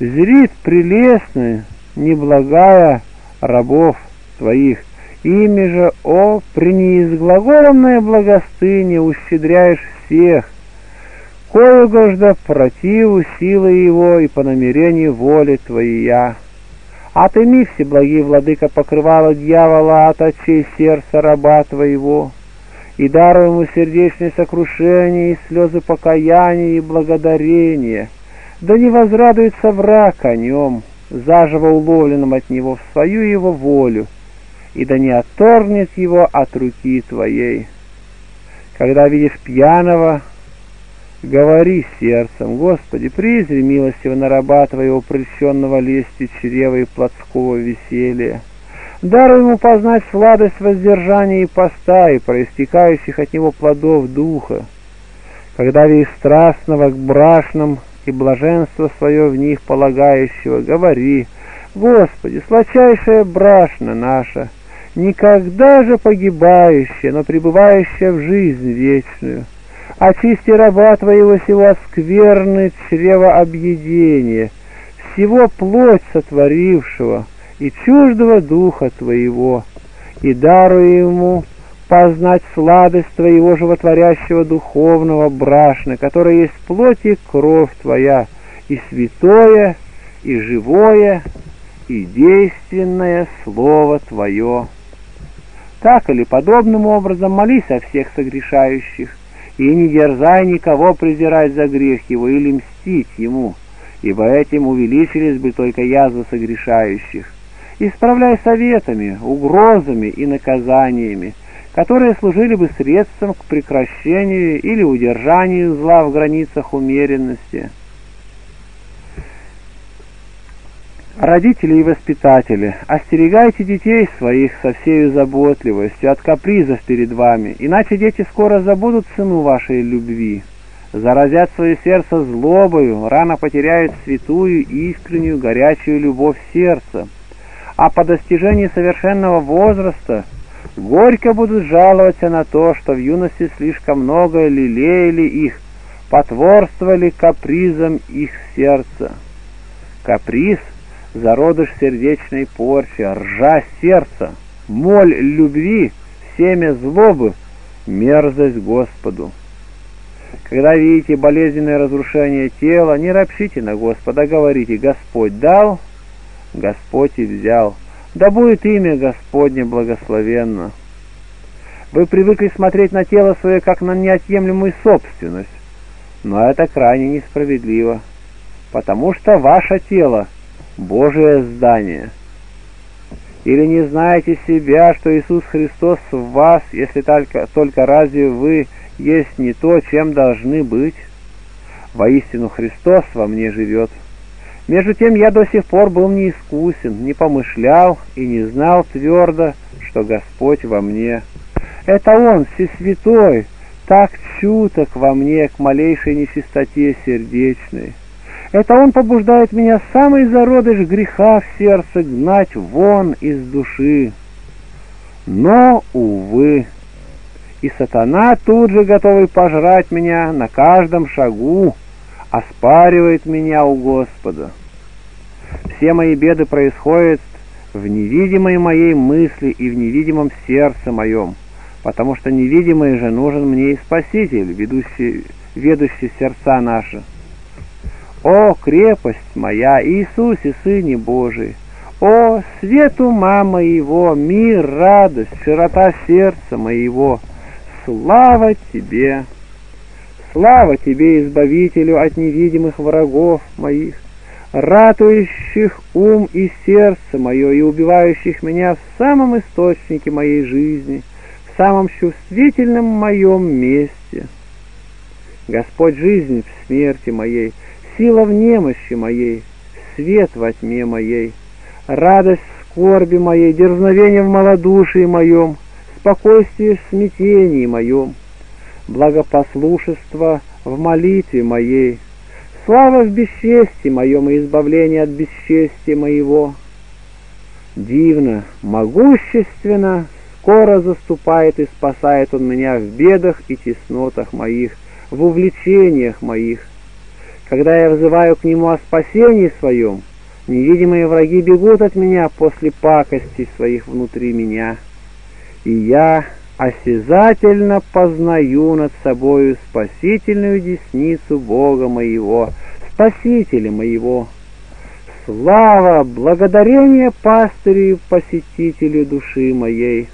[SPEAKER 1] зрит прелестная, неблагая рабов твоих, ими же, о, преизглаголенное благостыне ущедряешь всех, кою гожда противу силы его и по намерению воли твоя. Отыми, всеблагий владыка, покрывала дьявола от очей сердца раба твоего, и даруй ему сердечное сокрушение и слезы покаяния и благодарения — да не возрадуется враг о нем, заживо уловленным от него в свою его волю, и да не отторгнет его от руки твоей. Когда видишь пьяного, говори сердцем, Господи, призри милостиво на раба твоего, прельщенного лестью чрева и плотского веселья. Даруй ему познать сладость воздержания и поста, и проистекающих от него плодов духа. Когда видишь страстного к брашным, и блаженство свое в них полагающего, говори, Господи, сладчайшая брашна наша, никогда же погибающая, но пребывающая в жизнь вечную. Очисти раба Твоего сего скверны чрева объедения, всего плоть сотворившего и чуждого духа Твоего, и даруй ему познать сладость Твоего животворящего духовного брашна, которая есть плоть и кровь Твоя, и святое, и живое, и действенное Слово Твое. Так или подобным образом молись о всех согрешающих, и не дерзай никого презирать за грех его или мстить ему, ибо этим увеличились бы только язвы согрешающих. Исправляй советами, угрозами и наказаниями, которые служили бы средством к прекращению или удержанию зла в границах умеренности. Родители и воспитатели, остерегайте детей своих со всею заботливостью от капризов перед вами, иначе дети скоро забудут цену вашей любви, заразят свое сердце злобою, рано потеряют святую, искреннюю, горячую любовь сердца, а по достижении совершенного возраста горько будут жаловаться на то, что в юности слишком много лелеяли их, потворствовали капризам их сердца. Каприз — зародыш сердечной порчи, ржа сердца, моль любви, семя злобы, мерзость Господу. Когда видите болезненное разрушение тела, не ропщите на Господа, говорите, Господь дал, Господь и взял. Да будет имя Господне благословенно. Вы привыкли смотреть на тело свое как на неотъемлемую собственность, но это крайне несправедливо, потому что ваше тело Божие здание. Или не знаете себя, что Иисус Христос в вас, если только, только разве вы есть не то, чем должны быть? Воистину Христос во мне живет. Между тем я до сих пор был неискусен, не помышлял и не знал твердо, что Господь во мне. Это Он, Всесвятой, так чуток во мне к малейшей нечистоте сердечной. Это он побуждает меня самый зародыш греха в сердце гнать вон из души. Но, увы, и сатана тут же готовый пожрать меня на каждом шагу, оспаривает меня у Господа. Все мои беды происходят в невидимой моей мысли и в невидимом сердце моем, потому что невидимый же нужен мне и Спаситель, ведущий, ведущий сердца наши. О, крепость моя, Иисусе, Сыне Божий! О, свет ума моего, мир, радость, широта сердца моего! Слава Тебе! Слава Тебе, Избавителю от невидимых врагов моих, ратующих ум и сердце мое и убивающих меня в самом источнике моей жизни, в самом чувствительном моем месте. Господь, жизнь в смерти моей — Сила в немощи моей, свет во тьме моей, радость в скорби моей, дерзновение в малодушии моем, спокойствие в смятении моем, благопослушество в молитве моей, слава в бесчестии моем и избавление от бесчестия моего. Дивно, могущественно, скоро заступает и спасает Он меня в бедах и теснотах моих, в увлечениях моих, когда я взываю к Нему о спасении своем, невидимые враги бегут от меня после пакостей своих внутри меня, и я осязательно познаю над собою спасительную десницу Бога моего, Спасителя моего. Слава, благодарение пастырю и посетителю души моей.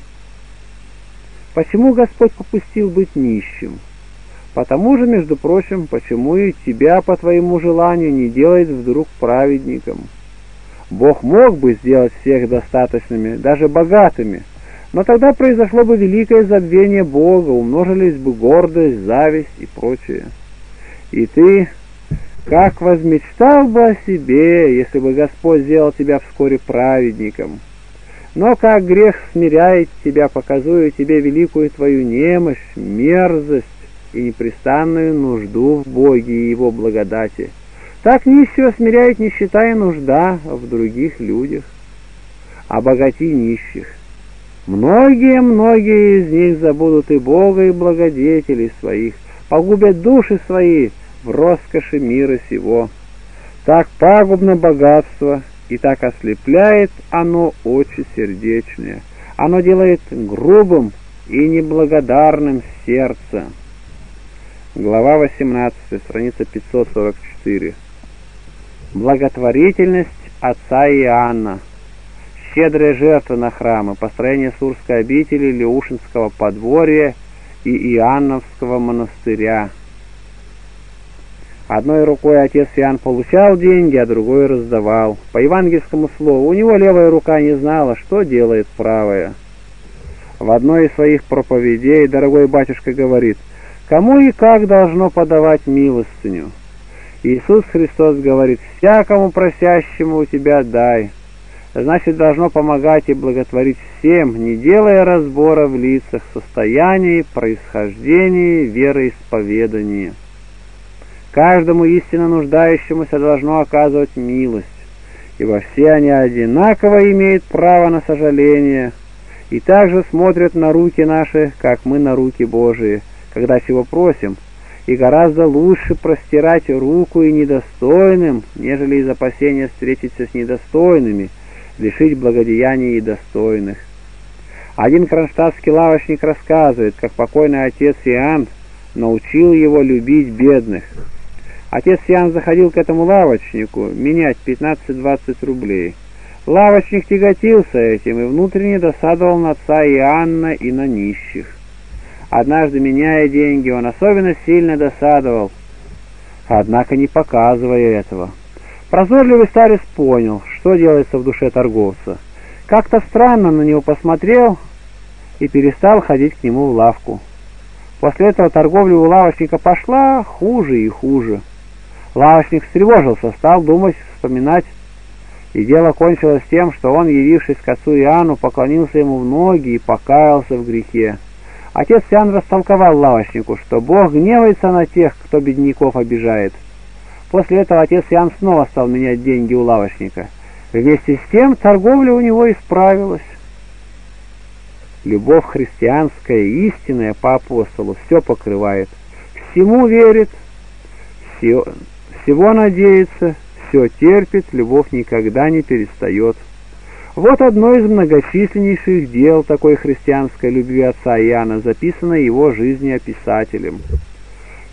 [SPEAKER 1] Почему Господь попустил быть нищим? Потому же, между прочим, почему и тебя по твоему желанию не делает вдруг праведником? Бог мог бы сделать всех достаточными, даже богатыми, но тогда произошло бы великое забвение Бога, умножились бы гордость, зависть и прочее. И ты, как возмечтал бы о себе, если бы Господь сделал тебя вскоре праведником. Но как грех смиряет тебя, показуя тебе великую твою немощь, мерзость, и непрестанную нужду в Боге и Его благодати. Так нищего смиряет нищета и нужда в других людях. Обогати нищих. Многие-многие из них забудут и Бога, и благодетелей своих, погубят души свои в роскоши мира сего. Так пагубно богатство, и так ослепляет оно очи сердечные. Оно делает грубым и неблагодарным сердце. Глава 18, страница 544. Благотворительность отца Иоанна. Щедрые жертвы на храмы, построение Сурской обители, Леушинского подворья и Иоанновского монастыря. Одной рукой отец Иоанн получал деньги, а другой раздавал. По евангельскому слову, у него левая рука не знала, что делает правая. В одной из своих проповедей дорогой батюшка говорит, кому и как должно подавать милостыню. Иисус Христос говорит, всякому просящему у тебя дай. Значит, должно помогать и благотворить всем, не делая разбора в лицах, состоянии, происхождении, вероисповедании. Каждому истинно нуждающемуся должно оказывать милость, ибо все они одинаково имеют право на сожаление и также смотрят на руки наши, как мы на руки Божии, когда чего просим, и гораздо лучше простирать руку и недостойным, нежели из опасения встретиться с недостойными, лишить благодеяния и достойных. Один кронштадтский лавочник рассказывает, как покойный отец Иоанн научил его любить бедных – Отец Ян заходил к этому лавочнику менять 15-20 рублей. Лавочник тяготился этим и внутренне досадовал на отца Иоанна и на нищих. Однажды, меняя деньги, он особенно сильно досадовал, однако не показывая этого. Прозорливый старец понял, что делается в душе торговца. Как-то странно на него посмотрел и перестал ходить к нему в лавку. После этого торговля у лавочника пошла хуже и хуже. Лавочник встревожился, стал думать, вспоминать, и дело кончилось тем, что он, явившись к отцу Иоанну, поклонился ему в ноги и покаялся в грехе. Отец Иоанн растолковал лавочнику, что Бог гневается на тех, кто бедняков обижает. После этого отец Иоанн снова стал менять деньги у лавочника. Вместе с тем торговля у него исправилась. Любовь христианская, истинная по апостолу, все покрывает. Всему верит, все, всего надеется, все терпит, любовь никогда не перестает. Вот одно из многочисленнейших дел такой христианской любви отца Иоанна, записано его жизнеописателем.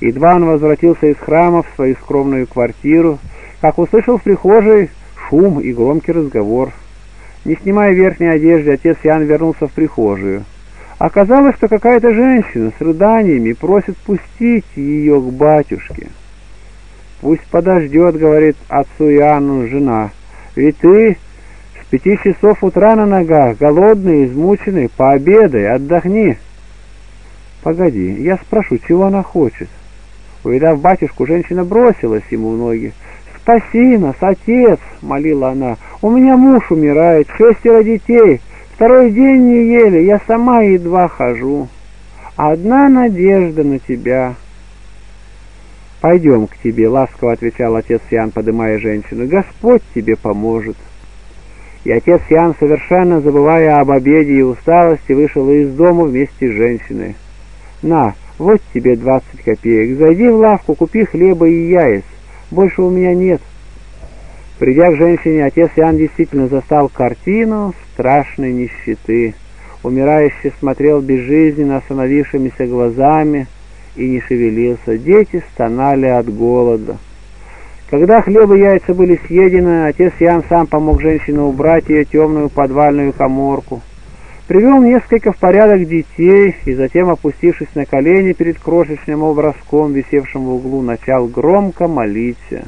[SPEAKER 1] Едва он возвратился из храма в свою скромную квартиру, как услышал в прихожей шум и громкий разговор. Не снимая верхней одежды, отец Иоанн вернулся в прихожую. Оказалось, что какая-то женщина с рыданиями просит пустить ее к батюшке. «Пусть подождет», — говорит отцу Иоанну жена, — «ведь ты пяти часов утра на ногах, голодный, измученный, пообедай, отдохни». «Погоди, я спрошу, чего она хочет?» Увидав батюшку, женщина бросилась ему в ноги. «Спаси нас, отец!» — молила она. «У меня муж умирает, шестеро детей, второй день не ели, я сама едва хожу. Одна надежда на тебя». «Пойдем к тебе», — ласково отвечал отец Ян, подымая женщину. «Господь тебе поможет». И отец Ян, совершенно забывая об обеде и усталости, вышел из дома вместе с женщиной. «На, вот тебе двадцать копеек. Зайди в лавку, купи хлеба и яиц. Больше у меня нет». Придя к женщине, отец Ян действительно застал картину страшной нищеты. Умирающий смотрел безжизненно остановившимися глазами, и не шевелился. Дети стонали от голода. Когда хлеб и яйца были съедены, отец Ян сам помог женщине убрать ее темную подвальную коморку. Привел несколько в порядок детей и затем, опустившись на колени перед крошечным образком, висевшим в углу, начал громко молиться.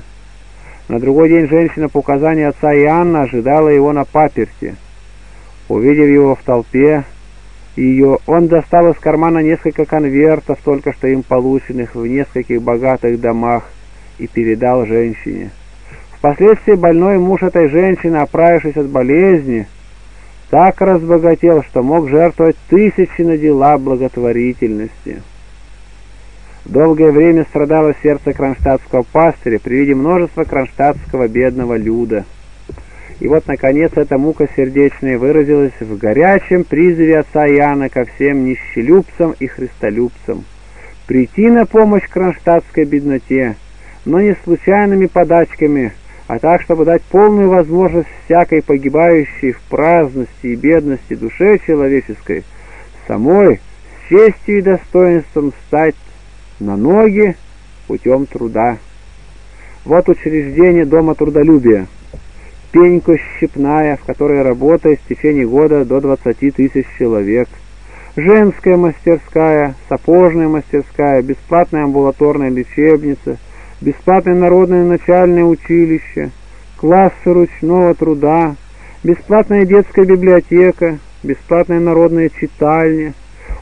[SPEAKER 1] На другой день женщина по указанию отца Иоанна ожидала его на паперте. Увидев его в толпе, ее, он достал из кармана несколько конвертов, только что им полученных в нескольких богатых домах, и передал женщине. Впоследствии больной муж этой женщины, оправившись от болезни, так разбогател, что мог жертвовать тысячи на дела благотворительности. Долгое время страдало сердце кронштадтского пастыря при виде множества кронштадтского бедного люда — и вот, наконец, эта мука сердечная выразилась в горячем призыве отца Иоанна ко всем нищелюбцам и христолюбцам. Прийти на помощь кронштадтской бедноте, но не случайными подачками, а так, чтобы дать полную возможность всякой погибающей в праздности и бедности душе человеческой, самой с честью и достоинством встать на ноги путем труда. Вот учреждение Дома трудолюбия. Пенько-щипная, в которой работает в течение года до 20 тысяч человек. Женская мастерская, сапожная мастерская, бесплатная амбулаторная лечебница, бесплатное народное начальное училище, классы ручного труда, бесплатная детская библиотека, бесплатная народная читальня,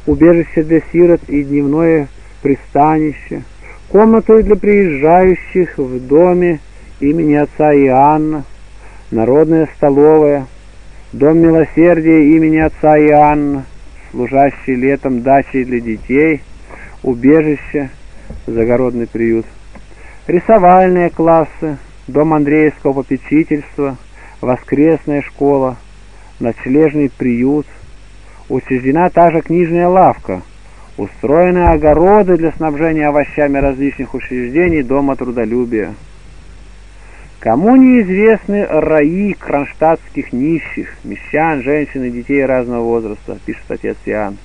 [SPEAKER 1] убежище для сирот и дневное пристанище, комнаты для приезжающих в доме имени отца Иоанна, народная столовая, дом милосердия имени отца Иоанна, служащий летом дачей для детей, убежище, загородный приют, рисовальные классы, дом Андреевского попечительства, воскресная школа, ночлежный приют, учреждена также книжная лавка, устроены огороды для снабжения овощами различных учреждений Дома трудолюбия. Кому неизвестны раи кронштадтских нищих, мещан, женщин и детей разного возраста, пишет отец Иоанн.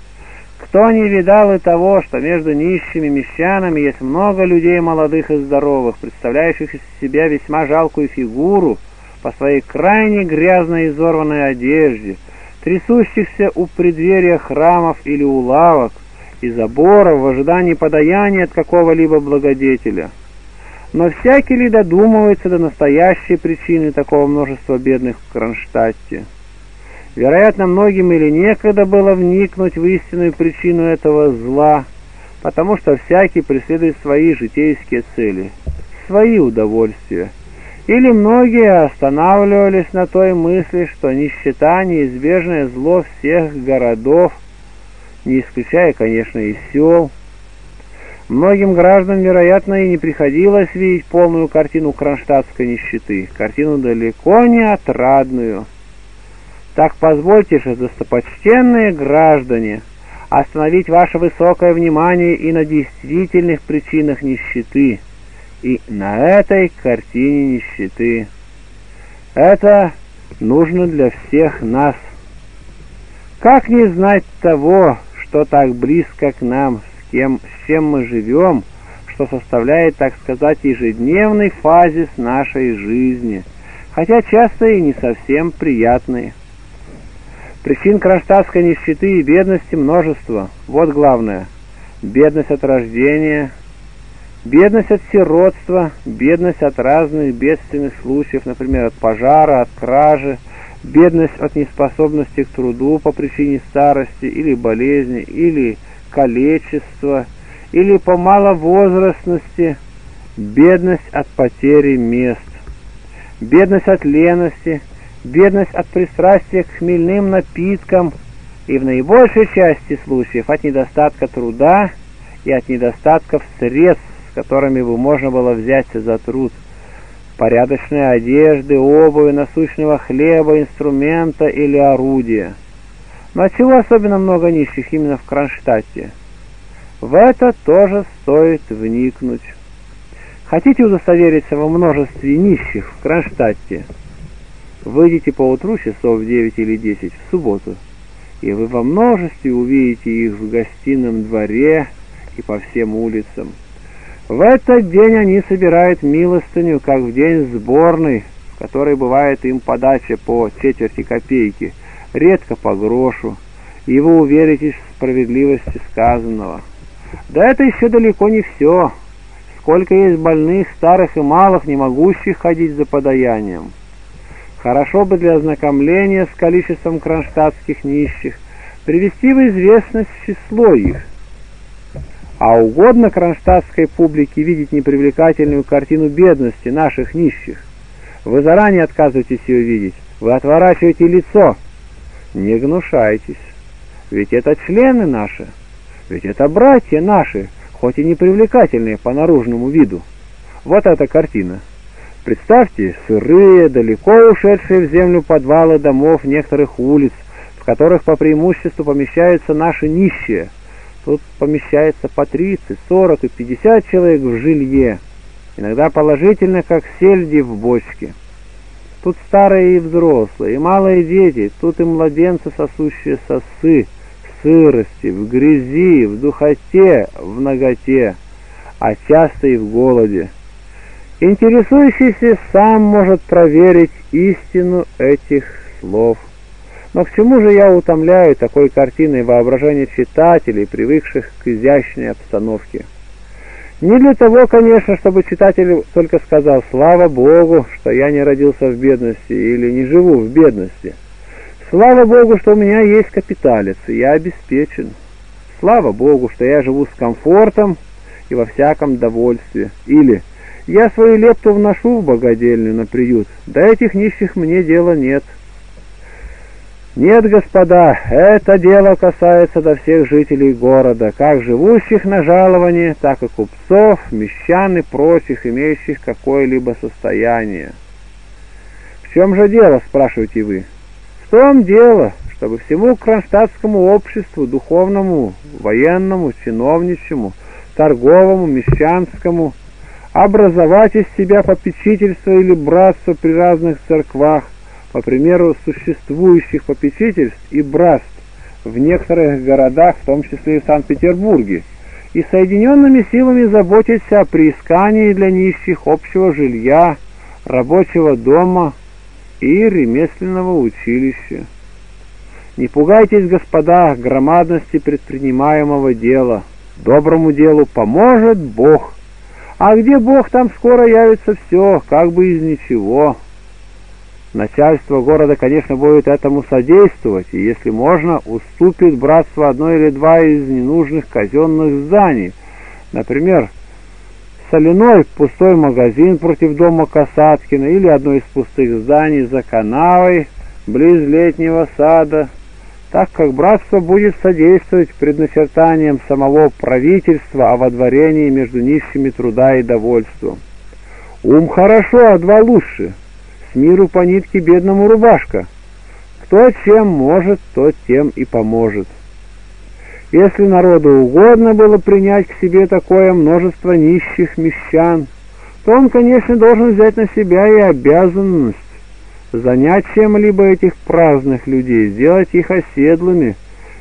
[SPEAKER 1] Кто не видал и того, что между нищими мещанами есть много людей молодых и здоровых, представляющих из себя весьма жалкую фигуру по своей крайне грязной и изорванной одежде, трясущихся у преддверия храмов или у лавок и заборов в ожидании подаяния от какого-либо благодетеля. Но всякий ли додумывается до настоящей причины такого множества бедных в Кронштадте? Вероятно, многим или некогда было вникнуть в истинную причину этого зла, потому что всякий преследует свои житейские цели, свои удовольствия. Или многие останавливались на той мысли, что нищета – неизбежное зло всех городов, не исключая, конечно, и сел – Многим гражданам, вероятно, и не приходилось видеть полную картину кронштадтской нищеты, картину далеко не отрадную. Так позвольте же, достопочтенные граждане, остановить ваше высокое внимание и на действительных причинах нищеты, и на этой картине нищеты. Это нужно для всех нас. Как не знать того, что так близко к нам, тем, с чем мы живем, что составляет, так сказать, ежедневный фазис нашей жизни, хотя часто и не совсем приятный. Причин кронштадтской нищеты и бедности множество. Вот главное. Бедность от рождения, бедность от сиротства, бедность от разных бедственных случаев, например, от пожара, от кражи, бедность от неспособности к труду по причине старости или болезни, или калечества или по маловозрастности, бедность от потери мест, бедность от лености, бедность от пристрастия к хмельным напиткам и в наибольшей части случаев от недостатка труда и от недостатков средств, с которыми бы можно было взяться за труд, порядочной одежды, обуви, насущного хлеба, инструмента или орудия. Но отчего особенно много нищих именно в Кронштадте? В это тоже стоит вникнуть. Хотите удостовериться во множестве нищих в Кронштадте? Выйдите по утру часов в 9 или 10 в субботу, и вы во множестве увидите их в гостином дворе и по всем улицам. В этот день они собирают милостыню, как в день сборной, в которой бывает им подача по четверти копейки – редко по грошу, и вы уверитесь в справедливости сказанного. Да это еще далеко не все. Сколько есть больных, старых и малых, не могущих ходить за подаянием. Хорошо бы для ознакомления с количеством кронштадтских нищих привести в известность число их. А угодно кронштадтской публике видеть непривлекательную картину бедности наших нищих. Вы заранее отказываетесь ее видеть, вы отворачиваете лицо – не гнушайтесь, ведь это члены наши, ведь это братья наши, хоть и не привлекательные по наружному виду. Вот эта картина. Представьте, сырые, далеко ушедшие в землю подвалы домов некоторых улиц, в которых по преимуществу помещаются наши нищие. Тут помещается по 30, 40 и 50 человек в жилье, иногда положительно, как сельди в бочке. Тут старые и взрослые, и малые дети, тут и младенцы, сосущие сосы, в сырости, в грязи, в духоте, в ноготе, а часто и в голоде. Интересующийся сам может проверить истину этих слов. Но к чему же я утомляю такой картиной воображения читателей, привыкших к изящной обстановке? Не для того, конечно, чтобы читатель только сказал «Слава Богу, что я не родился в бедности» или «Не живу в бедности». Слава Богу, что у меня есть капиталец, и я обеспечен. Слава Богу, что я живу с комфортом и во всяком довольстве. Или я свою лепту вношу в богадельню на приют, до этих нищих мне дела нет. Нет, господа, это дело касается до всех жителей города, как живущих на жаловании, так и купцов, мещан и прочих, имеющих какое-либо состояние. В чем же дело, спрашиваете вы? В том дело, чтобы всему кронштадтскому обществу, духовному, военному, чиновничьему, торговому, мещанскому, образовать из себя попечительство или братство при разных церквах, по примеру существующих попечительств и братств в некоторых городах, в том числе и в Санкт-Петербурге, и соединенными силами заботиться о приискании для нищих общего жилья, рабочего дома и ремесленного училища. Не пугайтесь, господа, громадности предпринимаемого дела. Доброму делу поможет Бог. А где Бог, там скоро явится все, как бы из ничего. Начальство города, конечно, будет этому содействовать, и, если можно, уступит братство одно или два из ненужных казенных зданий. Например, соляной пустой магазин против дома Касаткина или одно из пустых зданий за канавой близ летнего сада, так как братство будет содействовать предначертаниям самого правительства о водворении между нищими труда и довольством. Ум хорошо, а два лучше — с миру по нитке бедному рубашка. Кто чем может, тот тем и поможет. Если народу угодно было принять к себе такое множество нищих мещан, то он, конечно, должен взять на себя и обязанность занять чем-либо этих праздных людей, сделать их оседлыми,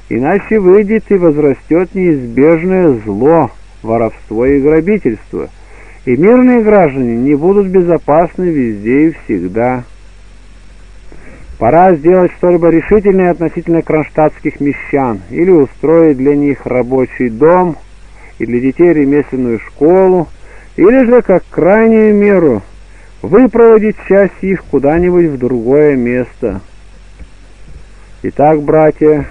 [SPEAKER 1] иначе выйдет и возрастет неизбежное зло, воровство и грабительство — и мирные граждане не будут безопасны везде и всегда. Пора сделать что-либо решительное относительно кронштадтских мещан, или устроить для них рабочий дом, и для детей ремесленную школу, или же, как крайнюю меру, выпроводить часть их куда-нибудь в другое место. Итак, братья,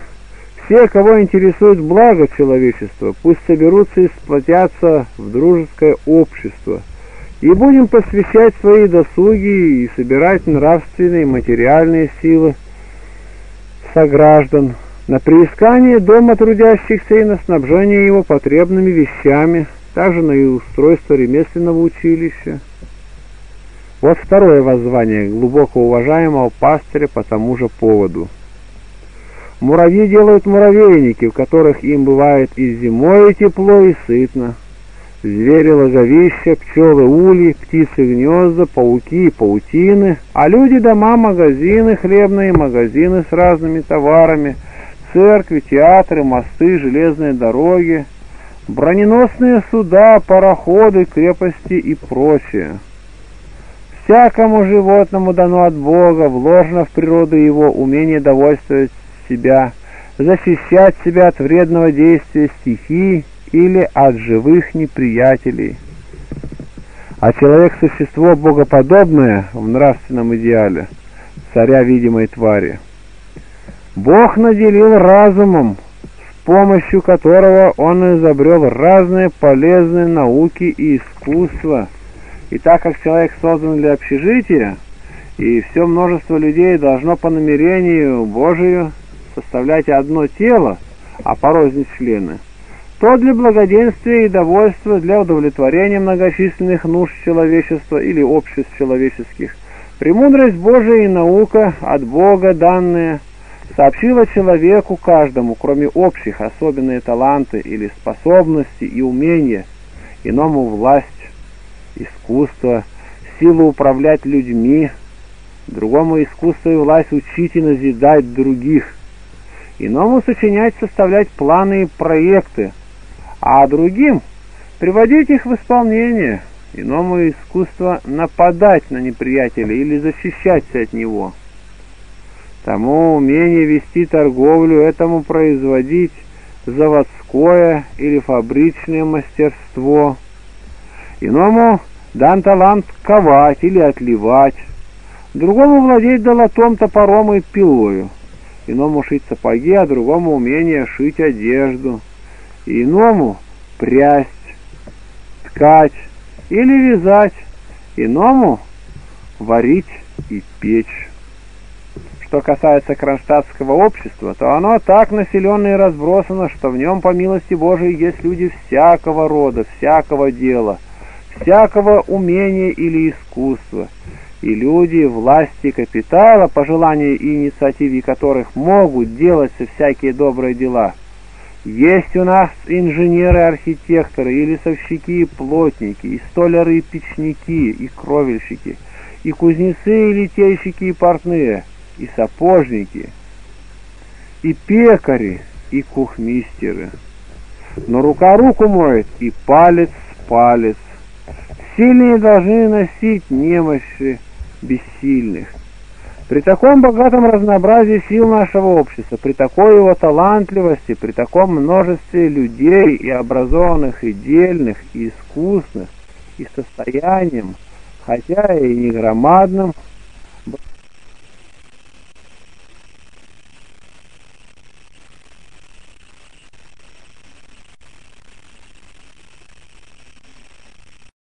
[SPEAKER 1] все, кого интересует благо человечества, пусть соберутся и сплотятся в дружеское общество, и будем посвящать свои досуги и собирать нравственные и материальные силы сограждан на приискание дома трудящихся и на снабжение его потребными вещами, также на и устройство ремесленного училища. Вот второе воззвание глубоко уважаемого пастыря по тому же поводу – Муравьи делают муравейники, в которых им бывает и зимой и тепло, и сытно. Звери, логовища, пчелы, ули, птицы, гнезда, пауки, паутины, а люди дома, магазины, хлебные магазины с разными товарами, церкви, театры, мосты, железные дороги, броненосные суда, пароходы, крепости и прочее. Всякому животному дано от Бога, вложено в природу его умение довольствовать себя, защищать себя от вредного действия стихии или от живых неприятелей. А человек – существо богоподобное в нравственном идеале, царя видимой твари. Бог наделил разумом, с помощью которого он изобрел разные полезные науки и искусства. И так как человек создан для общежития, и все множество людей должно по намерению Божию составлять одно тело, а порознь члены, то для благоденствия и довольства, для удовлетворения многочисленных нужд человечества или обществ человеческих, премудрость Божия и наука от Бога данные сообщила человеку каждому, кроме общих, особенные таланты или способности и умения, иному власть, искусство, силу управлять людьми, другому искусство и власть учить и назидать других – иному сочинять, составлять планы и проекты, а другим приводить их в исполнение, иному искусство нападать на неприятеля или защищаться от него. Тому умение вести торговлю, этому производить заводское или фабричное мастерство. Иному дан талант ковать или отливать, другому владеть долотом, топором и пилою, иному шить сапоги, а другому умение шить одежду, иному прясть, ткать или вязать, иному варить и печь. Что касается кронштадтского общества, то оно так населено и разбросано, что в нем, по милости Божией, есть люди всякого рода, всякого дела, всякого умения или искусства, и люди власти капитала, по желанию и инициативе которых могут делаться всякие добрые дела. Есть у нас инженеры-архитекторы, и лесовщики, и плотники, и столяры, и печники, и кровельщики, и кузнецы, и литейщики, и портные – и сапожники, и пекари, и кухмистеры. Но рука руку моет, и палец палец. Сильные должны носить немощи бессильных. При таком богатом разнообразии сил нашего общества, при такой его талантливости, при таком множестве людей и образованных, и дельных, и искусных, и состоянием, хотя и не громадным,